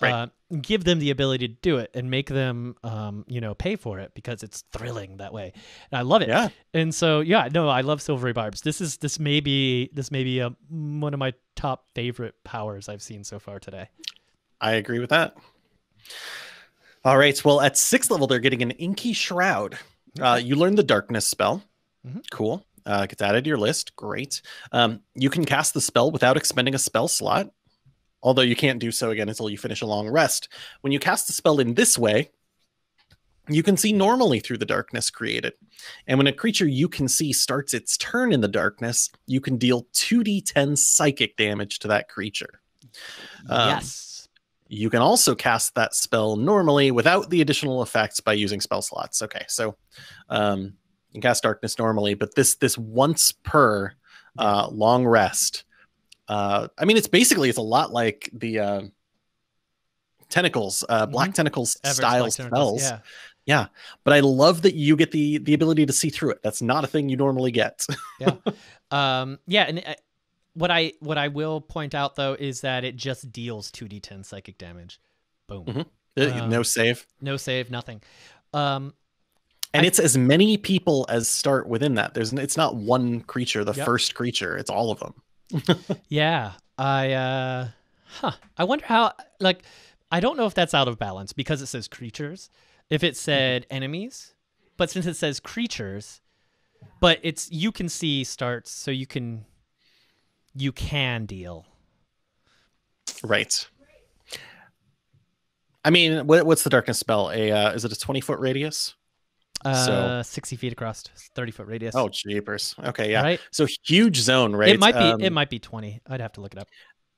S2: Right.
S1: Uh, give them the ability to do it and make them um, you know pay for it because it's thrilling that way, and I love it.
S2: yeah.
S1: And so, yeah, no, I love silvery barbs. This is this may be this may be a, one of my top favorite powers I've seen so far today.
S2: I agree with that. All right. Well, at sixth level, they're getting an Inky Shroud. Uh, you learn the Darkness spell.
S1: Mhm.
S2: Cool. Uh, gets added to your list. Great. Um, you can cast the spell without expending a spell slot, although you can't do so again until you finish a long rest. When you cast the spell in this way, you can see normally through the darkness created. And when a creature you can see starts its turn in the darkness, you can deal 2d10 psychic damage to that creature. Um,
S1: yes.
S2: You can also cast that spell normally without the additional effects by using spell slots. Okay, so um, you cast darkness normally, but this this once per uh, long rest. Uh, I mean, it's basically it's a lot like the uh, tentacles, uh, black tentacles
S1: Evard's
S2: style
S1: black tentacles,
S2: spells.
S1: Yeah.
S2: But I love that you get the the ability to see through it. That's not a thing you normally get.
S1: Yeah, um, yeah, and uh, what I what I will point out though is that it just deals 2d10 psychic damage. Boom.
S2: Mhm.
S1: Um,
S2: no save,
S1: No save, nothing. Um,
S2: and
S1: I-
S2: it's as many people as start within that. There's it's not one creature, the
S1: Yep.
S2: first creature. It's all of them.
S1: yeah. I uh huh. I wonder how like I don't know if that's out of balance because it says creatures. If it said enemies, but since it says creatures, but it's you can see starts so you can you can deal.
S2: Right. I mean, what, what's the darkness spell? A uh, is it a twenty foot radius?
S1: Uh 60 feet across, 30 foot radius.
S2: Oh, jeepers. Okay, yeah.
S1: Right?
S2: So huge zone, right?
S1: It might be
S2: Um,
S1: it might be 20. I'd have to look it up.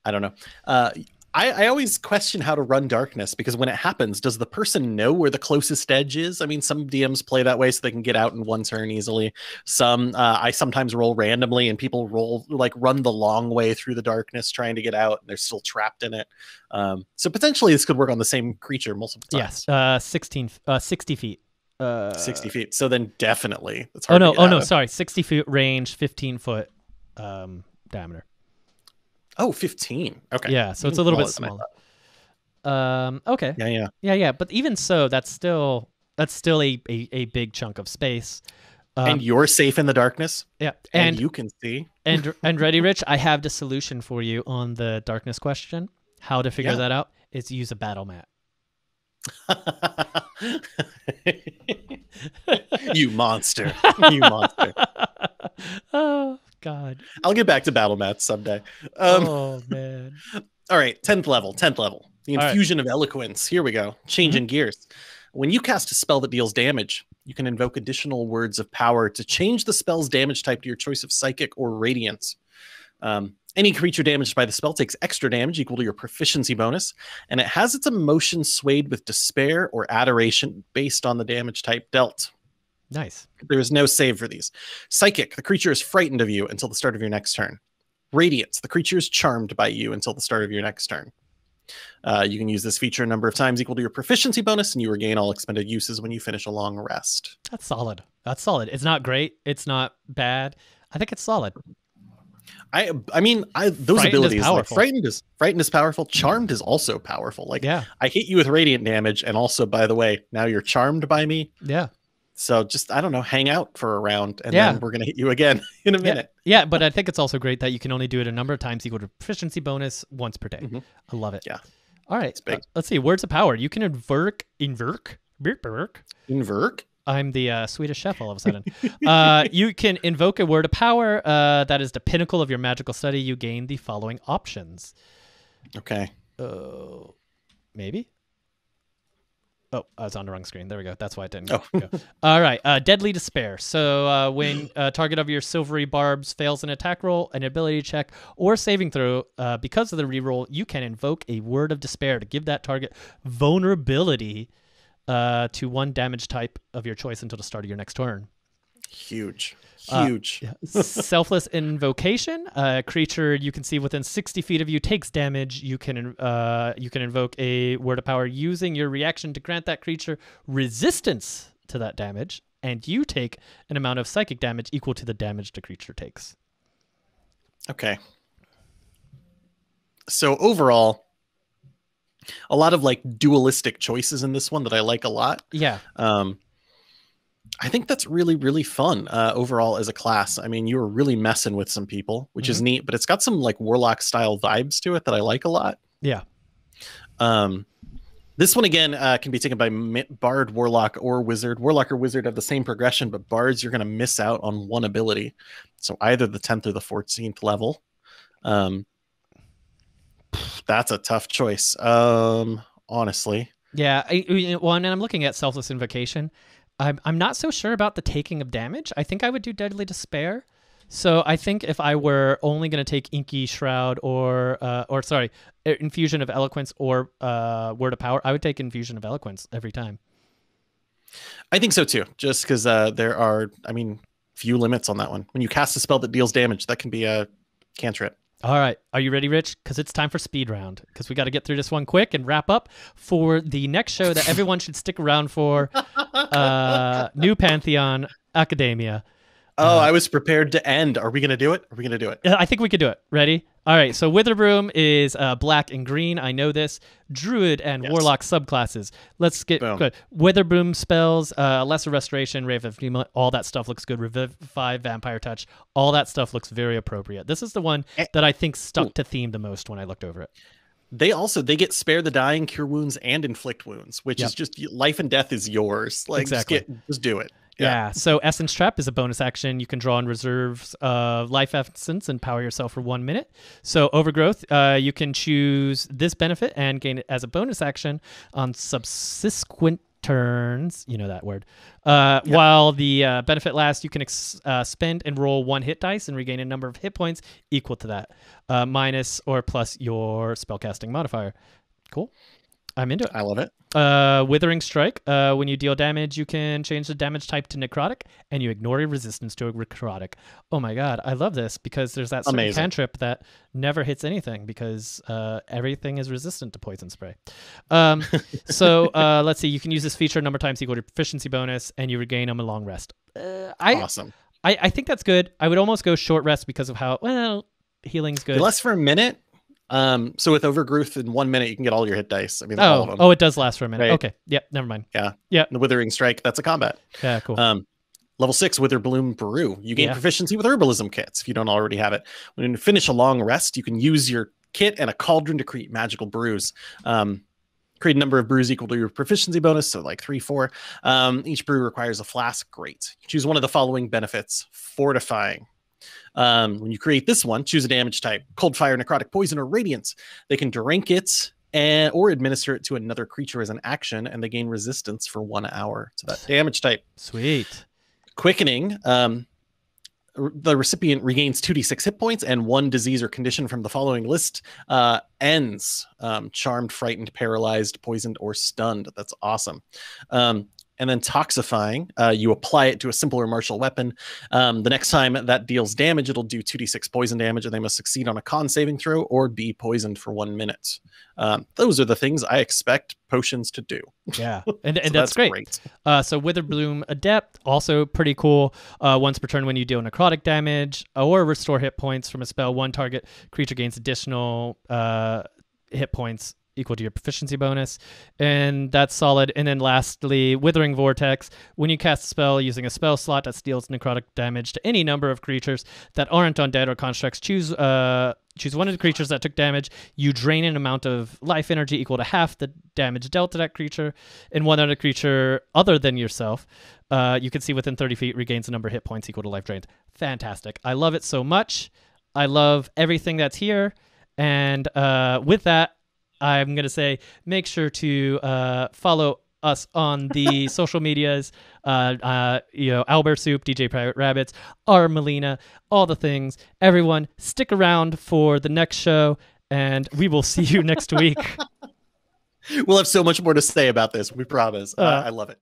S2: I don't know. Uh, I, I always question how to run darkness because when it happens, does the person know where the closest edge is? I mean, some DMs play that way so they can get out in one turn easily. Some uh, I sometimes roll randomly, and people roll like run the long way through the darkness trying to get out, and they're still trapped in it. Um, so potentially, this could work on the same creature multiple times.
S1: Yes. Uh 16 uh 60 feet. Uh
S2: 60 feet. So then definitely it's
S1: Oh
S2: hard. to
S1: no, oh no,
S2: of.
S1: sorry. 60 feet range, 15 foot um diameter.
S2: Oh, 15. Okay.
S1: Yeah, so it's a little bit
S2: smaller.
S1: Um okay.
S2: Yeah, yeah.
S1: Yeah, yeah, but even so, that's still that's still a a, a big chunk of space. Um,
S2: and you're safe in the darkness,
S1: yeah,
S2: and,
S1: and
S2: you can see.
S1: and and ready, Rich. I have the solution for you on the darkness question. How to figure
S2: Yeah.
S1: that out is use a battle mat.
S2: you monster. You monster.
S1: oh God.
S2: I'll get back to battle mats someday. Um,
S1: oh man.
S2: All right, 10th level, 10th level. The
S1: All right.
S2: infusion of eloquence. Here we go. Changing gears. When you cast a spell that deals damage, you can invoke additional words of power to change the spell's damage type to your choice of psychic or radiance. Um, any creature damaged by the spell takes extra damage equal to your proficiency bonus, and it has its emotion swayed with despair or adoration based on the damage type dealt.
S1: Nice.
S2: There is no save for these. Psychic, the creature is frightened of you until the start of your next turn. Radiance, the creature is charmed by you until the start of your next turn. Uh, you can use this feature a number of times equal to your proficiency bonus, and you regain all expended uses when you finish a long rest.
S1: That's solid. That's solid. It's not great. It's not bad. I think it's solid.
S2: I I mean, I those
S1: Frightened
S2: abilities like frightened is frightened is powerful. Charmed is also powerful. Like
S1: Yeah.
S2: I hit you with radiant damage, and also by the way, now you're charmed by me.
S1: Yeah.
S2: So just I don't know, hang out for a round, and
S1: Yeah.
S2: then we're gonna hit you again in a minute.
S1: Yeah, but I think it's also great that you can only do it a number of times equal to proficiency bonus once per day.
S2: Mhm.
S1: I love it.
S2: Yeah.
S1: All right. uh, let's see. Words of power. You can invoke, invoke, invoke.
S2: Inverk.
S1: I'm the uh, Swedish chef all of a sudden. uh, you can invoke a word of power uh, that is the pinnacle of your magical study. You gain the following options.
S2: Okay.
S1: Uh, maybe. Oh, I was on the wrong screen. There we go. That's why it didn't
S2: Oh.
S1: go. All right. Uh, Deadly Despair. So uh, when a target of your silvery barbs fails an attack roll, an ability check, or saving throw, uh, because of the reroll, you can invoke a word of despair to give that target vulnerability uh, to one damage type of your choice until the start of your next turn.
S2: Huge.
S1: Uh,
S2: Huge.
S1: Selfless Invocation. A creature you can see within 60 feet of you takes damage. You can uh, you can invoke a word of power using your reaction to grant that creature resistance to that damage, and you take an amount of psychic damage equal to the damage the creature takes.
S2: Okay. So overall, a lot of like dualistic choices in this one that I like a lot.
S1: Yeah,
S2: Um, I think that's really, really fun uh, overall as a class. I mean, you were really messing with some people, which is neat, but it's got some like warlock style vibes to it that I like a lot.
S1: yeah,
S2: Um, this one again uh, can be taken by bard, warlock, or wizard. Warlock or wizard have the same progression, but bards you're going to miss out on one ability. So either the tenth or the fourteenth level. Um, that's a tough choice. Um, honestly,
S1: yeah. I, one, and I'm looking at Selfless Invocation. I'm I'm not so sure about the taking of damage. I think I would do Deadly Despair. So I think if I were only going to take Inky Shroud or uh, or sorry, uh, Infusion of Eloquence or uh, Word of Power, I would take Infusion of Eloquence every time.
S2: I think so too. Just because uh, there are, I mean, few limits on that one. When you cast a spell that deals damage, that can be a cantrip.
S1: All right, are you ready, Rich? Because it's time for speed round. Because we got to get through this one quick and wrap up for the next show that everyone should stick around for. Uh, New Pantheon Academia.
S2: Oh,
S1: Uh,
S2: I was prepared to end. Are we going to do it? Are we going to do it?
S1: I think we could do it. Ready? All right. So Witherbloom is uh, black and green. I know this. Druid and
S2: Yes.
S1: Warlock subclasses. Let's get
S2: Boom.
S1: good. Witherbloom spells, uh, Lesser Restoration, Rave of Nima, all that stuff looks good. Revivify, Vampire Touch, all that stuff looks very appropriate. This is the one
S2: Eh,
S1: that I think stuck
S2: ooh.
S1: to theme the most when I looked over it.
S2: They also they get spare the dying, cure wounds, and inflict wounds, which
S1: Yep.
S2: is just life and death is yours. Like
S1: Exactly.
S2: just, get, just do it.
S1: Yeah. So Essence Trap is a bonus action. You can draw on reserves of life essence and power yourself for one minute. So Overgrowth, uh, you can choose this benefit and gain it as a bonus action on subsequent turns. You know that word. Uh,
S2: Yeah.
S1: While the uh, benefit lasts, you can ex- uh, spend and roll one hit dice and regain a number of hit points equal to that, uh, minus or plus your spellcasting modifier. Cool. I'm into it.
S2: I love it.
S1: Uh, Withering Strike. Uh, when you deal damage, you can change the damage type to necrotic, and you ignore your resistance to a necrotic. Oh my god, I love this because there's that certain
S2: Amazing.
S1: cantrip that never hits anything because uh, everything is resistant to poison spray. Um, so uh, let's see. You can use this feature a number of times equal to your proficiency bonus, and you regain them a long rest. Uh, I,
S2: awesome.
S1: I I think that's good. I would almost go short rest because of how well healing's good.
S2: Lasts for a minute. Um, so with overgrowth in one minute, you can get all your hit dice. I mean, all of
S1: Oh,
S2: them.
S1: oh, it does last for a minute.
S2: Right.
S1: Okay, yep, never mind.
S2: Yeah, yeah. the withering strike, that's a combat.
S1: Yeah, cool.
S2: Um, level six, Witherbloom Brew. You gain
S1: Yeah.
S2: proficiency with herbalism kits if you don't already have it. When you finish a long rest, you can use your kit and a cauldron to create magical brews. Um, create a number of brews equal to your proficiency bonus, so like three, four. Um, each brew requires a flask. Great. You choose one of the following benefits: fortifying. Um, when you create this one, choose a damage type: cold fire, necrotic poison, or radiance. They can drink it and or administer it to another creature as an action, and they gain resistance for one hour to that damage type
S1: Sweet.
S2: quickening um the recipient regains 2d6 hit points and one disease or condition from the following list uh, ends um, charmed, frightened, paralyzed, poisoned, or stunned. That's awesome. Um, and then toxifying, uh, you apply it to a simpler martial weapon. Um, the next time that deals damage, it'll do 2d6 poison damage, and they must succeed on a con saving throw or be poisoned for one minute. Um, those are the things I expect potions to do.
S1: Yeah, and, and
S2: So
S1: that's, great.
S2: great.
S1: Uh, so Witherbloom Adept, also pretty cool. Uh, once per turn, when you deal necrotic damage or restore hit points from a spell, one target creature gains additional uh, hit points equal to your proficiency bonus, and that's solid. And then lastly, Withering Vortex. When you cast a spell using a spell slot that deals necrotic damage to any number of creatures that aren't undead or constructs, choose uh, choose one of the creatures that took damage. You drain an amount of life energy equal to half the damage dealt to that creature, and one other creature other than yourself. Uh, you can see within 30 feet regains a number of hit points equal to life drained. Fantastic. I love it so much. I love everything that's here. And uh, with that, I'm going to say make sure to uh, follow us on the social medias. Uh, uh, you know, Owlbear Soup, DJ Private Rabbits, R. Malena, all the things. Everyone, stick around for the next show, and we will see you next week.
S2: We'll have so much more to say about this. We promise. Uh,
S1: Uh,
S2: I love it.